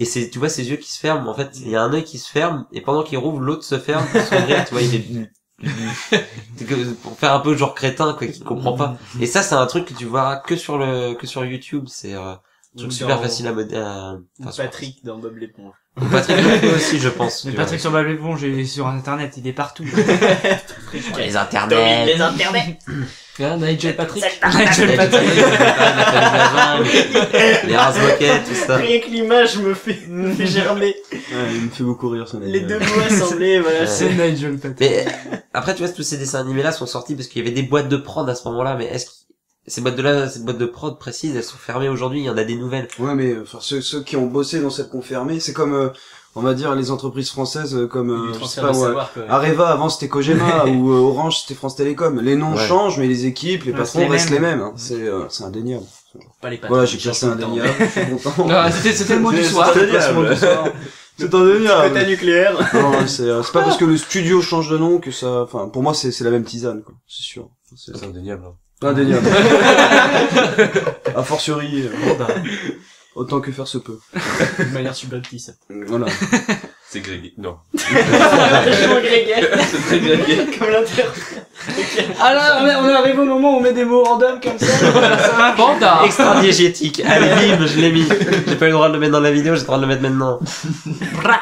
Et c'est tu vois ses yeux qui se ferment. En fait, il y a un œil qui se ferme et pendant qu'il rouvre l'autre se ferme pour s'ouvrir, tu vois, il que- (laughs) pour faire un peu genre crétin quoi qui comprend pas. Et ça c'est un truc que tu vois que sur le que sur YouTube c'est euh, truc super dans- facile à modéliser. Ou Patrick dans Bob l'éponge. Patrick (laughs) aussi, je pense. Mais Patrick sur Bob l'éponge est sur internet, il est partout. (laughs) Les internets. les internets Nigel Patrick. Nigel Les Patrick. les Ars Rocket, tout ça. Rien que l'image me fait, me fait germer. (laughs) Ouais, il me fait beaucoup rire, son Les deux mots assemblés, voilà. C'est- Nigel Patrick. Mais après, tu vois, tous ces dessins animés là sont sortis parce qu'il y avait des boîtes de prod à ce moment-là. Mais est-ce que ces boîtes de là, ces boîtes de prod précises, elles sont fermées aujourd'hui Il y en a des nouvelles. Ouais, mais enfin, ceux, ceux qui ont bossé dans cette confirmée, c'est comme, euh, on va dire, les entreprises françaises euh, comme, euh, je sais pas. Areva, avant c'était Kojima, (laughs) ou euh, Orange c'était France Télécom. Les noms Ouais. changent, mais les équipes, les Ouais, patrons les restent les mêmes. hein. C'est euh, c'est indéniable. Pas les patrons, Voilà, j'ai classé indéniable, je suis content. (laughs) Non, c'était, c'était le mot du soir. c'est du soir. C'est nucléaire. Non, c'est euh, c'est pas parce que le studio change de nom que ça. Enfin, pour moi, c'est c'est la même tisane, quoi. C'est sûr. C'est C'est indéniable. hein. Indéniable. (laughs) A fortiori, euh, autant que faire se peut. de manière subreptice. Voilà. C'est Greg. Non. (laughs) C'est très Greg. Comme l'inter. Ah là, on est, on est arrivé au moment où on met des mots random comme ça. Panda. Extra diégétique. Allez, bim, je l'ai mis. J'ai pas eu le droit de le mettre dans la vidéo, j'ai le droit de le mettre maintenant. Bra.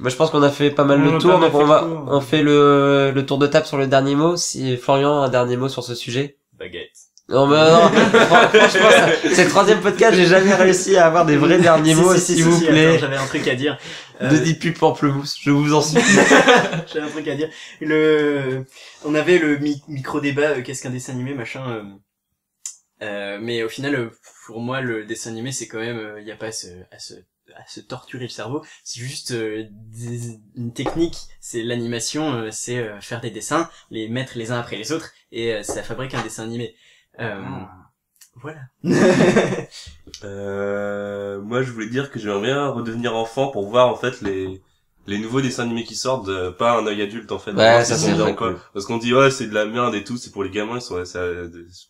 Moi, je pense qu'on a fait pas mal On le tour, donc on va, tour. on fait le, le tour de table sur le dernier mot. Si Florian a un dernier mot sur ce sujet? Baguette. Non, mais non, (laughs) fran- franchement, c'est le troisième podcast, j'ai jamais réussi à avoir des vrais derniers mots, Si, si, si, s'il si, vous si, plaît. J'avais un truc à dire. Euh, Ne dites plus pamplemousse, je vous en supplie. (laughs) J'avais un truc à dire. Le, on avait le mi- micro débat. euh, Qu'est-ce qu'un dessin animé, machin. euh, euh, mais au final, euh, pour moi, le dessin animé, c'est quand même, il n'y a pas à se, à se, à se torturer le cerveau. C'est juste euh, des- une technique. C'est l'animation. euh, c'est euh, faire des dessins, les mettre les uns après les autres, et euh, ça fabrique un dessin animé. Euh, Voilà. (laughs) Euh, moi, je voulais dire que j'aimerais bien redevenir enfant pour voir en fait les les nouveaux dessins animés qui sortent, de- pas un œil adulte en fait. Ouais, ça, c'est vrai, cool. Parce qu'on dit ouais c'est de la merde et tout, c'est pour les gamins, ils sont ça-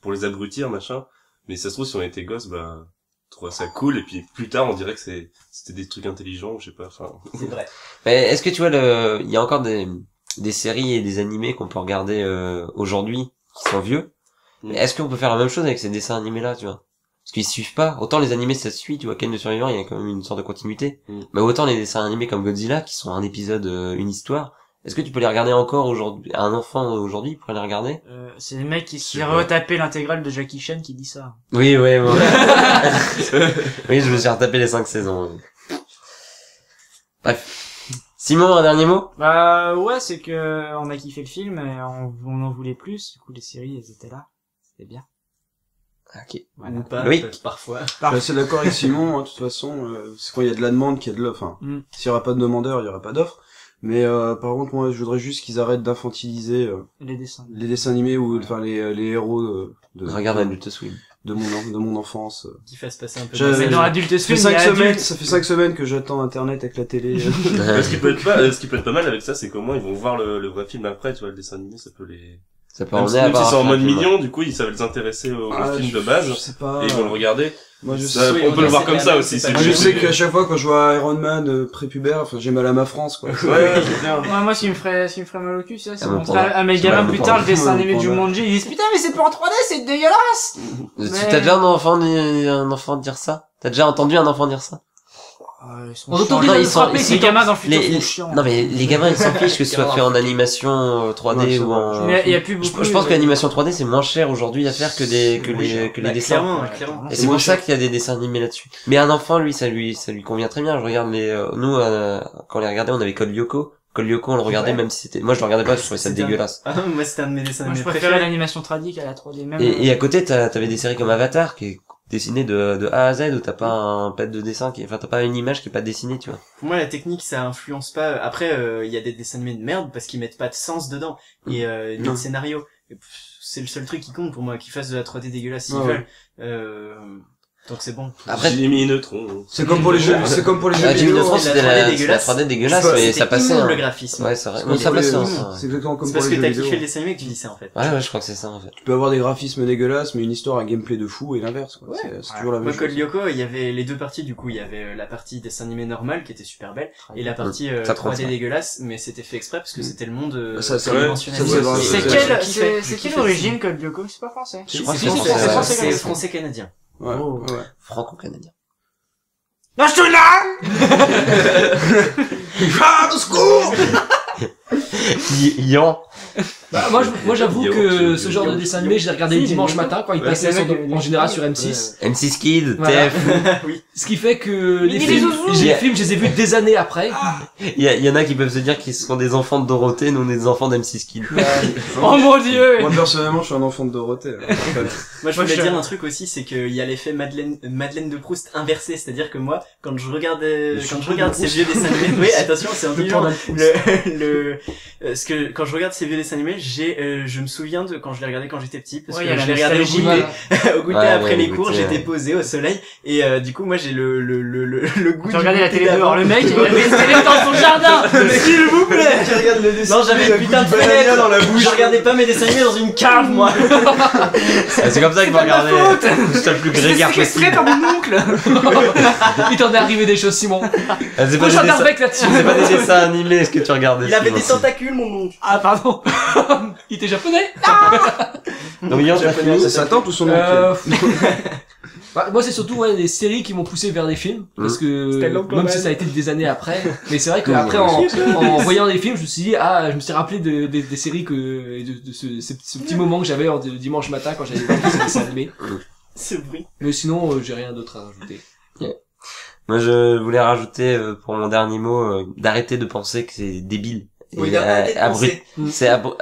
pour les abrutir machin. Mais ça se trouve si on était gosses, bah on trouverait ça cool et puis plus tard on dirait que c'est c'était des trucs intelligents, je sais pas. Enfin, (laughs) C'est vrai. Mais est-ce que tu vois le, il y a encore des, des séries et des animés qu'on peut regarder euh, aujourd'hui qui sont vieux? Mm. Est-ce qu'on peut faire la même chose avec ces dessins animés là, tu vois? Parce qu'ils suivent pas. Autant les animés ça se suit, tu vois, Ken le survivant, il y a quand même une sorte de continuité. Mm. Mais autant les dessins animés comme Godzilla qui sont un épisode, euh, une histoire. Est-ce que tu peux les regarder encore aujourd'hui Un enfant aujourd'hui pourrait les regarder? Euh, c'est le mec qui s'est retapé l'intégrale de Jackie Chan qui dit ça. Oui, oui, oui. (laughs) oui, je me suis retapé les cinq saisons. oui. Bref. Simon, un dernier mot? Bah ouais, c'est que on a kiffé le film et on, on en voulait plus. Du coup, les séries, elles étaient là. C'était bien. Ok. Voilà. Ou pas, Loïc. euh, parfois. Je suis d'accord avec Simon, hein, de toute façon, euh, c'est quand il y a de la demande qu'il y a de l'offre. Enfin, Mm. s'il y aura pas de demandeur, il y aura pas d'offre. Mais euh, par contre, moi, je voudrais juste qu'ils arrêtent d'infantiliser euh, Les dessins. les dessins animés ou enfin les, les héros euh, de, Regarde Adult Swim. de mon en- de mon enfance. Qui fasse passer un peu Je- de Mais je- dans Adult Ça Swim, fait il y cinq a semaines, adulte. ça fait cinq semaines que j'attends Internet avec la télé. (laughs) ce qui peut être pas, euh, ce qui peut être pas mal avec ça, c'est comment ils vont voir le, le vrai film après, tu vois, le dessin animé, ça peut les. Ça peut Même si, si en mode mignon, du coup, ils savent les intéresser au, au Ah, film je- de base Je sais pas. et ils vont le regarder. Moi, je Ça, sais. on peut le voir comme ça aussi. c'est je sais qu'à chaque fois quand je vois Iron Man euh, prépubère, enfin, j'ai mal à ma France, quoi. Ouais, (laughs) ouais, c'est bien. Ouais, moi, ce qui me ferait, ce qui me ferait mal au cul, ça, c'est Ah, mon montrer à mes gamins plus tard le dessin (laughs) animé de panda. Jumanji. Ils disent, putain, mais c'est pas en 3D, c'est dégueulasse! T'as déjà un enfant, un enfant dire ça? T'as déjà entendu un enfant dire ça? Ah, ils sont On autorise les gamins dans le futur les, sont chiants. Non mais les gamins ils s'en fichent que ce soit (laughs) fait en animation euh, 3D Ouais, c'est ou en... Il y a plus Je, beaucoup. je pense que euh, l'animation 3D c'est moins cher aujourd'hui à faire que des que les que les bah, dessins. Clairement, Ouais, clairement. Et C'est pour ça qu'il y a des dessins animés là-dessus. Mais un enfant lui ça lui ça lui convient très bien. Je regarde les euh, nous euh, quand on les regardait on avait Code Lyoko. Code Lyoko on le regardait Ouais. même si c'était moi je le regardais pas je trouvais ça dégueulasse. Ah, moi, c'était un de mes dessins Moi, je animés préférais l'animation tradique à la 3D même. Et, à côté t'avais des séries comme Avatar qui est dessiné de, de A à Z où t'as pas un pet de dessin qui enfin t'as pas une image qui est pas dessinée tu vois. Pour moi, la technique, ça influence pas. Après, euh, il y a des dessins animés de merde parce qu'ils mettent pas de sens dedans et euh, ni de scénario. C'est le seul truc qui compte pour moi, qu'ils fassent de la 3D dégueulasse s'ils Ouais, veulent. Euh, donc c'est bon. Après J'ai mis Neutron. C'est comme pour les jeux, c'est comme pour les jeux Ah, Jimmy vidéo. Neutron c'était la la, 3D c'est la dégueulasse. 3D dégueulasse mais ça passait. hein. le graphisme. Ouais c'est vrai. Ça pour les- passait. hein. C'est exactement comme C'est pour parce les que jeux t'as kiffé le dessin animé que tu dis ça en fait. Ouais ouais je crois que c'est ça en fait. Tu peux avoir des graphismes dégueulasses, mais une histoire, un gameplay de fou et l'inverse, quoi. Ouais. C'est c'est toujours la même Moi, chose. Code Lyoko, il y avait les deux parties du coup. Il y avait euh, la partie dessin animé normal qui était super belle et la partie euh, Ça trompe, 3D ça. dégueulasse, mais c'était fait exprès parce que c'était le monde euh, tridimensionnel. c'est quelle, c'est, quelle origine Code Lyoko? C'est pas français. Que C'est c'est français, français, c'est ouais. Oh. ouais. Franco-canadien. Ah, au secours Yan. Bah, moi, je- moi j'avoue Yo, que yo, ce yo, genre yo. de dessin animé, je l'ai regardé le Si, dimanche mais- matin quand il Ouais, passait c'est sur- vrai que- en général sur M6. M6 Kid, Voilà. TF. (laughs) Ce qui fait que les Mais films, les zouzous les films, je les ai vus des années après. Il y, a- il y en a qui peuvent se dire qu'ils sont des enfants de Dorothée, nous on est des enfants d'M6 Kid. (laughs) Oh mon dieu Moi, personnellement, je suis un enfant de Dorothée. alors. (laughs) Moi, je Moi, voulais je- dire un truc aussi, c'est qu'il y a l'effet Madeleine, Madeleine de Proust inversé, c'est-à-dire que moi, quand je regarde, euh, quand je regarde ces vieux dessins animés, oui, attention, c'est intelligent. Le, le, euh, ce que, quand je regarde ces vieux dessins animés, j'ai, euh, je me souviens de quand je les regardais quand j'étais petit, parce Ouais, il y a que je les regardais au goûter, (laughs) au goûter Ouais, après ouais, les cours, j'étais posé au soleil, et euh, du coup, moi, j'ai le, le, le, le, le goût Tu regardais la télé dehors, le mec, il avait une télé dans son jardin (laughs) S'il vous plaît! (laughs) Tu regardes le dessin Non, j'avais putain de fenêtre dans la bouche. Je regardais pas mes dessins animés dans une cave, moi! C'est comme ça que vous regardez. C'est le plus grégaire possible. par mon oncle Il t'en est arrivé des choses, Simon. Ah, C'est pas, des dessins- des animés ce que tu regardais. Il avait des c'est- mon oncle! Ah, pardon. (laughs) Il était japonais Donc Yan, t'as fini C'est sa tante ou son oncle Euh, (laughs) bah, moi, c'est surtout ouais, les séries qui m'ont poussé vers les films, parce que même si ça a été des années après, mais c'est vrai Oui, qu'après en, en voyant les films, je me suis dit ah, je me suis rappelé de, de- des séries que et de, de ce, ce, ce petit moment que j'avais de dimanche matin quand j'avais vu ces dessins animés. Ce bruit. Mais sinon, euh, j'ai rien d'autre à rajouter. Moi, je voulais rajouter euh, pour mon dernier mot euh, d'arrêter de penser que c'est débile. Oui, euh. C'est abru-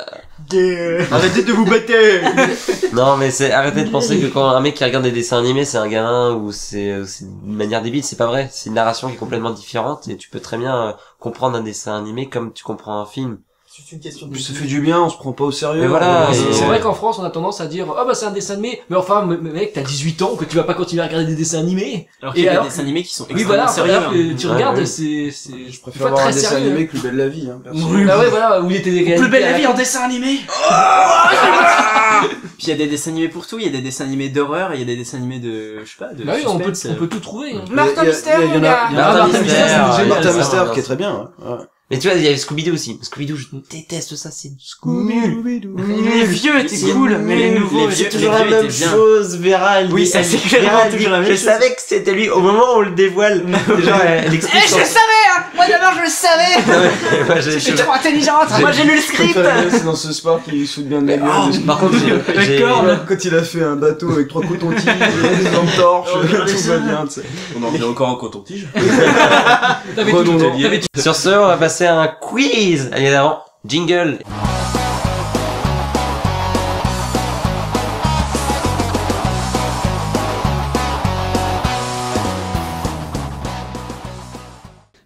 Arrêtez de vous battre. (laughs) Non mais c'est arrêter de penser que quand un mec qui regarde des dessins animés c'est un gamin ou c'est euh, c'est une manière débile c'est pas vrai. C'est une narration qui est complètement différente et tu peux très bien euh, comprendre un dessin animé comme tu comprends un film C'est une question de... Ça fait du bien, on se prend pas au sérieux. Mais voilà, C'est vrai qu'en France, on a tendance à dire ah bah c'est un dessin animé, mais enfin me- me- mec, t'as 18 ans que tu vas pas continuer à regarder des dessins animés. Alors Et qu'il y a alors des dessins animés qui sont Oui extrêmement voilà, sérieux. hein. que tu Ouais, regardes, ouais. c'est c'est Je préfère avoir un très dessin sérieux. animé que Plus belle la vie. Hein, perso. Oui. Ah ouais voilà, où il était des. Plus belle la vie en dessin animé (laughs) Puis il y a des dessins animés pour tout, il y a des dessins animés d'horreur, il y a des dessins animés de, je sais pas, de Bah oui, on peut, suspense. on peut tout trouver. hein. Martin Il y a- Mystère, il y a- il y en a- mon gars il y en a- Martin Martin Mystère, Martin qui est très bien. ouais. Mais tu vois il y avait Scooby-Doo aussi. Scooby-Doo je déteste ça c'est Scooby-Doo. Les vieux étaient cool, mais les nouveaux... les vieux- c'est toujours la vieux même chose Vera Oui, ça, c'est clairement toujours la même je chose. savais que c'était lui. Au moment où on le dévoile genre elle, elle Eh, je le savais, hein. Moi d'abord, je le savais. (laughs) Moi, j'ai- J'étais je- trop intelligente Moi, j'ai lu le Je script. C'est dans ce sport qui se fout bien de la gueule. Oh, par contre j'ai- j'ai Quand- Quand il a fait un bateau avec trois cotons-tiges, (laughs) des lampes torches, tout va bien, tu sais. On en revient encore en coton-tige. (laughs) Sur ce, on va passer un quiz. Allez, d'avant, jingle.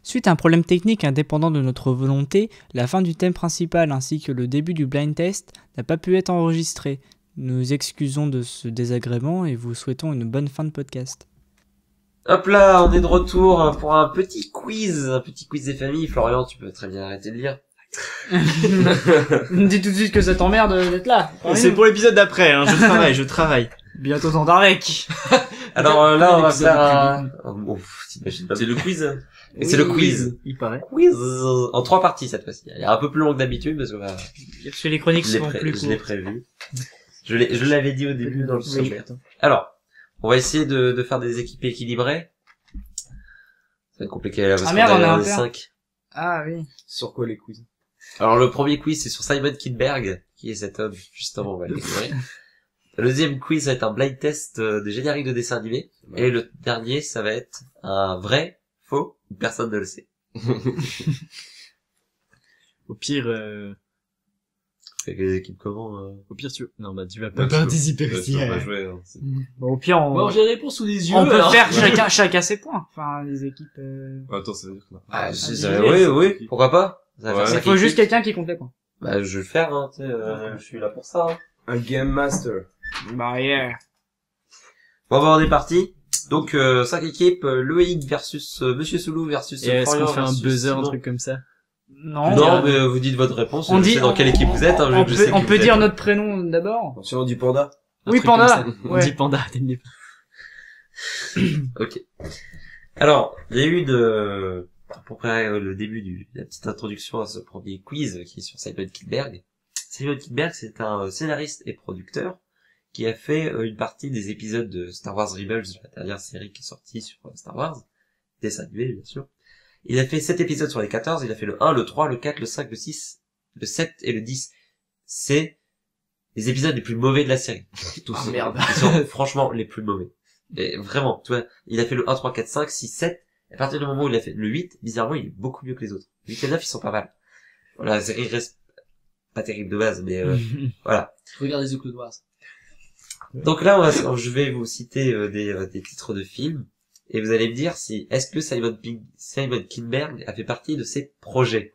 Suite à un problème technique indépendant de notre volonté, la fin du thème principal ainsi que le début du blind test n'a pas pu être enregistré. Nous excusons de ce désagrément et vous souhaitons une bonne fin de podcast. Hop là, on est de retour pour un petit quiz, un petit quiz des familles. Florian, tu peux très bien arrêter de lire. (laughs) Dis tout de suite que ça t'emmerde d'être là. C'est pour l'épisode d'après, hein, je (laughs) travaille, je travaille. Bientôt ton Darek. (laughs) Alors euh, là, on va faire un... Oh, bon, pff, t'imagines pas. C'est le quiz. C'est le quiz. Il paraît. Quiz en trois parties cette fois-ci. Il est un peu plus long que d'habitude parce que bah, Parce que les chroniques je l'ai sont plus je l'ai courtes. prévu. Je l'ai- je l'avais dit au début dans le sommaire. Alors, on va essayer de, de faire des équipes équilibrées. Ça va être compliqué là parce Ah merde, on a un père. cinq. Ah oui. Sur quoi les quiz? Alors le premier quiz c'est sur Simon Kinberg, qui est cet homme, justement on va le découvrir. Le deuxième quiz ça va être un blind test euh, des génériques de dessins animés. Et le dernier ça va être un vrai, faux, personne ne le sait. (laughs) Au pire, euh, Que les équipes comment euh... au pire tu, non bah tu vas pas participer Ouais, aussi. hein. pas jouer, hein, c'est- Bon, au pire, on, Bon, j'ai les réponses sous les yeux. on peut alors. faire (laughs) chacun, chacun ses points. Enfin, les équipes... Euh... Attends, ça veut dire qu'on a... Ah, Ah, c'est- dis-le, oui, oui, pourquoi pas Ça va Ouais. Il faut juste quelqu'un qui compte les points. Bah je vais le faire, hein, tu sais, euh, je suis là pour ça. Hein. Un Game Master. Bah, yeah. Bon bah on est parti. Donc euh, cinq équipes, euh, Loïc versus euh, Monsieur Soulou versus Et est-ce qu'on fait un buzzer, un truc comme ça? Non. Non, mais euh, vous dites votre réponse. On je dit sais dans quelle équipe vous êtes. Hein, On je peut, sais on qui peut vous dire êtes. notre prénom d'abord. On dit Panda. Un Oui, Panda. On Ouais. dit panda. Ok. Alors, il y a eu de pour préparer euh, le début du la petite introduction à ce premier quiz qui est sur Simon Kidberg. Simon Kidberg, c'est un euh, scénariste et producteur qui a fait euh, une partie des épisodes de Star Wars Rebels, la dernière série qui est sortie sur euh, Star Wars, dessin animé bien sûr. Il a fait 7 épisodes sur les 14, il a fait le 1, le 3, le 4, le 5, le 6, le 7 et le 10. C'est les épisodes les plus mauvais de la série. (laughs) Tous. Ah, merde. Ils sont (laughs) franchement les plus mauvais. Et vraiment, tu vois, il a fait le 1, 3, 4, 5, 6, 7. À partir du moment où il a fait le 8, bizarrement, il est beaucoup mieux que les autres. 8 et 9, ils sont pas mal. Voilà, la série reste pas terrible de base, mais euh, (laughs) voilà. Regardez The Clone Wars. Donc là, on va, je vais vous citer euh, des, euh, des titres de films, et vous allez me dire si est-ce que Simon, Ping- Simon Kinberg a fait partie de ces projets?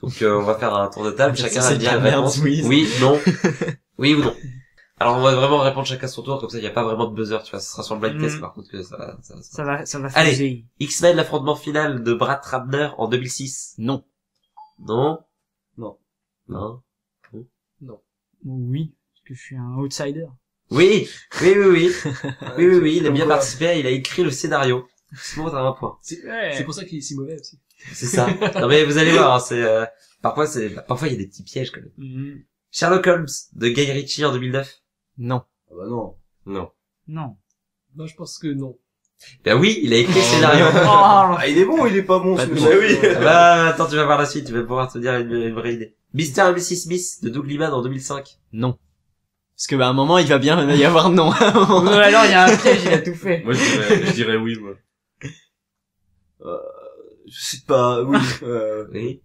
Donc euh, on va faire un tour de table, chacun va dire la réponse. oui. Oui, non, (laughs) oui ou non? Alors on va vraiment répondre chacun son tour, comme ça il n'y a pas vraiment de buzzer, tu vois, ce sera sur le blind test Mhm. par contre que ça va. Ça, ça- Ça va, ça va Allez. X-Men, l'affrontement final de Brad Ratner en 2006. Non. Non? Non. Non? Oui, parce que je suis un outsider. Oui, oui, oui, oui. (laughs) Oui, oui, oui, il a bien quoi. participé, il a écrit le scénario. Simon, t'as un point. C'est Ouais. c'est pour ça qu'il est si mauvais aussi. C'est ça. Non mais vous allez voir, hein, c'est euh, parfois c'est parfois il y a des petits pièges quand même. Mhm. Sherlock Holmes de Guy Ritchie en 2009. Non. Ah bah non. Non. Non. Non, je pense que non. Ben oui, il a écrit le scénario. Oh, (laughs) Ah, il est bon, il est pas bon, Pas ce de monsieur. bon. (laughs) Ah bah attends, tu vas voir la suite, tu vas pouvoir te dire une, une vraie idée. Mr. et Mrs. Smith de Doug Liman en 2005. Non. Parce que bah, à un moment, il va bien y avoir non. (laughs) à. Ou alors il y a un piège, il a tout fait. Moi, je dirais, je dirais oui, moi. Je sais pas, oui. (laughs) euh, Oui.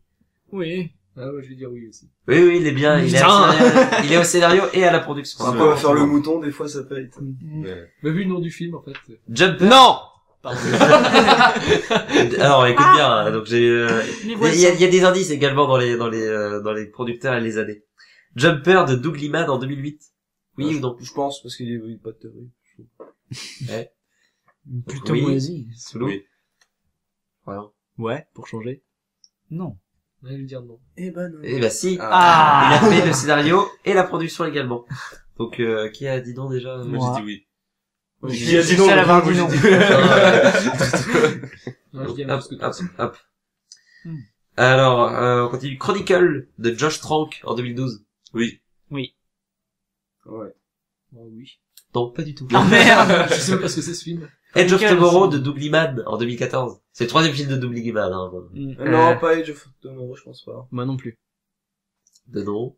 Oui. Ah ouais, je vais dire oui aussi. Oui, oui, il est bien, il est, scénario, il est au scénario et à la production. Après, on va faire le mouton, des fois, ça paye. Mais- Mais vu le nom du film, en fait? euh, Jumper. Non (laughs) Alors écoute bien, hein, donc j'ai, euh, Les il y, a, voisins. il y a des indices également dans les dans les euh, dans les producteurs et les années. Jumper de Doug Liman en 2008. Oui Ah, ou non Je pense, parce qu'il est, il est pas de théorie. (laughs) Plutôt Oui. moisi. Solo. Oui. Voilà. Ouais, pour changer. Non. Ouais, je vais dire non. Eh ben non. Eh bah si. Ah. Il a fait (laughs) le scénario et la production également. Donc euh, qui a dit non déjà Moi, Moi. j'ai dit oui. Je Qui a suis dit non, moi, avoir dit j'ai non. dit- Non, je dis hop, parce que hop, hop. Hmm. Alors, euh, on continue. Chronicle de Josh Trank en 2012. Oui. Ouais. Bon, oui. Non, pas du tout. Ah merde. (laughs) je sais même pas ce que c'est ce film. Edge of Tomorrow de Doug Liman en 2014. C'est le troisième film de Doug Liman. Hein. Mm. Euh, Non, pas Age of Tomorrow, je pense pas. Moi non plus. De nom.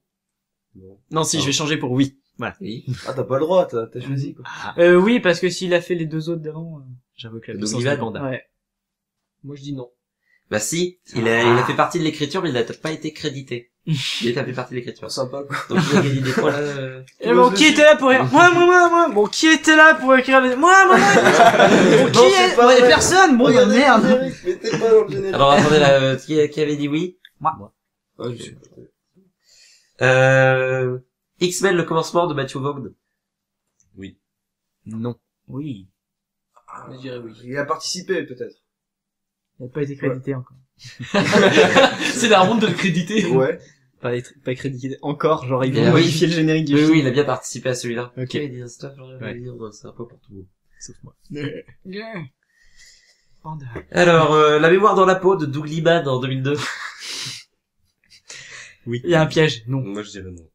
Non, si, Ah. je vais changer pour oui. Voilà. Oui. Ah, t'as pas le droit, t'as, choisi, quoi. Euh, oui, parce que s'il a fait les deux autres d'avant. J'avoue que la puissance panda. euh, Ouais. Moi, je dis non. Bah si, il a, il a fait partie de l'écriture, mais il n'a pas été crédité. (laughs) Il a fait partie de l'écriture. Sympa, quoi. Donc il a gagné des points là. euh. (laughs) Et bon, qui était là pour rire Moi, moi, moi, moi. Bon, qui était là pour écrire les... Moi, moi, moi. (laughs) Bon, qui Non, est... pas Ouais, vrai. personne. Bon, bah, merde. générique, mettez pas dans le générique. Alors attendez là, euh, qui, qui avait dit oui Ah, je sais pas. euh, X-Men le commencement de Matthew Vaughn. Non. Oui. Je dirais oui. Il a participé, peut-être. Il n'a pas été crédité encore. c'est la honte de le créditer. Ouais. Pas, être- pas crédité encore, genre ils vont oui. modifier le générique du Oui, film. oui, il a bien participé à celui-là. Ok. Un stuff, genre, c'est un peu pour tout le monde. Sauf moi. Yeah. Panda. Alors, euh, La mémoire dans la peau de Doug Liman en 2002. Il y a un piège. Non. Moi, je dirais non.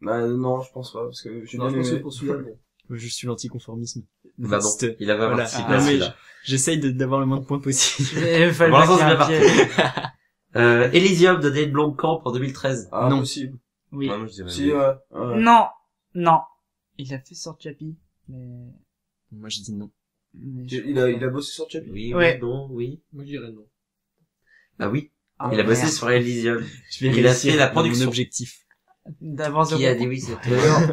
Bah, non, je pense pas, parce que j'ai Non, bien aimé. pour celui-là, bon. Je suis l'anticonformisme. Bah non, il avait Voilà. participé Ah, à mais celui-là. J'essaye d'avoir le moins de points possible. Il fallait Pour pas qu'il y ait c'est un bien piège. (laughs) Euh, Elysium de Dane Blomkamp en 2013. Ah, Non. possible. Oui. Ouais, moi, je dirais Si, oui. ouais. ouais. Non. Non. Il a fait sur Chappie. Mais... Moi je dis non. mais je Il a, il a bossé sur Chappie. Oui, Ouais. oui, non, oui. Moi, je dirais non. Bah oui. Ah, il a bossé merde. sur Elysium. (laughs) Je vais Il a fait la production. Mon objectif. D'avance Qui a dit oui, c'est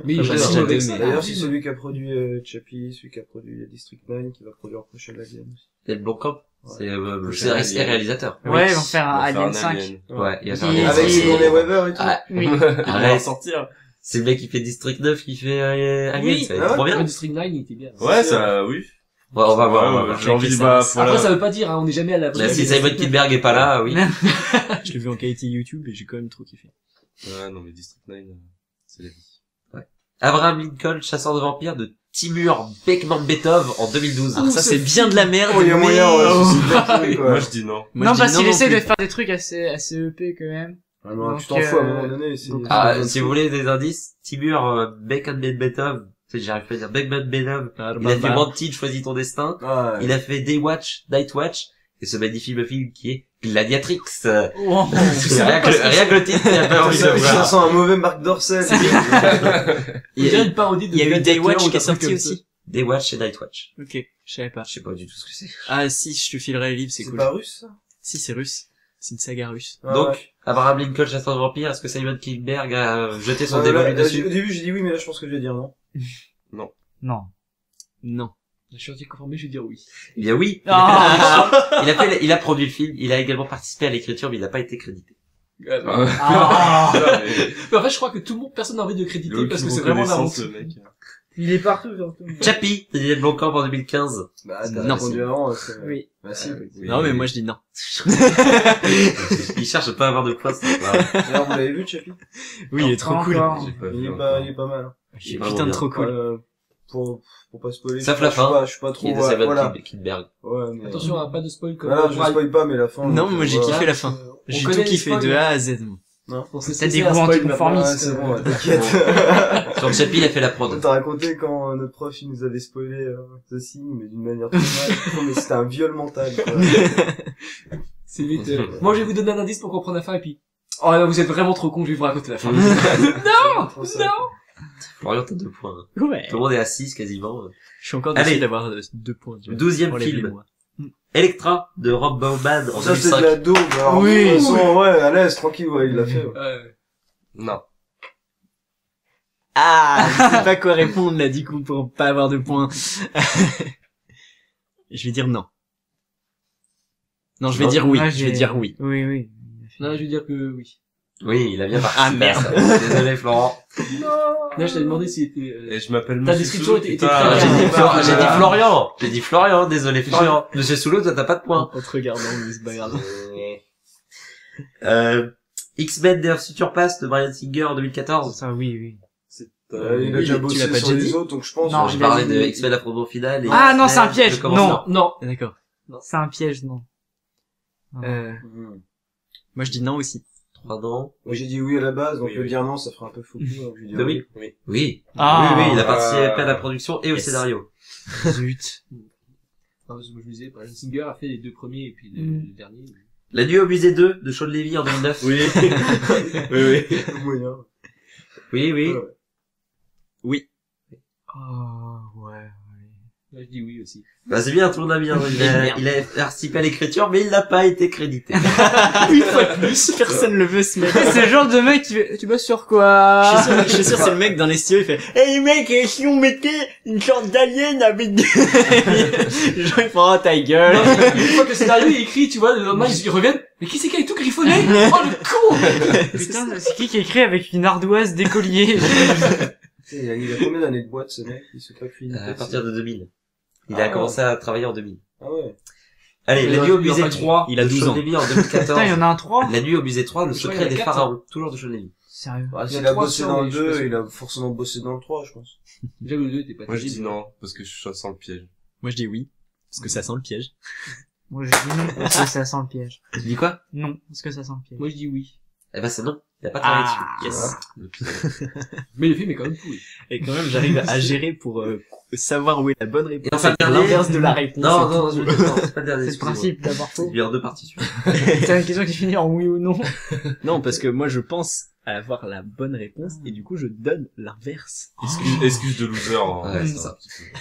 mais- (laughs) d'ailleurs, c'est celui qui a produit euh, Chappie, celui qui a produit District 9, qui va produire Prochaine Alien aussi. Dane Blomkamp. C'est euh, scénariste et réalisateur. Ouais, ils vont faire un Alien un 5. Alien. Ouais, il va faire Qui- un Avec. Sigourney Weaver et tout. Ah, Oui. (laughs) arrête. sortir. C'est le mec qui fait District 9 qui fait euh, Alien, Oui. ça va Ah être trop Ouais, bien. District 9, il était bien. Ouais, ça, oui. Ouais, on va voir, Ouais. J'ai envie de, bah, voilà. Après, ça veut pas dire, hein, on est jamais à la Là, si Simon Kinberg est pas là, oui. (laughs) Je l'ai vu en qualité YouTube et j'ai quand même trop kiffé. Ouais, non, mais District 9, euh, c'est la vie. Abraham Lincoln, chasseur de vampires de Timur Bekmambetov en 2012. Alors ça c'est bien de la merde. Oh, il y a mais- moyen, ouais, Oh. (laughs) Moi, je dis non. Moi, non, dis parce qu'il essaie de faire des trucs assez, assez EP quand même. Ah non, Donc, tu t'en fous à un euh, moment donné. c'est- donc- Ah, si vous voulez des indices, Timur euh, Bedbetov, j'arrive pas à dire Bacon Bedbetov, il a fait Wanted, Choisis ton destin, Ah, il a fait Daywatch, Nightwatch, et ce magnifique film qui est Gladiatrix. Euh, Wow. (laughs) c'est rien que, le- rien que le titre, il a pas envie de ça, ça voir. sent un mauvais Marc Dorcel. Il y a une parodie de Il y a eu Daywatch qui est sorti aussi. Daywatch et Nightwatch. Ok, je savais pas. Je sais pas du tout ce que c'est. Ah si, je te filerai les livres, c'est C'est cool. pas russe, ça? Si, c'est russe. C'est une saga russe. Ah, Donc, ouais. Abraham Lincoln, chasseur de vampires, est-ce que Simon Kinberg a jeté son Ah, démon là, là, dessus? Au début, j'ai dit oui, mais là, je pense que je vais dire non. Non. Non. Je suis anti-conformé, je vais dire oui. Eh bien oui. Ah. (laughs) Il a fait, il a produit le film, il a également participé à l'écriture, mais il n'a pas été crédité. Ah, bah. Ah. Mais en fait, je crois que tout le monde, personne n'a envie de créditer Il parce que c'est vraiment la mec. Il est partout, surtout. Chappie, de Daniel Blomkamp en 2015. Bah, t'as Non. répondu avant. c'est- Oui. Bah, si. Non, mais moi je dis non. (laughs) il cherche à pas avoir de grave. D'ailleurs, vous l'avez vu, Chappie? Oui, il est trop cool. il est, pas, il est pas mal. hein. Il est putain de trop cool. Pour, pour pas spoiler. Sauf je la fin, Je suis pas trop, ouais, Simon voilà. Ouais, mais... Attention, hein, pas de spoil comme Voilà, je spoil pas, mais la fin. Non, moi j'ai kiffé la fin. Euh, J'ai tout kiffé de. A à Z. On sait ce T'as des goûts anticonformistes. C'est bon, ouais, (laughs) t'inquiète. (laughs) Sur Chappie, il a fait la On prod. t'a raconté quand euh, notre prof il nous avait spoilé euh, The Thing, mais d'une manière très mal. mais c'était un viol mental. (laughs) C'est vite. euh, Moi, je vais vous donner un indice pour comprendre la fin et puis. Oh là, vous êtes vraiment trop con, je vais vous raconter la fin. non non Florian, t'as deux points. Ouais. Tout le monde est à 6 quasiment. Je suis encore déçu d'avoir deux points. Douzième film. moi. Electra, de Rob Bauman, en Ça c'est 2005. de la daube. Alors, Oui. de toute façon, ouais, à l'aise, tranquille, ouais, il l'a fait. ouais. Euh, Non. Ah, (laughs) je sais pas quoi répondre là du coup pour pas avoir de points. (laughs) je vais dire non. Non, je vais Non, dire oui. Moi, Je vais dire oui. Oui, oui. non, je vais dire que oui. Oui, il a bien Ah, participé. merde. à ça. Désolé, Florent. Là, je t'avais demandé s'il était... euh, Et je m'appelle Ta description était- était putain. très Ah, J'ai dit, Flor- Ah, j'ai dit. Florian. J'ai dit Florian, désolé Florian. Monsieur Soulot, toi t'as pas de points. En te regardant, mais c'est pas grave. Euh, X-Men Their Future Past de Brian Singer en 2014. Ça, oui, oui. Euh, il a déjà tu bossé l'as pas sur déjà les dit autres, donc je pense. Non. J'ai parlé de X-Men la promo finale et Ah, non, c'est un piège. Non, non. Ah, D'accord. C'est un piège, non. Euh, Hmm. moi je dis non aussi. Ans. Moi j'ai dit oui à la base, donc Oui, le oui. dire non, ça ferait un peu fou. donc je De oui. Oui. Oui. Ah. Oui, oui, il a participé à la production et au Yes. scénario. Zut. Non, parce que moi, je me disais, Brian Singer a fait les deux premiers et puis le, Mm. le dernier. mais- La nuit au musée 2 de Sean Levy en 2009. (laughs) Oui. oui, oui. Moyen. Oui, oui. Oui. Oh, ouais. Là, je dis oui aussi. Bah, c'est bien ton ami, hein. il, a, il a participé à l'écriture, mais il n'a pas été crédité. (laughs) Une fois de plus, personne le veut ce mec. C'est le genre de mec qui fait, tu bosses sur quoi? Je suis sûr, je suis sûr c'est le mec dans les studios, il fait Hey mec, et si on mettait une sorte d'alien avec des... (laughs) Font Oh ta gueule Une fois que le scénario est écrit, tu vois, le lendemain, ils reviennent. Mais qui c'est qui a tout griffonné? Oh, le con (laughs) Putain, c'est qui qui écrit avec une ardoise d'écolier? Il a, il a combien d'années de boîte ce mec? Il se pas fini. à partir de 2000. Il Ah a ouais. commencé à travailler en 2000. Ah ouais. Allez, Il La a- nuit au musée pas- 3 il a de 12 Sean ans. En (laughs) 2014. Putain, il y en a un 3 La nuit au musée 3, le secret des pharaons. Toujours de Sean Levy. Sérieux Bah, Il a bossé dans le je suis pas 2, sûr. il a forcément bossé dans le 3, je pense. Déjà, le 2 était pas Moi, je dis non, parce que je sens le piège. Moi je dis oui, parce que ça sent le piège. Moi, je dis non, parce que ça sent le piège. Tu dis quoi? Non, parce que ça sent le piège. Moi, je dis oui. Eh ben, c'est non. Il a pas travaillé Ah, dessus. Yes. (laughs) Mais le film est quand même cool. Et quand même j'arrive à (laughs) gérer pour euh, savoir où est la bonne réponse. Enfin, l'inverse de la réponse. Non, non, je- non, c'est pas le dernier. C'est le principe d'avoir faux. Il est en deux parties. (laughs) C'est une question qui finit en oui ou non. Non, parce que moi je pense à avoir la bonne réponse et du coup je donne l'inverse. Excuse, excuse de loser. hein. Ouais, ça.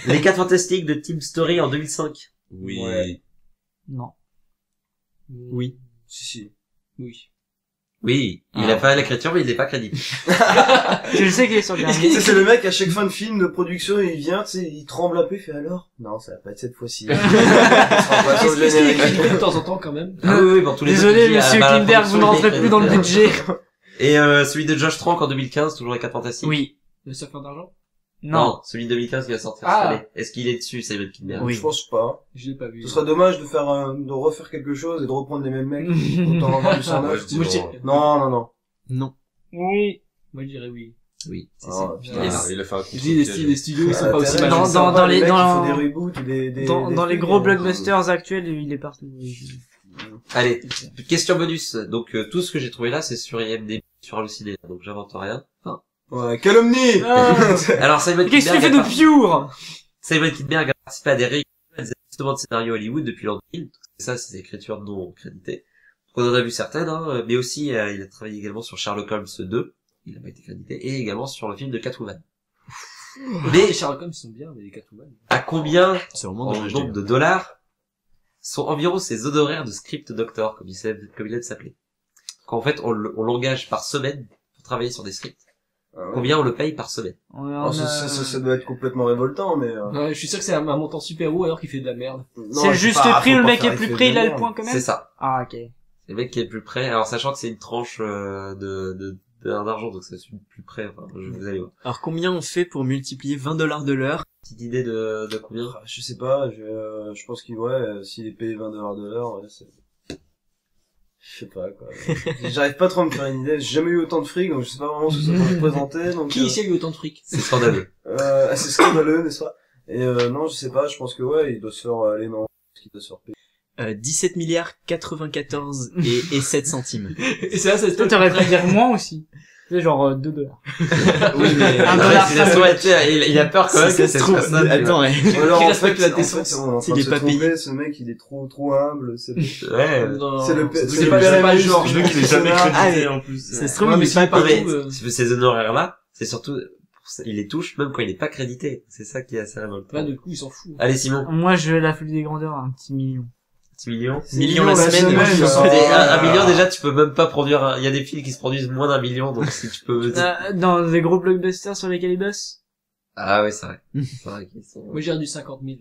Les 4 fantastiques de Team Story en 2005. Oui. Ouais. Non. Oui. Si, si. Oui. Oui, il a fait l'écriture, mais il n'est pas crédité. Je (laughs) sais qu'il est sur le Tu dernier. sais, c'est le mec, à chaque fin de film, de production, il vient, tu sais, il tremble un peu, il fait alors? Non, ça va pas être cette fois-ci. (laughs) Il de temps en temps quand même Ah oui, oui, pour tous les Désolé, monsieur ah, la Kimberg, vous ne rentrez plus dans le budget. Et euh, celui de Josh Trank en 2015, toujours les 4 fantastiques. Oui. Le surfeur d'argent Non. celui de 2015 qui va sortir Ah. cette année. Est-ce qu'il est dessus, Simon Kinberg Oui. Je pense pas. Je l'ai pas vu. Ce serait dommage de faire un, de refaire quelque chose et de reprendre les mêmes mecs. (laughs) Autant avoir du non. Non, non, non. Oui. Moi, je dirais oui. Oui, c'est Ah, ça. Ah, il a fait un Je dis, les, studios, ils sont pas aussi dans- mal. dans- sympa, dans les- dans- des reboots ou des, des, Dans, des dans les gros euh, blockbusters actuels, il est partout. Allez, question bonus. Donc euh, tout ce que j'ai trouvé là, c'est sur IMDb, sur Halluciné. Donc j'invente rien. Ouais, calomnie (laughs) alors Simon Qu'est-ce que tu fais de pure Simon Kinberg a participé à des réajustements de scénario Hollywood depuis l'an 2000. Et ça, c'est des écritures non créditées. On en a vu certaines, hein, mais aussi euh, il a travaillé également sur Sherlock Holmes 2. Il n'a pas été crédité. Et également sur le film de Catwoman. (laughs) Les Sherlock Holmes sont bien, mais les Catwoman. À combien, en nombre de dollars, sont environ ses honoraires de script doctor, comme il, comme il aime s'appeler Qu'en fait, on, le- on l'engage par semaine pour travailler sur des scripts. Ah ouais. Combien on le paye par semaine On Oh, ça, ça, ça, ça doit être complètement révoltant, mais... euh, Ouais, je suis sûr que c'est un, un montant super haut alors qu'il fait de la merde. C'est le juste pas- prix, le mec est plus près, il a le point quand même C'est ça. Ah, ok. C'est le mec qui est plus près. Alors sachant que c'est une tranche euh, de de d'argent, donc c'est le plus près. Enfin, je vous allez voir. Alors combien on fait pour multiplier 20 dollars de l'heure? Petite idée de de combien? Ah, Je sais pas, je, euh, je pense qu'il, ouais, euh, s'il est payé 20 dollars de l'heure, ouais, c'est... Je sais pas, quoi. (laughs) J'arrive pas trop à me faire une idée. J'ai jamais eu autant de fric, donc je sais pas vraiment ce que ça peut représenter, donc... Qui euh, ici a eu autant de fric? C'est scandaleux. Euh, assez scandaleux, n'est-ce pas? Et euh, non, je sais pas, je pense que ouais, il doit se faire aller non, parce qu'il doit se faire payer. euh, 17 milliards 94 et, et 7 centimes. Et c'est là, c'est Toi, t'aurais pu dire moins aussi. C'est genre euh, 2 dollars. (laughs) Oui, mais... Un dollar c'est la soirée, il, il a peur quand même que ça se cette trouve, personne. attends, ouais. (laughs) Ou alors, en respecte fait, la est train S'il de est pas payé. ce mec, il est trop, trop humble, c'est... (laughs) C'est le- c'est c'est le pas- c'est Emmaüs, genre, Je veux qu'il est jamais crédité en plus. Ça se trouve, il mais est s'il est pas euh, Ces honoraires là, c'est surtout il les touche même quand il n'est pas crédité. C'est ça qui est assez révoltant. Là, du coup, ils s'en foutent. Allez Simon, Moi, je vais la folie des grandeurs, un petit million. Million. Million la la semaine, semaine, moi, je euh, un, un Ah. million déjà tu peux même pas produire un- il y a des films qui se produisent moins d'un million donc si tu peux Euh, dans des gros blockbusters sur lesquels ils bossent ah ouais c'est vrai c'est vrai sont Moi, j'ai du 50 000.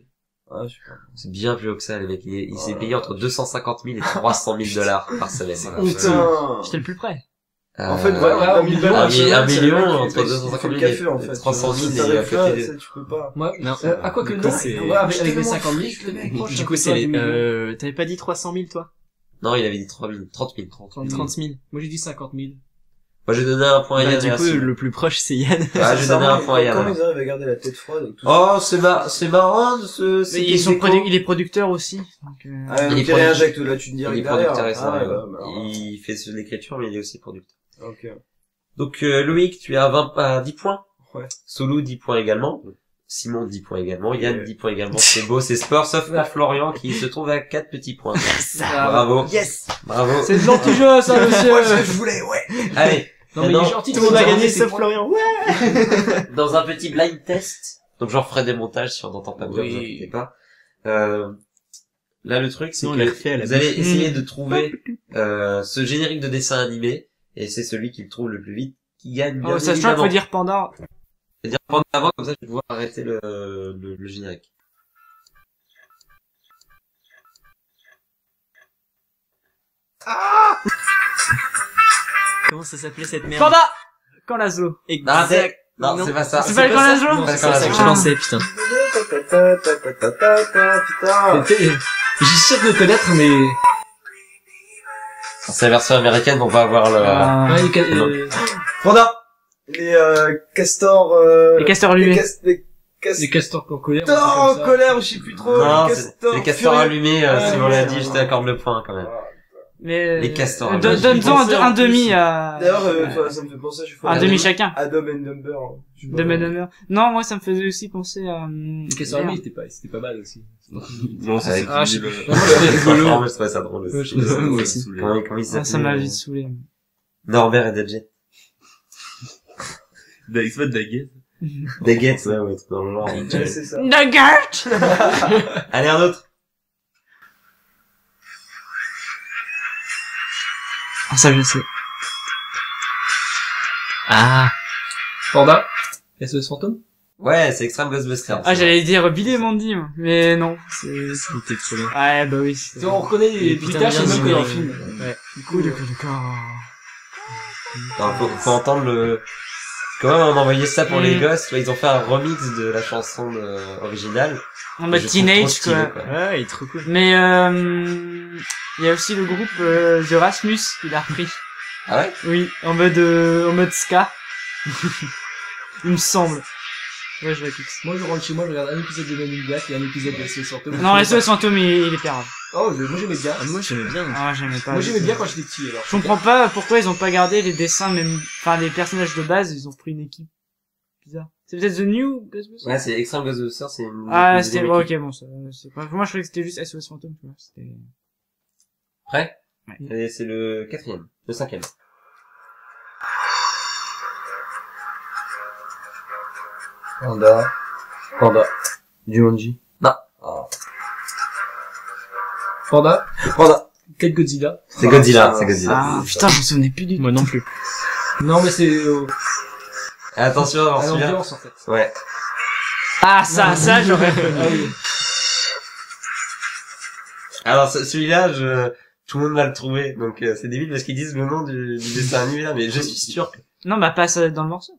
Ah, je sais pas. c'est bien plus haut que ça les mecs il, il s'est payé entre 250 000 et 300 000 dollars par semaine Ah, Putain J'étais le plus près. En fait, voilà, ouais, un million, un, million entre fait- qui 250 fait 000 le café, en et fait. 300 000 Ce et à côté sais, tu peux pas. Moi, Non. euh, à quoi que non, c'est- ouais, avec, avec les tellement 50 000, fric, le mec. proche, Du coup, c'est euh, t'avais pas dit 300 000, toi? non il avait dit 3 000 30 000 30 000. Moi, j'ai dit 50 000. moi j'ai donné un point à Bah, Yann du coup, le plus proche, c'est Yann. Ah, j'ai donné un point à Yann. Comment ils arrivent à garder la tête froide Oh, c'est mar... c'est marrant de ce... Mais c'est ils sont il est producteur aussi. Donc, euh, Ah, Il réinjecte là, tu te dis Il est producteur et Ah, bah, bah, il fait l'écriture mais il est aussi producteur. Ok. Donc euh, Loïc, tu es à 20 à 10 points. Ouais. Solou 10 points également. Simon 10 points également, Yann Ouais. 10 points également. C'est beau, c'est sport sauf pour Florian qui se trouve à 4 petits points. (laughs) Ah, Bravo. Yes! Bravo. C'est de l'anti-jeu, ça, (laughs) Moi, ce que monsieur. je voulais, ouais! Allez, Non, mais il Maintenant, est gentil, Tout le monde a gagné, sauf. Florian. Ouais! (laughs) dans un petit blind test. Donc j'en ferai des montages si on n'entend pas bien, Oui. vous inquiétez pas. Euh, là le truc c'est que à vous allez essayer de trouver euh, ce générique de dessin animé et c'est celui qui le trouve le plus vite qui gagne bien Oh, sachant qu'il faut dire panda. C'est-à-dire pendant avant comme ça je vais pouvoir arrêter le, le, le générique. Comment ça s'appelait cette merde? Panda! Quand la zoo. Ah, c'est- Exact. non, Non. c'est pas ça. C'est pas le Quand la zoo? Non, C'est ça pas que je pensais, putain. Putain! C'était- J'ai sûr de le connaître, mais... C'est la version américaine on va avoir le... Ah. Ouais, non. euh, Panda! Les, euh, castors, euh... Les castors les allumés. cas- Les Les castors en colère. castors en colère, je sais plus trop. Non, les c'est castors les castors allumés, euh, Ah, si on l'a dit, je t'accorde le point quand même. Mais, Les castors euh, Donne-en un, demi à... D'ailleurs, euh, ça me fait penser fois. Un demi chacun. À Dumb and Dumber. hein. Je pas. De Madame. Non, moi, ça me faisait aussi penser à... Les castors allumés, c'était pas, c'était pas mal aussi. Non, ça Avec- c'est (laughs) Ah, je le... Rigolo. Je trouvais ça drôle Ouais, aussi. je trouvais ça Moi drôle. aussi. Comment, comment il Ah, ça s'appelait m'a euh, vite saoulé. Norbert et. D'Expert Daguet. Daggett, ouais, ouais, dans le genre. (laughs) Ouais, c'est ça. Nugget! (laughs) Allez, un autre. Ah, ça, je sais. Ah. Panda. SOS Fantôme. Ouais, c'est Extreme Ghostbusters. Ah, j'allais dire Billy et Mandy, moi. mais non. C'est... C'était trop bien. Ouais, bah oui. Tu vois, on reconnaît les bruitages, même dans le générique. film. Ouais. Cool, d'accord, d'accord. Attends, faut, faut entendre le... Quand même, on a envoyé ça pour les Mm. gosses, ils ont fait un remix de la chanson euh, originale. En mode teenage, stylé, quoi. quoi. Ouais, il est trop cool. Mais, euh, il y a aussi le groupe euh, The Rasmus qui l'a repris. Ah ouais? Oui, en mode, euh, en mode ska. (laughs) il me semble. Ouais, je fixe. Moi, je rentre chez moi, je regarde un épisode de Men in Black et un épisode de SOS Fantôme. Non, SOS Fantôme, il, il est pérave. Oh, je- moi j'aimais bien. Ah, moi j'aimais bien. Ah, j'aimais pas. Moi j'aimais bien quand j'étais petit, alors. Je comprends pas pourquoi ils ont pas gardé les dessins même, enfin, les personnages de base, ils ont pris une équipe. Bizarre. C'est peut-être The New Ghostbusters? Ouais, c'est Extreme Ghostbusters, c'est une... Ah, une c'était, deuxième ouais, équipe. ok, bon, ça, c'est pas, moi je croyais que c'était juste SOS Fantôme, tu vois, c'était... Prêt? Ouais. Et c'est le quatrième, le cinquième. Panda. Panda. Jumanji. Panda. Panda. Quel Godzilla? C'est Godzilla, c'est Godzilla. Ah, putain, je me souvenais plus du tout. Moi non plus. Non, mais c'est, euh, Attention, à celui-là. l'ambiance, en fait. Ouais. Ah, ça, ça, j'aurais. (laughs) Ah oui. Alors ce- celui-là, je... tout le monde va le trouver, donc euh, c'est débile parce qu'ils disent le nom du, du dessin animé là, mais je suis sûr. que- Non, bah, passe euh, dans le morceau.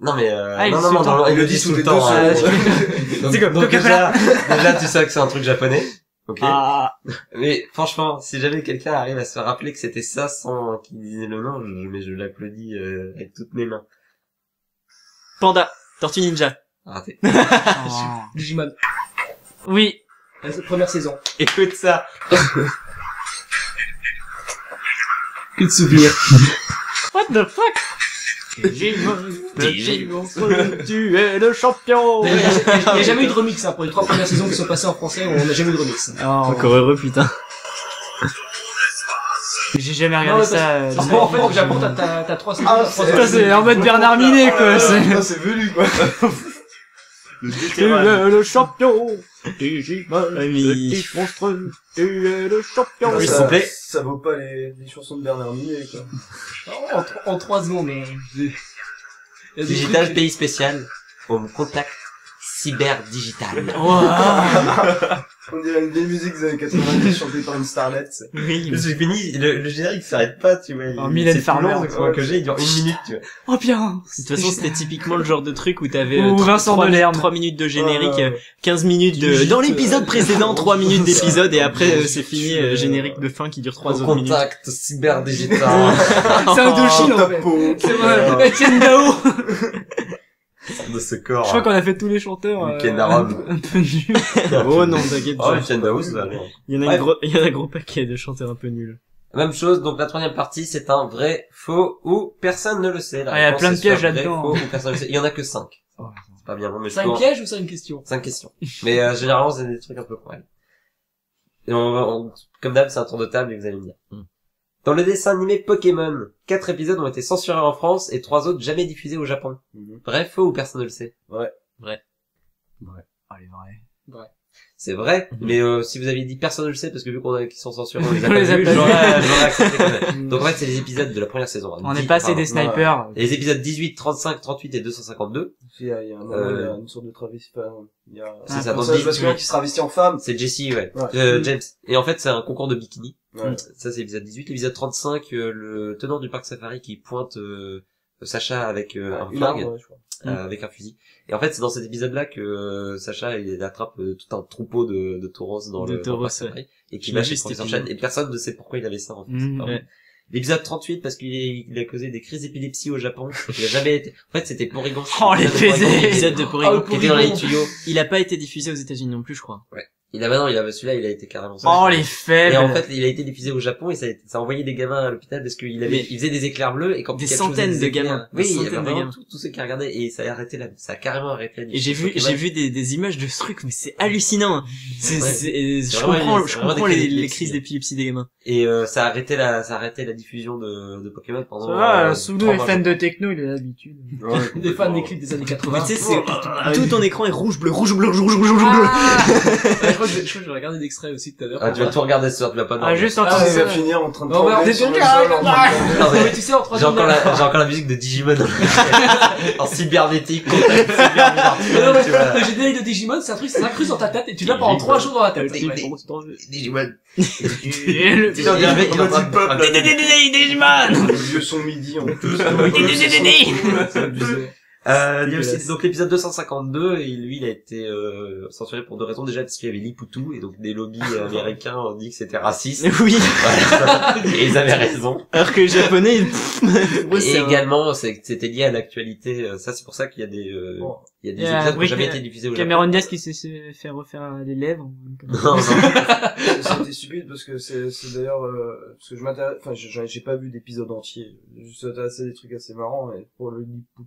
Non mais euh... Ah, non non non, le- il le dit tout le temps. hein. (laughs) donc comme donc déjà, déjà tu sais que c'est un truc japonais. Ok. Ah, Mais franchement, si jamais quelqu'un arrive à se rappeler que c'était ça sans qu'il disait le nom, je, mais je l'applaudis euh, avec toutes mes mains. Panda. Tortue Ninja. Raté. (laughs) oh. Digimon. Oui. La première saison. Écoute ça. Que de souvenirs. What the fuck? Digimon, Digimon, tu es le champion! Il n'y a, il y a (laughs) jamais eu de remix, hein, pour les trois premières saisons qui sont passées en français, on n'a jamais eu de remix. Oh, Encore heureux, putain. j'ai jamais Non, regardé ça. euh, ma fait, t'as, t'as, t'as trois saisons. Ah, trois c'est- en mode Bernard Minet, quoi. c'est- Putain, c'est velu, quoi. (laughs) Le Tu es le champion! Digimon, Ouais, mais il- petit monstre, tu es le champion! Oui, s'il ça, plaît. ça vaut pas les, les chansons de Bernard Minet, quoi. En, en trois secondes, mais... (laughs) Digital pays spécial. Au contact cyber digital. On dirait une vieille musique des années 90 chantée par une starlet. c'est- Oui. J'ai fini, le, le générique s'arrête pas, tu vois. Oh, il- Mylène Farmer. quoi, que j'ai, il dure une minute, tu vois. Oh bien! De toute façon, c'était typiquement le genre de truc où t'avais euh, Vincent 3, Delerme. 3 minutes de générique, Ouais, euh, ouais. 15 minutes de... Dans l'épisode euh, précédent, 3 (laughs) minutes d'épisode et après euh, c'est fini, euh, générique de fin qui dure 3 Au autres minutes. contact cyber digital. (laughs) C'est Indochine, en top (laughs) fait. C'est vrai. Etienne Dao. De ce corps. Je crois qu'on a fait tous les chanteurs, euh, Week-end un, arabe. un peu nuls. (laughs) Oh non, t'inquiète. Oh, aller. Il y en a un gros, il y en a un gros paquet de chanteurs un peu nuls. Même chose, donc la troisième partie, c'est un vrai, faux ou personne ne le sait. La Ah, il y a plein de pièges là-dedans. Il y en a que cinq. (laughs) Oh, C'est pas bien bon, mais je C'est un peux en- piège ou c'est une question Cinq questions. Mais euh, généralement, c'est des trucs un peu cruels. Et on, va- on- comme d'hab, c'est un tour de table et vous allez me dire. Hmm. Dans le dessin animé Pokémon, quatre épisodes ont été censurés en France et trois autres jamais diffusés au Japon. Mhm. Vrai, faux ou personne ne le sait Oh, les vrais. C'est vrai, Mhm. mais euh, si vous aviez dit personne ne le sait parce que vu qu'on a qu'ils sont censurés, (laughs) on les a On pas les a vus, pas j'aurais j'aurais accepté quand même. Donc en fait, c'est les épisodes de la première saison. On Dix- est passé pardon. des snipers. Et les épisodes 18, 35, 38 et 252, Il y a, il y a un moment, Euh, il y a une sorte de travesti, enfin, il y a C'est un ça, dans Dix- masculin qui se travestit en femme. c'est Jessie, ouais. Ouais. Euh, James. Et en fait, c'est un concours de bikini. Ouais. Ça, c'est l'épisode 18. L'épisode 35, euh, le tenant du parc safari qui pointe euh, Sacha avec euh, un flingue, ouais, euh, avec un fusil. Et en fait, c'est dans cet épisode-là que euh, Sacha il attrape euh, tout un troupeau de, de tauros dans De le, parc safari et qui va chez professeur. Chan. Et personne ne sait pourquoi il avait ça en fait. Ouais. L'épisode 38 parce qu'il il a causé des crises d'épilepsie au Japon. Il a jamais été. En fait, c'était Porygon. Oh, les L'épisode de Porygon le Qui était dans les tuyaux. Il a pas été diffusé aux États-Unis non plus, je crois. Il a maintenant, il avait celui-là, il a été carrément. Oh, les Et faibles. en fait, il a été diffusé au Japon et ça a, ça a envoyé des gamins à l'hôpital parce qu'il avait, Mais- il faisait des éclairs bleus et quand Des centaines des de éclairs- gamins. Oui, Des il y avait vraiment tous tous ceux qui regardaient et ça a arrêté la, ça a carrément arrêté la Et j'ai vu, j'ai vu des, des images de ce truc, mais c'est hallucinant. C'est, Ouais. c'est- C'est je vraiment- comprends, c'est je comprends les, crises les d'épilepsie. crises d'épilepsie des gamins. Et euh, ça a arrêté la, ça a arrêté la diffusion de, de Pokémon pendant. Va, euh, Soudou est fan de techno, il a l'habitude. (laughs) Des fans des clips des années 80. Mais tu sais, c'est, tout ton écran est rouge, bleu, rouge, bleu, rouge, rouge, rouge, bleu. (laughs) Crois que je, je je d'extraits aussi tout à l'heure. Ah, tu vas tout regarder ce soir, tu vas pas Ah, dormir. juste Ah, entendre Ah, va finir en train de (laughs) Non, mais sur le sol en tu sais, en J'ai troisième encore la, j'ai encore la musique de Digimon (laughs) en cybernétique, contact Mais non, cybernétique, le générique de Digimon, c'est un truc, ça s'incruste dans ta tête et tu l'as pendant trois jours dans la tête. Digimon. Digimon. (laughs) En Digimon Les vieux sont midi en plus. Euh, il y a aussi donc l'épisode 252 et lui il a été euh, censuré pour deux raisons déjà parce qu'il y avait l'Iputu et donc des lobbies euh, (laughs) américains ont dit que c'était raciste. (laughs) Oui. Voilà. (laughs) et ils avaient raison. Alors que les japonais, ils- pff, ouais, et également c'était lié à l'actualité. euh, Ça c'est pour ça qu'il y a des euh, Bon. il y a des épisodes qui n'ont jamais été diffusés au Japon. Cameron Diaz qui s'est fait refaire les lèvres. Non, non. C'était stupide parce que c'est c'est d'ailleurs euh, parce que je m'intéresse enfin j'ai pas vu d'épisode entier je suis intéressé à des trucs assez marrants et pour le ça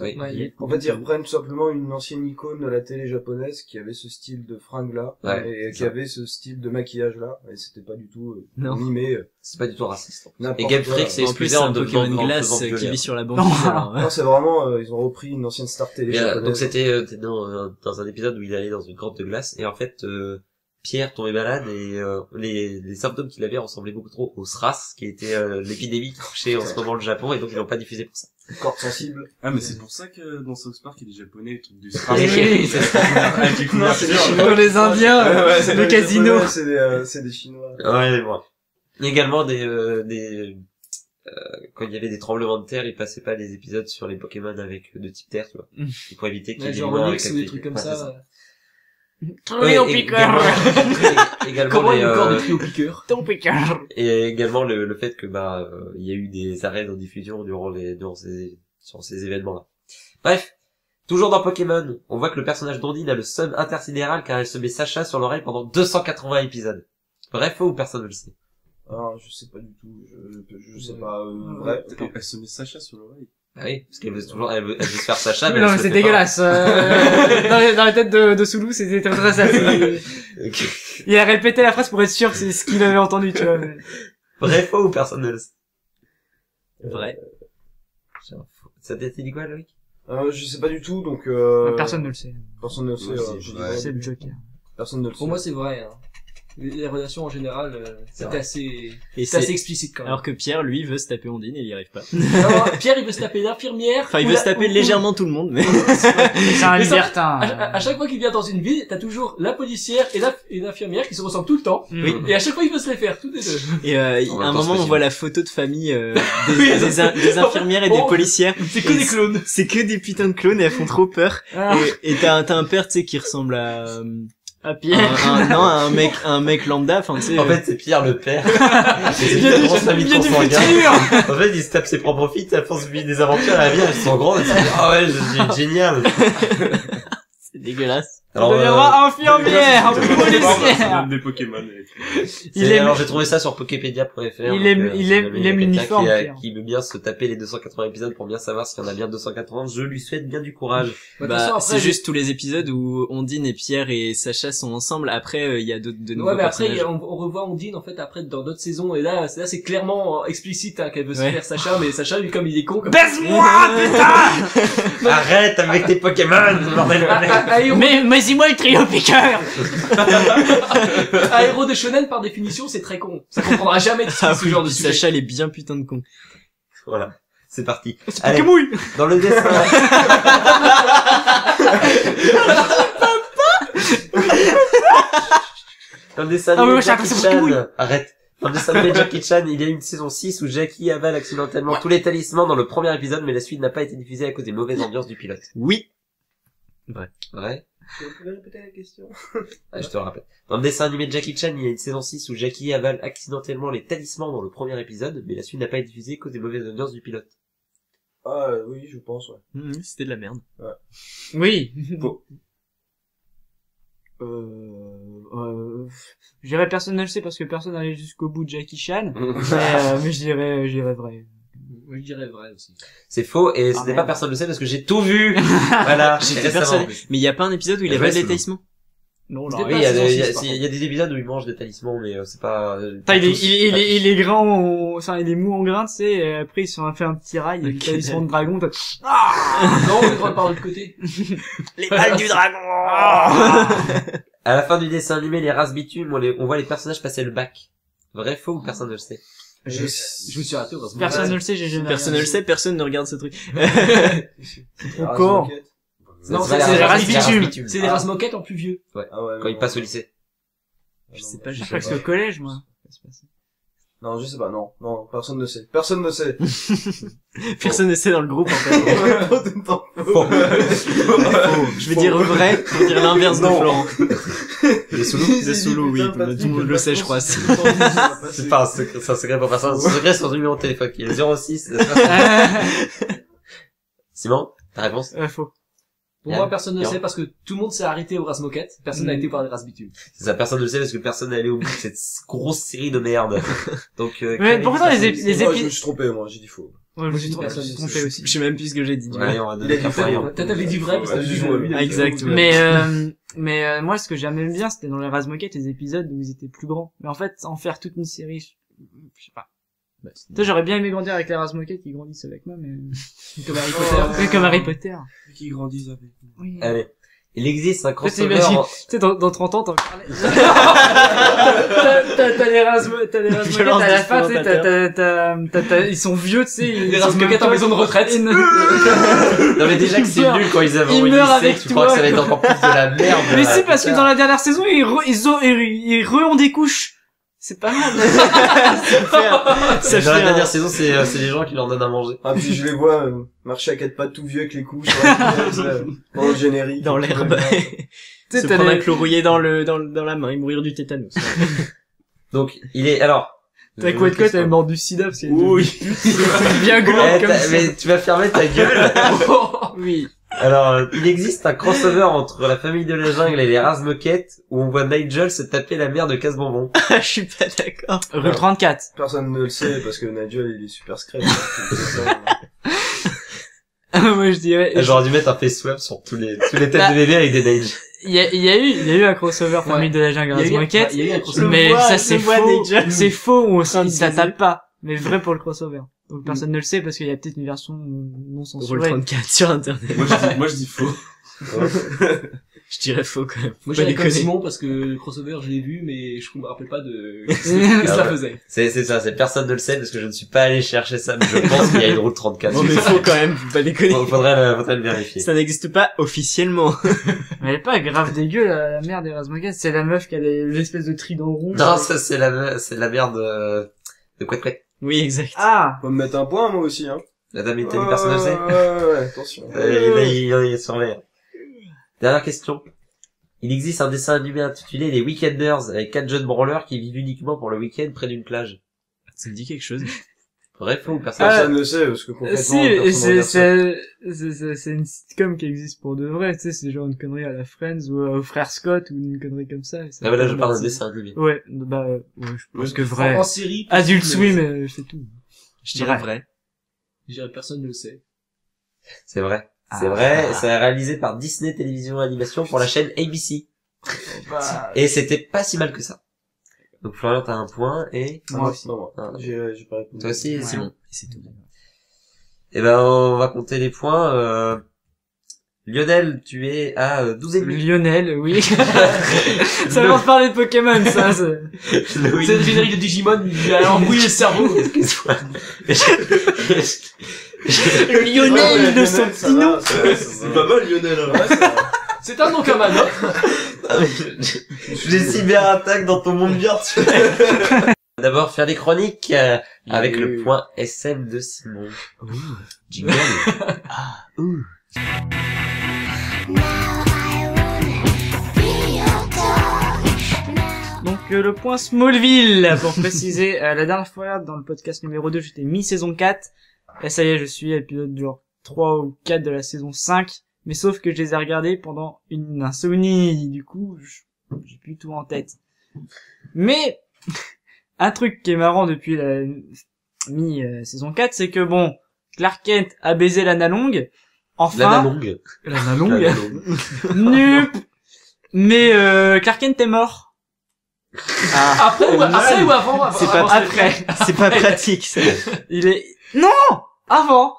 Oui. Ouais, en fait ils reprennent tout simplement une ancienne icône de la télé japonaise qui avait ce style de fringue là Ouais, et qui ça. avait ce style de maquillage là et c'était pas du tout euh, Non. mimé euh, C'est pas du tout raciste. Et Game. Freak s'est en plus, excusé en Pokémon euh, qui vit sur la (laughs) ouais. non c'est vraiment euh, ils ont repris une ancienne star télé japonaise donc c'était euh, t'es dans, un- dans un épisode où il allait dans une grotte de glace et en fait euh, Pierre tombait malade et euh, les, les symptômes qu'il avait ressemblaient beaucoup trop au SRAS qui était euh, l'épidémie qui touchait en ce moment le Japon et donc ils l'ont pas diffusé pour ça. corde sensible Ah, mais c'est pour ça que dans South Park, il y a des japonais, les trucs du Ah, Scrabble. oui, c'est ça. Avec les couvertures. Pour les Indiens, Ouais, ouais, c'est le des casino. C'est des euh, c'est des chinois Ouais, bon. Il y a également des euh, des euh, quand il y avait des tremblements de terre, ils passaient pas les épisodes sur les Pokémon avec de type terre, tu vois. Mm. Pour éviter qu'il y ait des des trucs comme Ouais, c'est ça. Ouais, Trio et- piqueur. également, (laughs) (laughs) également Comment les, il y a encore euh, trio piqueurs Ton piqueur. Et également le, le fait que bah euh, il y a eu des arrêts de diffusion durant les durant ces sur ces événements-là. Bref, toujours dans Pokémon, on voit que le personnage d'Ondine a le seum intersidéral car elle se met Sacha sur l'oreille pendant 280 épisodes. Vrai faux ou personne ne le sait ah je sais pas du tout je je, sais Ouais. pas euh, vrai Elle se met Sacha sur l'oreille. Ah oui, parce qu'elle veut toujours elle veut, elle veut se faire Sacha mais non, mais c'est dégueulasse. euh, (laughs) dans, les, dans la tête de, de Soulou, c'était très très ça. c'est- Ok. Il a répété la phrase pour être sûr que c'est ce qu'il avait entendu, tu vois. mais- Vrai faux ou personne ne le sait Vrai. Ça t'a été dit quoi Loïc? Euh, je sais pas du tout donc euh, Personne ne le sait. personne ne le sait euh, c'est vrai. C'est le Joker. personne ne le sait Pour moi, c'est vrai. Hein. Les, les relations en général, euh, C'est assez, Et c'est assez explicite quand même. alors que Pierre, lui, veut se taper Ondine et il y arrive pas. Alors, (laughs) Pierre, il veut se taper l'infirmière. Enfin, il veut la- se taper ou- légèrement tout le monde, mais (laughs) C'est un libertin. À, à- à chaque fois qu'il vient dans une ville, t'as toujours la policière et l'infirmière qui se ressemblent tout le temps. Oui. Et à chaque fois, il veut se les faire, tous les deux. et euh, à un moment, on voit la photo de famille euh, (laughs) des, Oui, des, in- des infirmières et des policières. C'est que des clones. C'est que des putains de clones et elles font trop peur. Ah, Et et t'as un, t'as un père, tu sais, qui ressemble à, euh, à un, Pierre. un- non, un mec, un mec lambda, enfin, tu sais. En euh, fait, c'est Pierre le père. C'est (laughs) Il a du- futur. En fait, il se tape ses propres filles, à force de vivre des aventures à la vie, elles sont grandes, et se dit, ah ouais, c'est génial. (laughs) c'est dégueulasse. Il Alors, euh, deviendra infirmière, (laughs) Ça policière. des Pokémon. Il aime- alors j'ai trouvé ça sur Poképedia.fr. Il donc, aime- euh, il aime- il aime l'uniforme, Qui, a- qui veut bien se taper les 280 épisodes pour bien savoir s'il y en a bien 280, je lui souhaite bien du courage. (laughs) Bah, Bah, c'est juste tous les épisodes où Ondine et Pierre et Sacha sont ensemble. Après, euh, il y a d'autres de nouveaux Ouais, mais après, personnages. a- on, on revoit Ondine, en fait, après, dans d'autres saisons, et là, c'est- là, c'est clairement euh, explicite, hein, qu'elle veut se Ouais. faire Sacha, mais Sacha, lui, comme il est con, comme... Baise-moi, (laughs) putain Arrête avec tes Pokémon, bordel un héros, Mais, mais dis-moi le trio piqueur (laughs) un héros de shonen, par définition, c'est très con. Ça comprendra jamais de Ah ce genre de sujet. Sacha, il est bien putain de con. Voilà. C'est parti. C'est Allez, Pokémon dans le dessin. (laughs) dans le dessin Ah, mais animé moi, j'ai Jackie Chan. Arrête. Dans le dessin animé Jackie Chan, il y a une saison 6 où Jackie avale accidentellement tous les talismans dans le premier épisode, mais la suite n'a pas été diffusée à cause des mauvaises ambiances du pilote. Oui. Vrai? Vous pouvez répéter la question Ah, (laughs) je te le rappelle. Dans le dessin animé de Jackie Chan, il y a une saison 6 où Jackie avale accidentellement les talismans dans le premier épisode, mais la suite n'a pas été diffusée à cause des mauvaises ambiances du pilote. ah oui je pense ouais Mhm, C'était de la merde. Oui. (laughs) Bon. Euh, euh, je dirais personne ne le sait parce que personne n'allait jusqu'au bout de Jackie Chan. (laughs) mais, euh, mais je dirais, je dirais vrai. Oui, je dirais vrai aussi. C'est faux, et Ah, ce n'est pas personne le sait parce que j'ai tout vu! (laughs) voilà. J'étais persuadé. Mais il y a pas un épisode où il avale ben, les c'est talismans Non, non. Oui, pas il y, a des, il, y a, y a des épisodes où il mange des talismans, mais euh, c'est pas... euh, pas il est, il, est- il pas est, il est grand, au- enfin, il est mou en grain, tu sais, et après, ils se sont fait un petit rail, et Ok. puis ils se font de dragon, t'as- (laughs) non, on devrait par l'autre côté. (laughs) les balles du dragon! À la fin du dessin animé, les races bitumes, on, les- on voit les personnages passer le bac. Vrai, faux ou personne ne le sait Je, je me suis raté, heureusement. Personne ne le sait, j'ai jamais Personne ne le sait, personne ne regarde ce truc. (laughs) Ah, c'est enquête. Non, C'est race races bitume. bitume. C'est des races moquettes en plus vieux. ah ouais Quand il passe au lycée. Je sais pas, j'ai Je pas crois que c'est au collège, moi. Non, je sais pas, non, non, personne ne sait. Personne ne sait. (laughs) Personne ne sait dans le groupe en fait. Je vais dire vrai pour dire l'inverse de. Florent. Les Soulou C'est Soulou, oui, tout le monde le sait, je crois. (laughs) C'est pas un secret, c'est un secret pour personne. C'est un secret sur son numéro de téléphone qui est 06. (laughs) Simon, ta réponse Euh, faux. Pour moi, personne ne Yann sait parce que tout le monde s'est arrêté au Ras Moquette. Personne n'a Mm. été voir les Ras Bitume. C'est ça, personne ne le sait parce que personne n'est allé au bout de cette grosse série de merde. (laughs) Donc, euh, Mais quel pourtant, les, ép- les Moi, je me épisodes... suis trompé, moi, j'ai dit faux. Ouais, je me suis trompé, personne, je me suis je- trompé aussi. Je sais même plus ce que j'ai dit. du coup. Ouais, on va Il a dit faux. t'avais dit vrai parce que j'ai dit joué. Exact. Mais euh, (laughs) mais euh, moi, ce que j'aimais bien, c'était dans les Razmoquettes, les épisodes où ils étaient plus grands. Mais en fait, en faire toute une série, je sais pas. Bah, Tu sais, j'aurais bien aimé grandir avec les Razmoquettes qui grandissent avec moi, mais (laughs) Comme Harry Potter. Ouais, comme Harry Potter. Qui grandissent avec. Oui. Allez. Il existe un crossover. en- Tu sais, dans, dans 30 ans, encore les... (laughs) T'as- t'as t'as les t'as les Violence (laughs) à la fin, tu sais, t'as, dispensateur. t'as, t'as, t'as- t'as- ils sont vieux, tu sais. ils Les sont Razmoquettes en maison de retraite. Ils ne- Non mais déjà que c'est nul quand ils avaient Il au meurt lycée, avec tu crois que toi, ça va être encore plus de la merde. Mais euh, si, parce que dans la dernière saison, ils, re, ils, ont, ils, ils re ont des couches. C'est pas mal. (laughs) Dans la dernière saison, c'est euh, c'est les gens qui leur donnent à manger. Ah, puis je les vois euh, marcher à quatre pattes tout vieux avec les couches sur la punaise, euh, pendant le générique. dans l'herbe. Tu sais, (laughs) Se t'as prendre un clou rouillé dans le, dans, le- dans la main et mourir du tétanos. (laughs) Donc, il est, alors. T'as quoi de quoi, qu'on- mort du sida parce qu'il Oui. était bien Eh, comme t'as- ça. mais tu vas fermer ta gueule. Oui. Alors, il existe un crossover entre la famille de la jungle et les Razmoquettes où on voit Nigel se taper la mère de Casse-Bonbon. (laughs) Je suis pas d'accord. Rue 34. Personne ne le sait parce que Nigel il est super scred. C'est ça. Moi, je dirais, J'aurais dû mettre un face swap sur tous les, tous les têtes Bah, de bébé avec des Nigel. il y a, il y a eu, il y a eu un crossover famille de la jungle Il il un crossover. Le Mais vois, ça c'est faux, c'est faux, on train de s- ça baiser. tape pas. Mais vrai pour le crossover. Donc personne ne le sait parce qu'il y a peut-être une version non Roll censurée. 34 sur internet. Moi, je dis, moi, je dis faux. (laughs) Je dirais faux quand même. Moi, Pas j'avais comme. Simon parce que le crossover, je l'ai vu, mais je me rappelle pas de (laughs) ce que Ah ça ouais. faisait. C'est, c'est ça, c'est personne ne le sait parce que je ne suis pas allé chercher ça, mais je pense qu'il y a une route 34. Non mais faux quand même, faut pas déconner. Bon, faudrait le, faudrait le vérifier. Ça n'existe pas officiellement. (laughs) Mais elle est pas grave dégueu la, la mère des Razmoquettes, c'est la meuf qui a l'espèce de trident rond. Non, ça c'est la, c'est la mère de, de Quack Quack. Oui, exact. Ah Faut me mettre un point moi aussi hein. La dame personne ne le sait. Ouais, ouais, ouais, attention. Euh, il, il, il surveille. Dernière question. Il existe un dessin animé intitulé Les Weekenders avec quatre jeunes branleurs qui vivent uniquement pour le week-end près d'une plage. Ça me dit quelque chose. Vrai faux ou personne Ah, Personne ne le sait parce que concrètement Si, c'est, c'est, c'est, c'est- c'est une sitcom qui existe pour de vrai, tu sais, c'est genre une connerie à la Friends ou au frère Scott ou une connerie comme ça. Ah, bah là, je parle d'un dessin animé. Ouais, bah, ouais, je pense que vrai. en série. Adult Swim, euh, c'est tout. Je dirais vrai. Je dirais personne ne le sait. C'est vrai. C'est Ah. vrai, c'est réalisé par Disney Télévision Animation pour la chaîne ABC. Bah, Et c'était pas si mal que ça. Donc Florian, t'as un point, et Ah, moi non, aussi. pas moi. Ah. J'ai j'ai pas répondu. toi aussi, Ouais. Simon. Et c'est tout. Eh ben, on va compter les points. Euh... Lionel, tu es à euh, 12 et demi. Lionel, oui. (laughs) ça va parler de Pokémon, ça. (laughs) c'est- C'est le générique de Digimon, il a (laughs) embrouillé le cerveau. Excuse-moi. Lionel de son petit nom. C'est pas mal, Lionel. hein. C'est un nom comme un autre. (laughs) J'ai cyberattaque dans ton monde virtuel. (laughs) D'abord faire les chroniques euh, avec le point SM de Simon. Jingle. (laughs) Donc euh, le point Smallville, pour préciser, euh, la dernière fois dans le podcast numéro 2, j'étais mi-saison 4, et ça y est, je suis à l'épisode genre 3 ou 4 de la saison 5, mais sauf que je les ai regardés pendant une insomnie, du coup, j'ai plus tout en tête. Mais, (laughs) un truc qui est marrant depuis la mi-saison 4, c'est que bon, Clark Kent a baisé Lana Long, enfin... Lana. Lana Long Lana longue. (laughs) Nup Mais euh, Clark Kent est mort. Après ou, après ou avant, C'est pas Après. C'est pas (laughs) pratique. Il est... Non Avant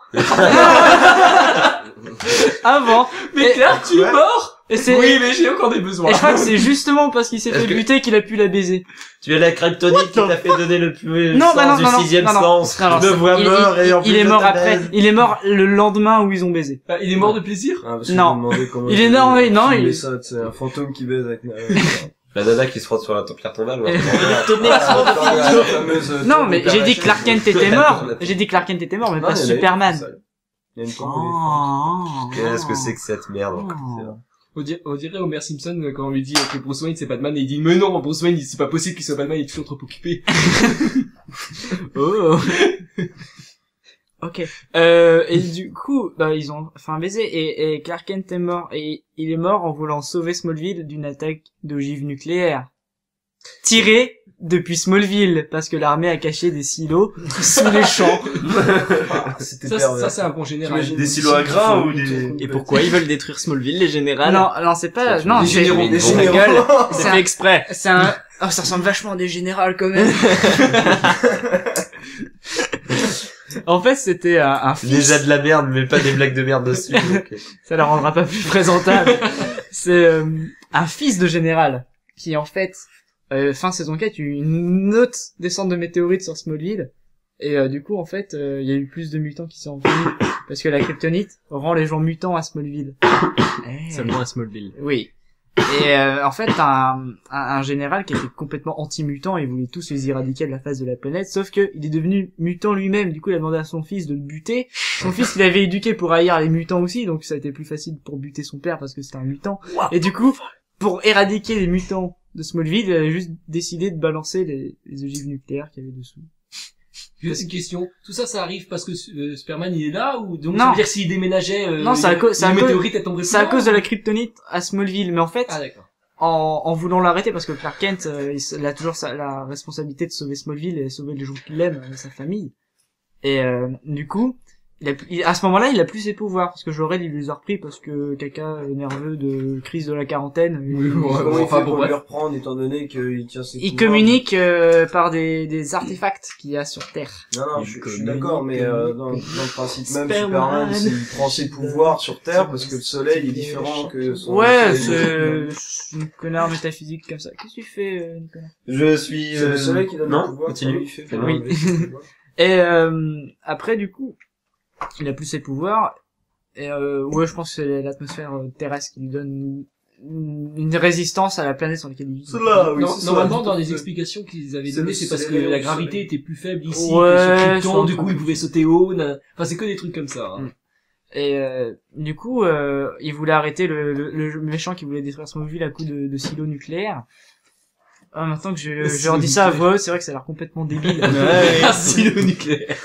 (laughs) Avant Mais Et- Claire, tu es mort Et c'est... Oui, mais j'ai encore des besoins. Et je crois que c'est justement parce qu'il s'est fait que- buter qu'il a pu la baiser. Tu es la kryptonite qui t'a fait donner le plus Non, sens bah non, du non, non, sixième non, non. sens. Non, non, Je me c'est- vois il- mort il- et en Il plus est mort après. baise. Il est mort le lendemain où ils ont baisé. Bah, il est mort de plaisir Ah, parce Non. Il est voulais énorme, non, il- ça, c'est un fantôme qui baise avec... (laughs) La nana qui se frotte sur la pierre tombale. fameuse, euh, Non, mais de j'ai dit que Clark Kent était (laughs) mort. J'ai dit que Clark Kent était mort, mais pas Superman. Il y a une tombe Oh. Qu'est-ce que c'est que cette merde On dirait, on dirait Homer Simpson quand on lui dit que Bruce Wayne c'est Batman et il dit mais non Bruce Wayne c'est pas possible qu'il soit Batman il est toujours trop occupé. (laughs) Oh. (laughs) ok. Euh, et du coup, bah, ils ont fait un baiser et, et Clark Kent est mort et il est mort en voulant sauver Smallville d'une attaque d'ogive nucléaire. Tiré depuis Smallville parce que l'armée a caché des silos (laughs) sous les champs. C'était Ça, pervers. ça c'est un bon général. Des silos à grains ou des... Et pourquoi ils veulent détruire Smallville, les générales non, non, c'est pas, non, Des c'est, généraux, des Bon, généraux. gueule. (laughs) c'est fait exprès. c'est un, oh, ça ressemble vachement à des générales quand même. (laughs) en fait, c'était un, un fils. déjà de la merde, mais pas des blagues de merde dessus. donc, euh. ça la rendra pas plus présentable. c'est euh, un fils de général qui en fait euh, fin saison 4 il y a eu une autre descente de météorites sur Smallville et euh, du coup en fait euh, il y a eu plus de mutants qui sont venus (coughs) parce que la kryptonite rend les gens mutants à Smallville. (coughs) Seulement à Smallville. Oui. Et euh, en fait, un, un, un général qui était complètement anti-mutant, il voulait tous les éradiquer de la face de la planète, sauf que il est devenu mutant lui-même, du coup il a demandé à son fils de le buter. Son fils il avait éduqué pour haïr les mutants aussi, donc ça a été plus facile pour buter son père parce que c'était un mutant. Et du coup, pour éradiquer les mutants de Smallville, il a juste décidé de balancer les, les ogives nucléaires qu'il y avait dessous. Juste une question. Tout ça, ça arrive parce que euh, Superman il est là ou donc Non. ça veut dire s'il déménageait, euh, Non, c'est à il- cause- c'est à cause- C'est à de la kryptonite à Smallville, mais en fait, Ah en, en voulant l'arrêter parce que Clark Kent euh, il a toujours sa- la responsabilité de sauver Smallville et sauver les gens qu'il aime euh, sa famille et euh, du coup il a, plus- il- à ce moment-là il a plus ses pouvoirs parce que Jorel il les a repris parce que quelqu'un est nerveux de crise de la quarantaine Oui, il, bon, Comment il enfin, fait pour le reprendre étant donné qu'il tient ses il pouvoirs communique euh, par des, des artefacts qu'il y a sur Terre Non, non, Il je, je suis d'accord, mais euh, dans, dans le principe même, Superman. Superman, s'il prend ses pouvoirs sur Terre, parce que le soleil est différent que son... ouais c'est une connard métaphysique comme ça qu'est-ce que tu fais euh, Nicolas? Je suis... C'est euh, le soleil qui donne non, le pouvoir. continue. il fait Oui. Et euh, après, du coup, il a plus ses pouvoirs. Et euh, ouais, je pense que c'est l'atmosphère euh, terrestre qui lui donne une, une résistance à la planète sur laquelle il vit. Cela, oui, Non, normalement, dans les explications qu'ils avaient données, c'est parce que la gravité soleil. était plus faible ici Ouais, que sur Krypton, du coup, il pouvait sauter haut. na- Enfin, c'est que des trucs comme ça. hein. Mm. Et euh, du coup, euh, il voulait arrêter le, le, le méchant qui voulait détruire Smallville à coup de, de silo nucléaire. Ah, maintenant que je, je leur dis ça à voix haute, c'est vrai que ça a l'air complètement débile. (laughs) Un silo nucléaire.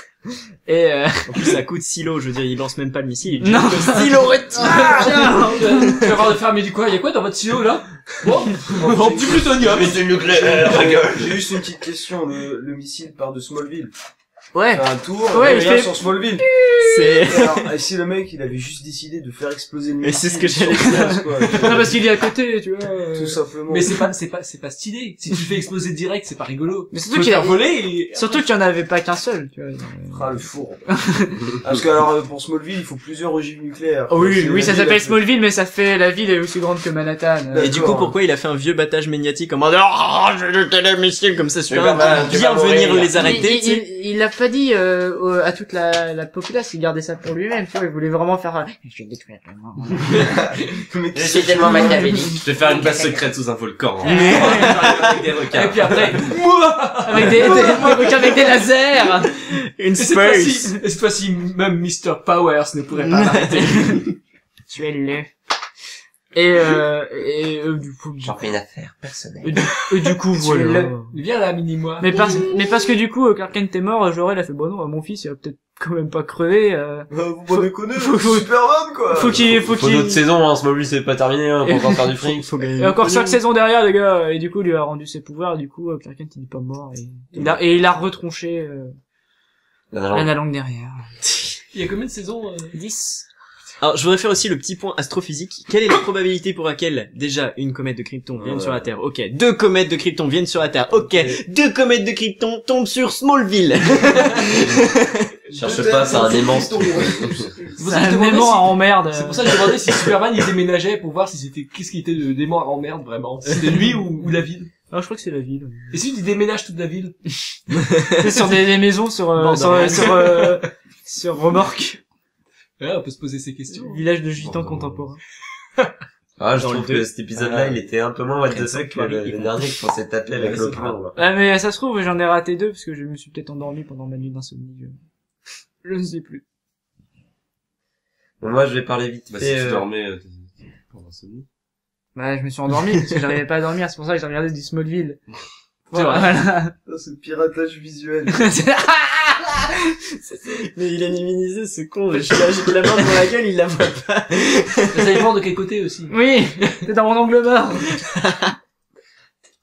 Et euh, En plus, ça coûte silo, je veux dire, il lance même pas le missile. il non, silo Ah, tu vas voir le faire, mais du quoi Il y a quoi dans votre silo là? Bon, du plutonium. c'est nucléaire. J'ai juste une petite question, le, le missile part de Smallville. Ouais. Fait un tour, Ouais, il sur Smallville. C'est... Si le mec, il avait juste décidé de faire exploser le Et c'est ce que j'allais sur dire. quoi. Non, parce qu'il est à côté, tu vois. euh. Tout simplement. Mais c'est pas, c'est pas, c'est pas stylé. Si tu fais exploser direct, c'est pas rigolo. Mais surtout qu'il a- et... Surtout qu'il y en avait pas qu'un seul, tu vois. Ah, le four. Parce que alors, pour Smallville, il faut plusieurs ogives nucléaires. Oh oui, oui, ça s'appelle Smallville, mais ça fait la ville est aussi grande que Manhattan. Et du coup, pourquoi il a fait un vieux battage médiatique en mode oh, je jeter les missiles comme ça, super, bah, bah, pour tu bien venir les arrêter, il, dit euh, à toute la, la populace, il gardait ça pour lui-même, tu vois, il voulait vraiment faire... euh, Je vais détruire le (laughs) monde. Je suis tellement machiavélique. Je vais faire une base secrète sous un volcan. (laughs) Avec des requins. Et puis après, (laughs) avec des, des, des requins avec des lasers Une et cette fois-ci, space. et cette fois-ci, même Mr. Powers ne pourrait pas l'arrêter. Tuez-le. Et, euh, et euh, du coup... J'en fais une affaire personnelle. Et du, et du coup, (laughs) voilà. Viens là, mini-moi. Mais parce, mais parce que du coup, euh, Clark Kent est mort, Jorel a fait, bon non, mon fils, il va peut-être quand même pas crever, euh, Euh, Vous m'en déconnez, faut- faut- Superman, quoi. faut qu'il, faut Faut qu'il, d'autres saisons, hein, Smallville c'est pas terminé, hein, pour encore faire du fric. (laughs) Faut Il y gagner. a encore cinq saisons derrière, les gars, et du coup, il lui a rendu ses pouvoirs, et du coup, euh, Clark Kent, il est pas mort, et il a, et il a retronché, euh, la langue derrière. (laughs) Il y a combien de saisons euh? 10. Alors, je voudrais faire aussi le petit point astrophysique. Quelle est la probabilité pour laquelle, déjà, une comète de Krypton vienne Ouais. sur la Terre? Ok. Deux comètes de Krypton viennent sur la Terre. Ok. Deux comètes de Krypton tombent sur Smallville. (laughs) Cherche pas, c'est un truc. C'est un si- à emmerde. C'est pour ça que je demandais si Superman il déménageait pour voir si c'était qu'est-ce qui était de démon en merde vraiment. C'était lui ou, ou la ville. Ah, je crois que c'est la ville. Et si tu déménages toute la ville? (laughs) C'est sur des, des maisons, sur, euh, sur, Bordel. sur, euh, sur remorque. Ouais, on peut se poser ces questions. Village de gitans contemporains. (laughs) Ah, je Dans trouve que cet épisode-là, Ah. il était un peu moins what the fuck que le, dernier que pensait taper avec le plan. là. Ouais, mais ça se trouve, j'en ai raté deux parce que je me suis peut-être endormi pendant ma nuit d'insomnie. Je... je ne sais plus. Bon, moi, je vais parler vite Bah, si fait. tu euh, dormais euh, pendant nuit. Bah, je me suis endormi parce que j'arrivais pas à dormir. C'est pour ça que j'ai regardé du Smallville. Vrai. Voilà. C'est le piratage visuel. (laughs) (laughs) Mais il a minimisé ce con, je suis là, j'ai la main devant la gueule, il la voit pas. Ça dépend de quel côté aussi. oui, c'est dans mon angle mort.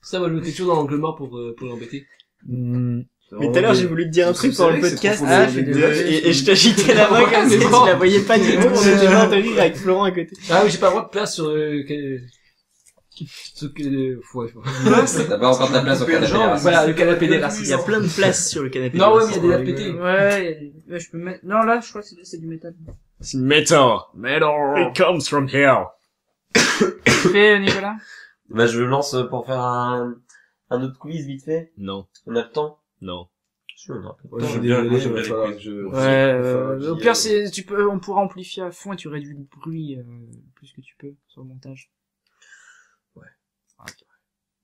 Ça, moi, je me fais toujours dans l'angle mort pour, euh, pour l'embêter. Mais tout à l'heure, j'ai voulu te dire un truc pendant le podcast, Ah, deux. et, et je t'agitais la main comme si tu la voyais pas du tout, on était mort de rire avec Florent à côté. Ah oui, j'ai pas le droit de place sur, euh, sur que, euh, ouais, T'as pas encore ta place au canapé. Genre, là. voilà, le canapé des. Il y a plein de places sur le canapé. Non, ouais, mais il y a des lattes pétées. Ouais, ouais, je peux mettre... Non, là, je crois que c'est- du métal. C'est metal. Metal. It comes from here. Tu (coughs) fais, Nicolas Bah, je lance pour faire un, un autre quiz vite fait. Non, On a le temps? non. Ouais, temps. je bien- bien je- Ouais, euh, au pire, c'est, tu peux, on pourra amplifier à fond et tu réduis le bruit, euh, plus que tu peux sur le montage.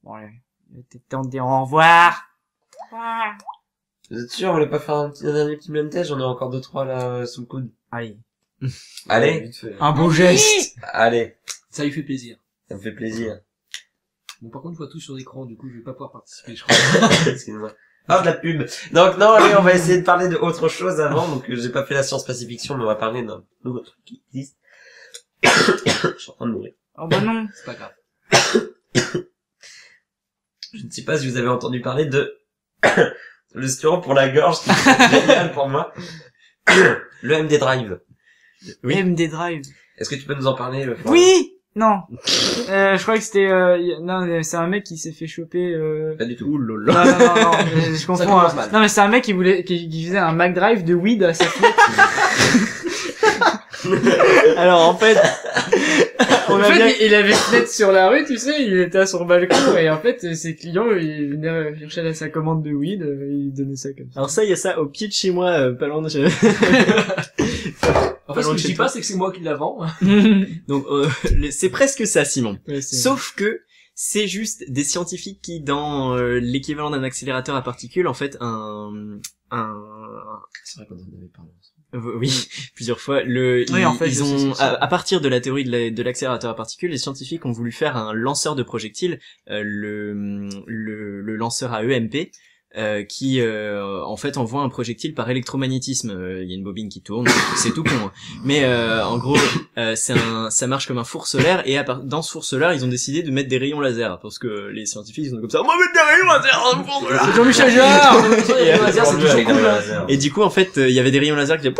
Bon, allez. Il était temps de dire au revoir. Vous êtes sûr, on voulait pas faire un, petit, un dernier petit test? J'en ai encore deux, trois, là, euh, sous le coude. Allez. (laughs) Allez. Un beau geste. Allez. Ça lui fait plaisir. Ça me fait plaisir. Bon, par contre, je vois tout sur l'écran, du coup, je vais pas pouvoir participer, je (laughs) crois. Excuse-moi. Ah, de la pub. Donc, non, allez, on va essayer de parler de autre chose avant. Donc, euh, j'ai pas fait la science pacifiction, mais on va parler d'un nouveau truc qui existe. (coughs) je suis en train de mourir. Oh bah non. C'est pas grave. (coughs) (coughs) Je ne sais pas si vous avez entendu parler de (coughs) le styro pour la gorge, qui est (laughs) génial pour moi. (coughs) le MD Drive. Oui. MD Drive. Est-ce que tu peux nous en parler, le Oui Non. Euh, je crois que c'était... Euh, non, euh, c'est un mec qui s'est fait choper... Euh... Pas du tout. Ouh Non, non, non, non, je, commence hein. mal. Non, mais c'est un mec qui voulait, qui, qui faisait un Mac Drive de weed à sa fenêtre. (laughs) (laughs) Alors, en fait, on en a fait, bien... il, avait une fenêtre sur la rue, tu sais, il était à son balcon et en fait, ses clients, ils venaient chercher sa commande de weed, euh, il donnait ça comme ça. Alors ça, il y a ça au pied de chez moi, euh, pas loin de chez... (laughs) En fait, ce que je dis toi. pas, c'est que c'est moi qui la vends. (laughs) Donc, euh, c'est presque ça, Simon. Ouais, Sauf que c'est juste des scientifiques qui, dans euh, l'équivalent d'un accélérateur à particules, en fait, un... un C'est vrai qu'on en avait parlé. Oui, (laughs) plusieurs fois. Le, Oui, ils, en fait, ils je sais ont, à, à partir de la théorie de la- de l'accélérateur à particules, les scientifiques ont voulu faire un lanceur de projectiles, euh, le, le, le lanceur à EMP, euh, qui euh, en fait envoie un projectile par électromagnétisme. Euh, Il y a une bobine qui tourne, (laughs) c'est tout con. hein. Mais euh, en gros, euh, c'est un, ça marche comme un four solaire et à part- dans ce four solaire, ils ont décidé de mettre des rayons laser parce que les scientifiques ils sont comme ça. On va mettre des rayons laser dans le four solaire. C'est Jean-Michel Jarre Et, euh, (laughs) et du coup, en fait, euh, il y avait des rayons laser qui faisaient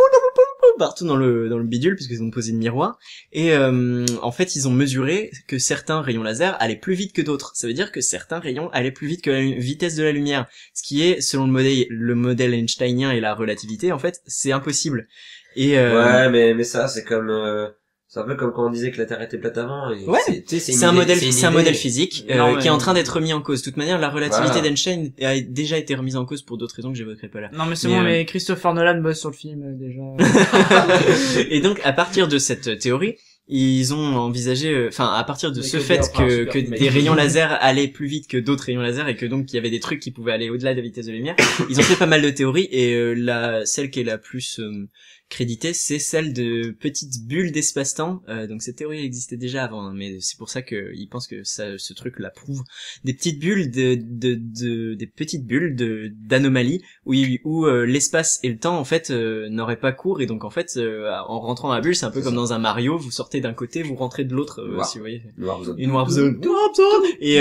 partout dans le dans le bidule puisqu'ils ont posé le miroir. Et euh, en fait, ils ont mesuré que certains rayons laser allaient plus vite que d'autres. Ça veut dire que certains rayons allaient plus vite que la vitesse de la lumière, ce qui est selon le modèle le modèle einsteinien et la relativité, en fait, c'est impossible. Et euh, Ouais, mais, mais ça, c'est comme, euh, c'est un peu comme quand on disait que la Terre était plate avant. Et Ouais. c'est, un modèle, c'est un modèle physique euh, Non, mais- qui est en train d'être remis en cause. De toute manière, la relativité Voilà. d'Einstein a déjà été remise en cause pour d'autres raisons que j'évoquerai pas là. Non, mais c'est Mais, bon, euh, mais Christopher Nolan bosse sur le film, euh, déjà. (laughs) et donc, à partir de cette théorie, ils ont envisagé, euh, enfin, à partir de ce fait que, des rayons (laughs) laser allaient plus vite que d'autres rayons laser et que donc il y avait des trucs qui pouvaient aller au-delà de la vitesse de la lumière, ils ont fait pas mal de théories et euh, la celle qui est la plus euh, créditée, c'est celle de petites bulles d'espace-temps. Euh, donc cette théorie existait déjà avant, hein, mais c'est pour ça qu'ils pensent que ça, ce truc la prouve. Des petites bulles de, de, de des petites bulles de d'anomalies où, où euh, l'espace et le temps en fait euh, n'auraient pas cours et donc en fait euh, en rentrant dans la bulle c'est un peu comme dans un Mario vous sortez d'un côté vous rentrez de l'autre euh, Wow. si vous voyez Le Warp Zone. une warp zone warp zone et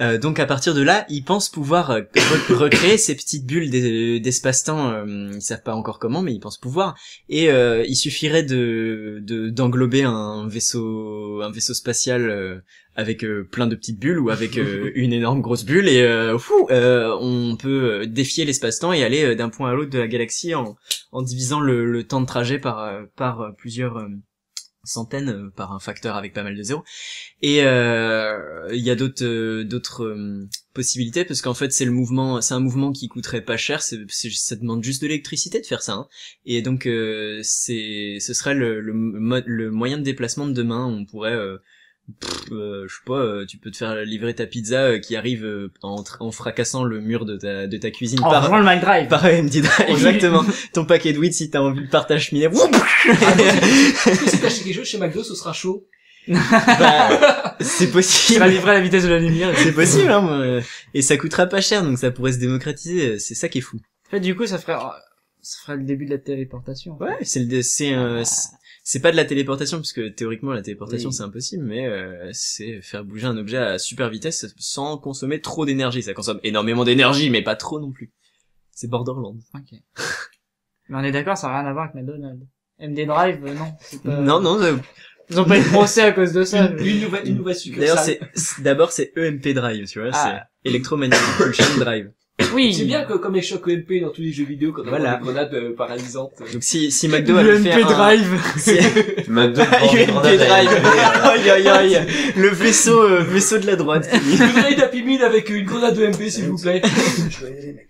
euh, donc à partir de là, ils pensent pouvoir euh, (coughs) re- recréer ces petites bulles d'es- d'espace-temps. euh, ils savent pas encore comment, mais ils pensent pouvoir. Et euh, il suffirait de de- d'englober un vaisseau un vaisseau spatial euh, avec plein de petites bulles ou avec (laughs) une énorme grosse bulle et euh, fou, euh, on peut défier l'espace-temps et aller d'un point à l'autre de la galaxie en en divisant le, le temps de trajet par par plusieurs centaines euh, par un facteur avec pas mal de zéros. Et euh, il y a d'autres euh, d'autres possibilités parce qu'en fait c'est le mouvement, c'est un mouvement qui coûterait pas cher. C'est ça demande juste de l'électricité de faire ça. hein. Et donc c'est ce serait le le, le moyen de déplacement de demain. On pourrait pff, euh, je sais pas, euh, tu peux te faire livrer ta pizza euh, qui arrive euh, en, en fracassant le mur de ta de ta cuisine En par le McDrive. par Drive, exactement. Ton paquet de weed si t'as envie de partage cheminée. Que si t'achètes (laughs) quelque chose chez McDo, ce sera chaud Bah, c'est possible. seras livré à la vitesse de la lumière. C'est possible, hein, moi. et ça coûtera pas cher, donc ça pourrait se démocratiser. C'est ça qui est fou. En fait, du coup, ça ferait, ça ferait le début de la téléportation. Ouais, c'est le, c'est, euh, c'est- pas de la téléportation puisque théoriquement la téléportation Oui. c'est impossible, mais euh, c'est faire bouger un objet à super vitesse sans consommer trop d'énergie. Ça consomme énormément d'énergie, mais pas trop non plus. C'est Borderlands. Ok. (laughs) Mais on est d'accord, ça n'a rien à voir avec McDonald's. MD Drive, euh, non. c'est pas- Non, non. euh, Ils ont pas de procès à cause de ça. une, une nouvelle, une nouvelle succursale. D'ailleurs, c'est c'est- d'abord c'est EMP Drive, tu vois, Ah. c'est Electromagnetic Pulsion Drive. Oui. C'est bien que comme les chocs EMP dans tous les jeux vidéo quand on Voilà. a des grenades euh, paralysantes. Donc si si McDo avait Le fait MP un- Drive. (laughs) si- (laughs) McDo (laughs) UMP Drive. Aïe aïe aïe. Le vaisseau euh, vaisseau de la droite. Une grenade d'Happy Meal avec une grenade EMP s'il vous plaît. Je dois y aller, mec.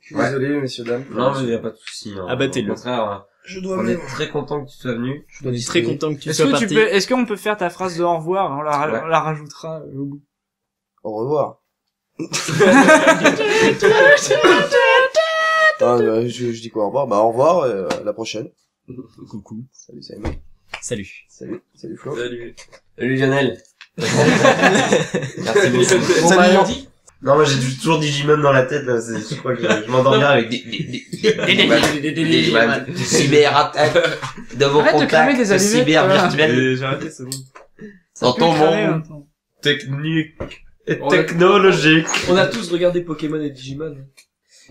Je suis Ouais. désolé, messieurs, dames. Non, mais y a pas de souci. hein. Abattez-le. Au contraire, Je dois on est très content que tu sois venu. Je dois Je suis très content que tu Est-ce sois que tu parti. peux, est-ce qu'on peut faire ta phrase de au revoir? On la, Ouais. on la rajoutera euh, au bout. Au revoir. Ah, bah, je, je dis quoi, au revoir? Bah, au revoir, et, euh, à la prochaine. Coucou. Salut, Simon. Salut. Salut, salut Flo. Salut. Salut Lionel. Merci beaucoup. Bon, bah, dit Non, moi j'ai toujours Digimon dans la tête, là. c'est- Je crois que je m'endors bien avec des, des, des, des, des, Digimon. Cyberattaque. De vos Arrête de cramer contacts des allumettes, cyber voilà. virtuels. Euh, J'ai arrêté, c'est bon. Dans ton monde technique technologique. On a tous regardé Pokémon et Digimon.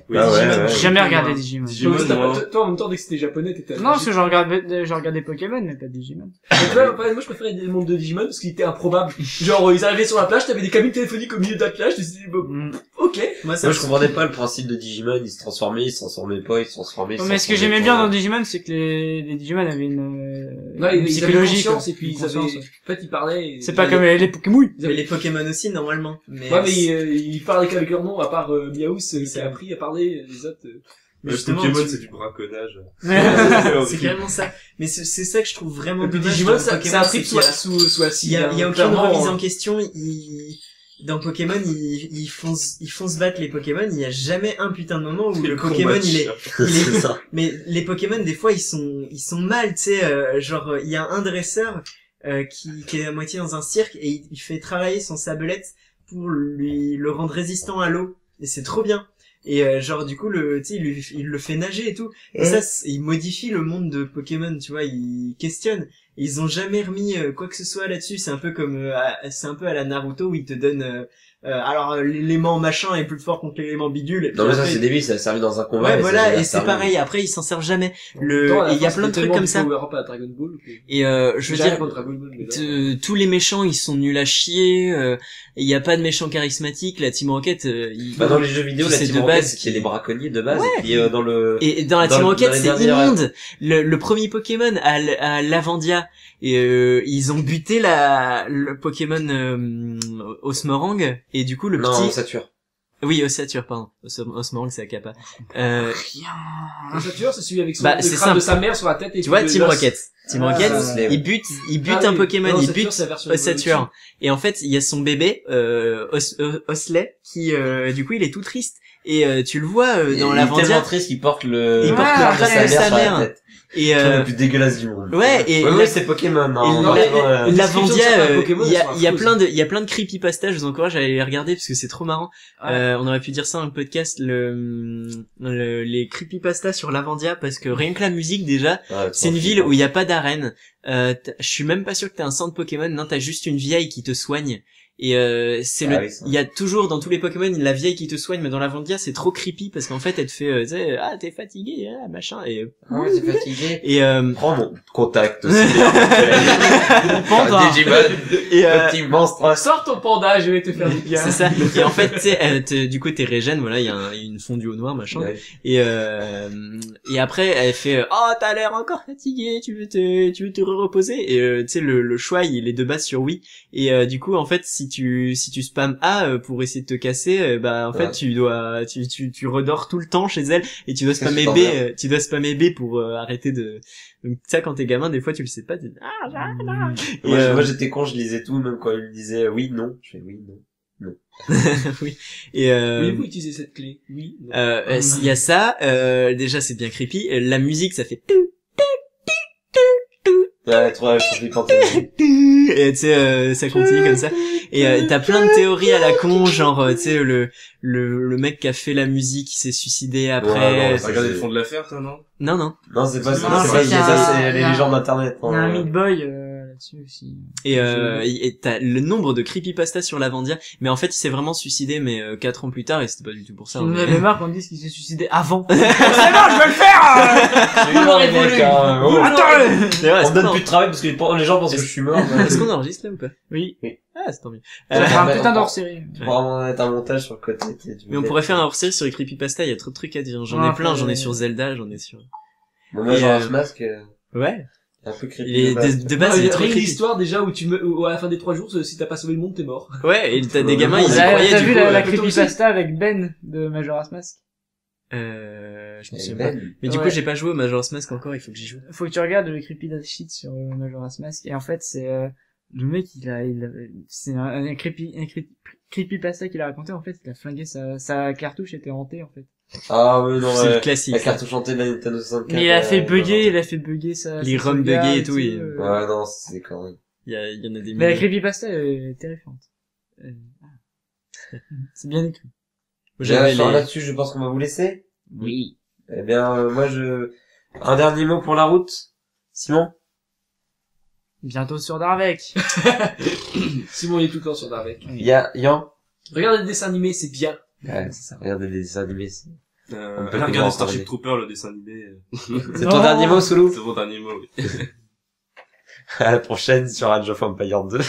Oui, ah ouais, ouais. J'ai jamais regardé Digimon. Digimon, toi, t'as moi. pas- toi, en même temps, dès que c'était japonais, t'étais... Non, parce que j'ai regardé, j'ai regardé Pokémon, mais pas Digimon. (laughs) Mais tu vois, moi, je préférais les mondes de Digimon parce qu'ils étaient improbables. Genre, ils arrivaient sur la plage, t'avais des cabines téléphoniques au milieu de la plage, tu te dis, bon, Mm. ok. Moi Moi, je comprenais pas le principe de Digimon, ils se transformaient, ils se transformaient pas, ils se transformaient. ils se Mais ce que transformaient j'aimais bien dans Digimon, c'est que les, les Digimon avaient une, euh, Ouais, une ils avaient psychologie. et puis Une ils avaient, en fait, ils parlaient. et- C'est pas comme les Pokémon. ils avaient- les Pokémon aussi normalement. Mais, Ouais, mais ils, euh, ils parlaient qu'avec leur nom, à part euh, qui a appris à parler, les autres... euh, mais Le justement, Pokémon, tu- c'est du braconnage. (laughs) (laughs) c'est carrément ça. Mais c'est ça que je trouve vraiment puis dommage Digimon, ça, Pokémon, ça a c'est pris a- sous, assis. Il y a, hein, il y a aucune remise en question. Il... Dans Pokémon, ils, ils font se- ils font se battre les Pokémon. Il y a jamais un putain de moment où le Pokémon il est, il est- (laughs) ça. mais les Pokémon des fois ils sont ils sont mal, tu sais. euh, genre euh, il y a un dresseur euh, qui qui est à moitié dans un cirque et il, il fait travailler son sablette pour lui le rendre résistant à l'eau et c'est trop bien. Et euh, genre du coup le tu sais il, le fait nager et tout. Et ça il modifie le monde de Pokémon, tu vois, il questionne. Ils ont jamais remis euh, quoi que ce soit là-dessus. C'est un peu comme, euh, c'est un peu à la Naruto où ils te donnent, euh, euh, alors euh, l'élément machin est plus fort contre l'élément bidule. Et puis Non, mais ça, après- c'est débile, ça a servi dans un combat. Ouais, voilà, et c'est pareil. Après, ils s'en servent jamais. Le, il y a plein de trucs comme ça. power-up à Dragon Ball. que- Et euh, je veux dire, Ball, t- tous les méchants, ils sont nuls à chier. euh, Il y a pas de méchants charismatiques. La Team Rocket, euh, ils- Bah, dans les jeux vidéo, la c'est Team de Rocket, base c'était les braconniers de base. Ouais. Et puis, euh, dans le... Et dans la Dans Team Rocket, c'est immonde. Le, le premier Pokémon à, à Lavandia, et euh, ils ont buté la le Pokémon euh, Osmorang, et du coup le non, petit, Sature. oui Ossature, pardon, Os- Osmorang c'est Akapa. Euh, Le Sature, c'est celui avec son, Bah, le c'est crâne de sa mère sur la tête et tu vois Team Rocket, Team Ah, Rocket, il bute, il bute Ah un oui. Pokémon, Non, il bute Ossature. Et en fait, il y a son bébé, euh, Os- Osley, qui euh, du coup il est tout triste. Et euh, tu le vois euh, dans Il est Lavandia. tellement triste qu'il porte le... Il porte le crâne crâne de sa sur la mère. tête. Et Le euh, le plus dégueulasse du monde. ouais, et Ouais, la- ouais, c'est Pokémon, hein, la- euh, La euh, Pokémon, il y a, y a plein de, il y a plein de creepypasta. Je vous encourage à aller les regarder parce que c'est trop marrant. Euh, on aurait pu dire ça dans le podcast, le, le- les creepypasta sur Lavandia parce que rien que la musique déjà, ouais, c'est une ville où il n'y a pas d'arène. Euh, je suis même pas sûr que t'as un centre Pokémon. Non, t'as juste une vieille qui te soigne. Et euh, c'est Ah le, oui, il y a toujours dans tous les Pokémon la vieille qui te soigne, mais dans Lavandia c'est trop creepy parce qu'en fait elle te fait, euh, tu sais, ah t'es fatigué, ah, machin. Et Ah ouais, c'est fatigué. et euh, (laughs) Prends mon contact. Panda. Digimon. (laughs) et euh, Petit monstre. Sors ton panda, je vais te faire du bien. C'est ça. Et en fait, (laughs) tu sais, euh, t'es- du coup, t'es régène, voilà, il y a un- une fondue au noir, machin. Ouais. Et euh, et après, elle fait, oh, t'as l'air encore fatigué, tu veux te, tu veux te reposer? Et euh, tu sais le, le choix il est de base sur oui et euh, du coup en fait si tu si tu spams A euh, pour essayer de te casser euh, bah en fait Ouais. tu dois tu, tu tu redors tout le temps chez elle et tu dois spammer B euh, tu dois spammer B pour euh, arrêter de donc ça quand t'es gamin des fois tu le sais pas tu dis, ah j'arrête Et, Moi, euh, moi, j'étais con, je lisais tout, même quand il me disait oui, non. Je fais oui, non. (laughs) oui et euh, Oui, vous utilisez cette clé. Oui. non. Euh, euh, il y a ça, euh, déjà c'est bien creepy. La musique ça fait Ouais, trop, trop flippante. et tu sais euh, ça continue comme ça. Et euh, t'as plein de théories à la con, genre euh, tu sais le le le mec qui a fait la musique qui s'est suicidé après. Ouais, non, T'as regardé le fond de l'affaire, toi, non? Non non. Non, c'est pas ça, Non, c'est ça, c'est les légendes d'internet. Il y a un hein. Là-dessus aussi. Et euh, et t'as le nombre de creepypasta sur Lavandia, mais en fait il s'est vraiment suicidé mais euh, quatre ans plus tard et c'était pas du tout pour ça. Hein, mais- avait marre qu'on dise qu'il s'est suicidé avant. (laughs) c'est bon, je vais le faire mecs, hein. Oh. Attends C'est vrai, On est-ce me donne qu'on plus de travail parce que les gens pensent que je suis mort. Est-ce qu'on enregistre là ou pas? Oui. Ah c'est tant mieux. Euh, faire un mais- putain d'hors-série. Vraiment mettre un montage sur le côté. mais on pourrait faire un hors-série sur les creepypasta, il y a trop de trucs à dire. J'en ai plein, j'en ai sur Zelda, j'en ai sur... Bon, moi, euh, masque, euh, Ouais. Un peu est de base. de, base, il il y est a très une creepy. histoire déjà où tu me, où à la fin des trois jours, si t'as pas sauvé le monde, t'es mort. Ouais, et t'as des Euh, gamins, ils y croyaient T'as vu coup. la, euh, la aussi. creepypasta avec Ben de Majora's Mask Euh, je me souviens Ben, pas. Mais du Ouais. coup, j'ai pas joué au Majora's Mask encore, il faut que j'y joue. Faut que tu regardes le creepy shit sur euh, Majora's Mask et en fait c'est euh, le mec il a, il a c'est un, un creepy un creepy, creepypasta qu'il a raconté en fait il a flingué sa, sa cartouche était hantée en fait. Ah oui, non, C'est le classique. La ça. cartouche hantée de la Nintendo 64. Mais il a fait euh, bugger, il a fait bugger sa Les ROM buggés et tout, et- euh, Ouais, non, c'est quand même. Il y, a, il y en a des Mais la creepypasta est terrifiante. Euh, ah. (laughs) c'est bien écrit. J'avais Bien, les- Là-dessus, je pense qu'on va vous laisser. Oui. Eh bien, euh, moi, je... Un dernier mot pour la route. Simon? Bientôt sur Darvek. (laughs) Simon, il est tout le temps sur Darvek. Il y a Yan? Regarde les dessins animés, c'est bien. Ouais, c'est ça. Regardez les dessins animés. C'est On Euh, peut regarder parler. Starship Trooper, le dessin animé. euh, (laughs) c'est ton dernier mot, Soulou (laughs) C'est mon dernier mot, oui. (laughs) À la prochaine sur Age of Empire 2.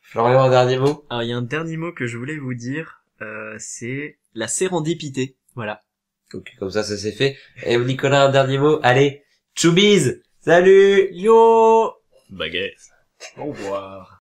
Florian, un dernier mot? Alors, il y a un dernier mot que je voulais vous dire, euh, c'est la sérendipité. Voilà. Ok, comme ça, ça c'est fait. Et Nicolas, un dernier mot? Allez, choubiz Salut Yo Baguette. Au revoir.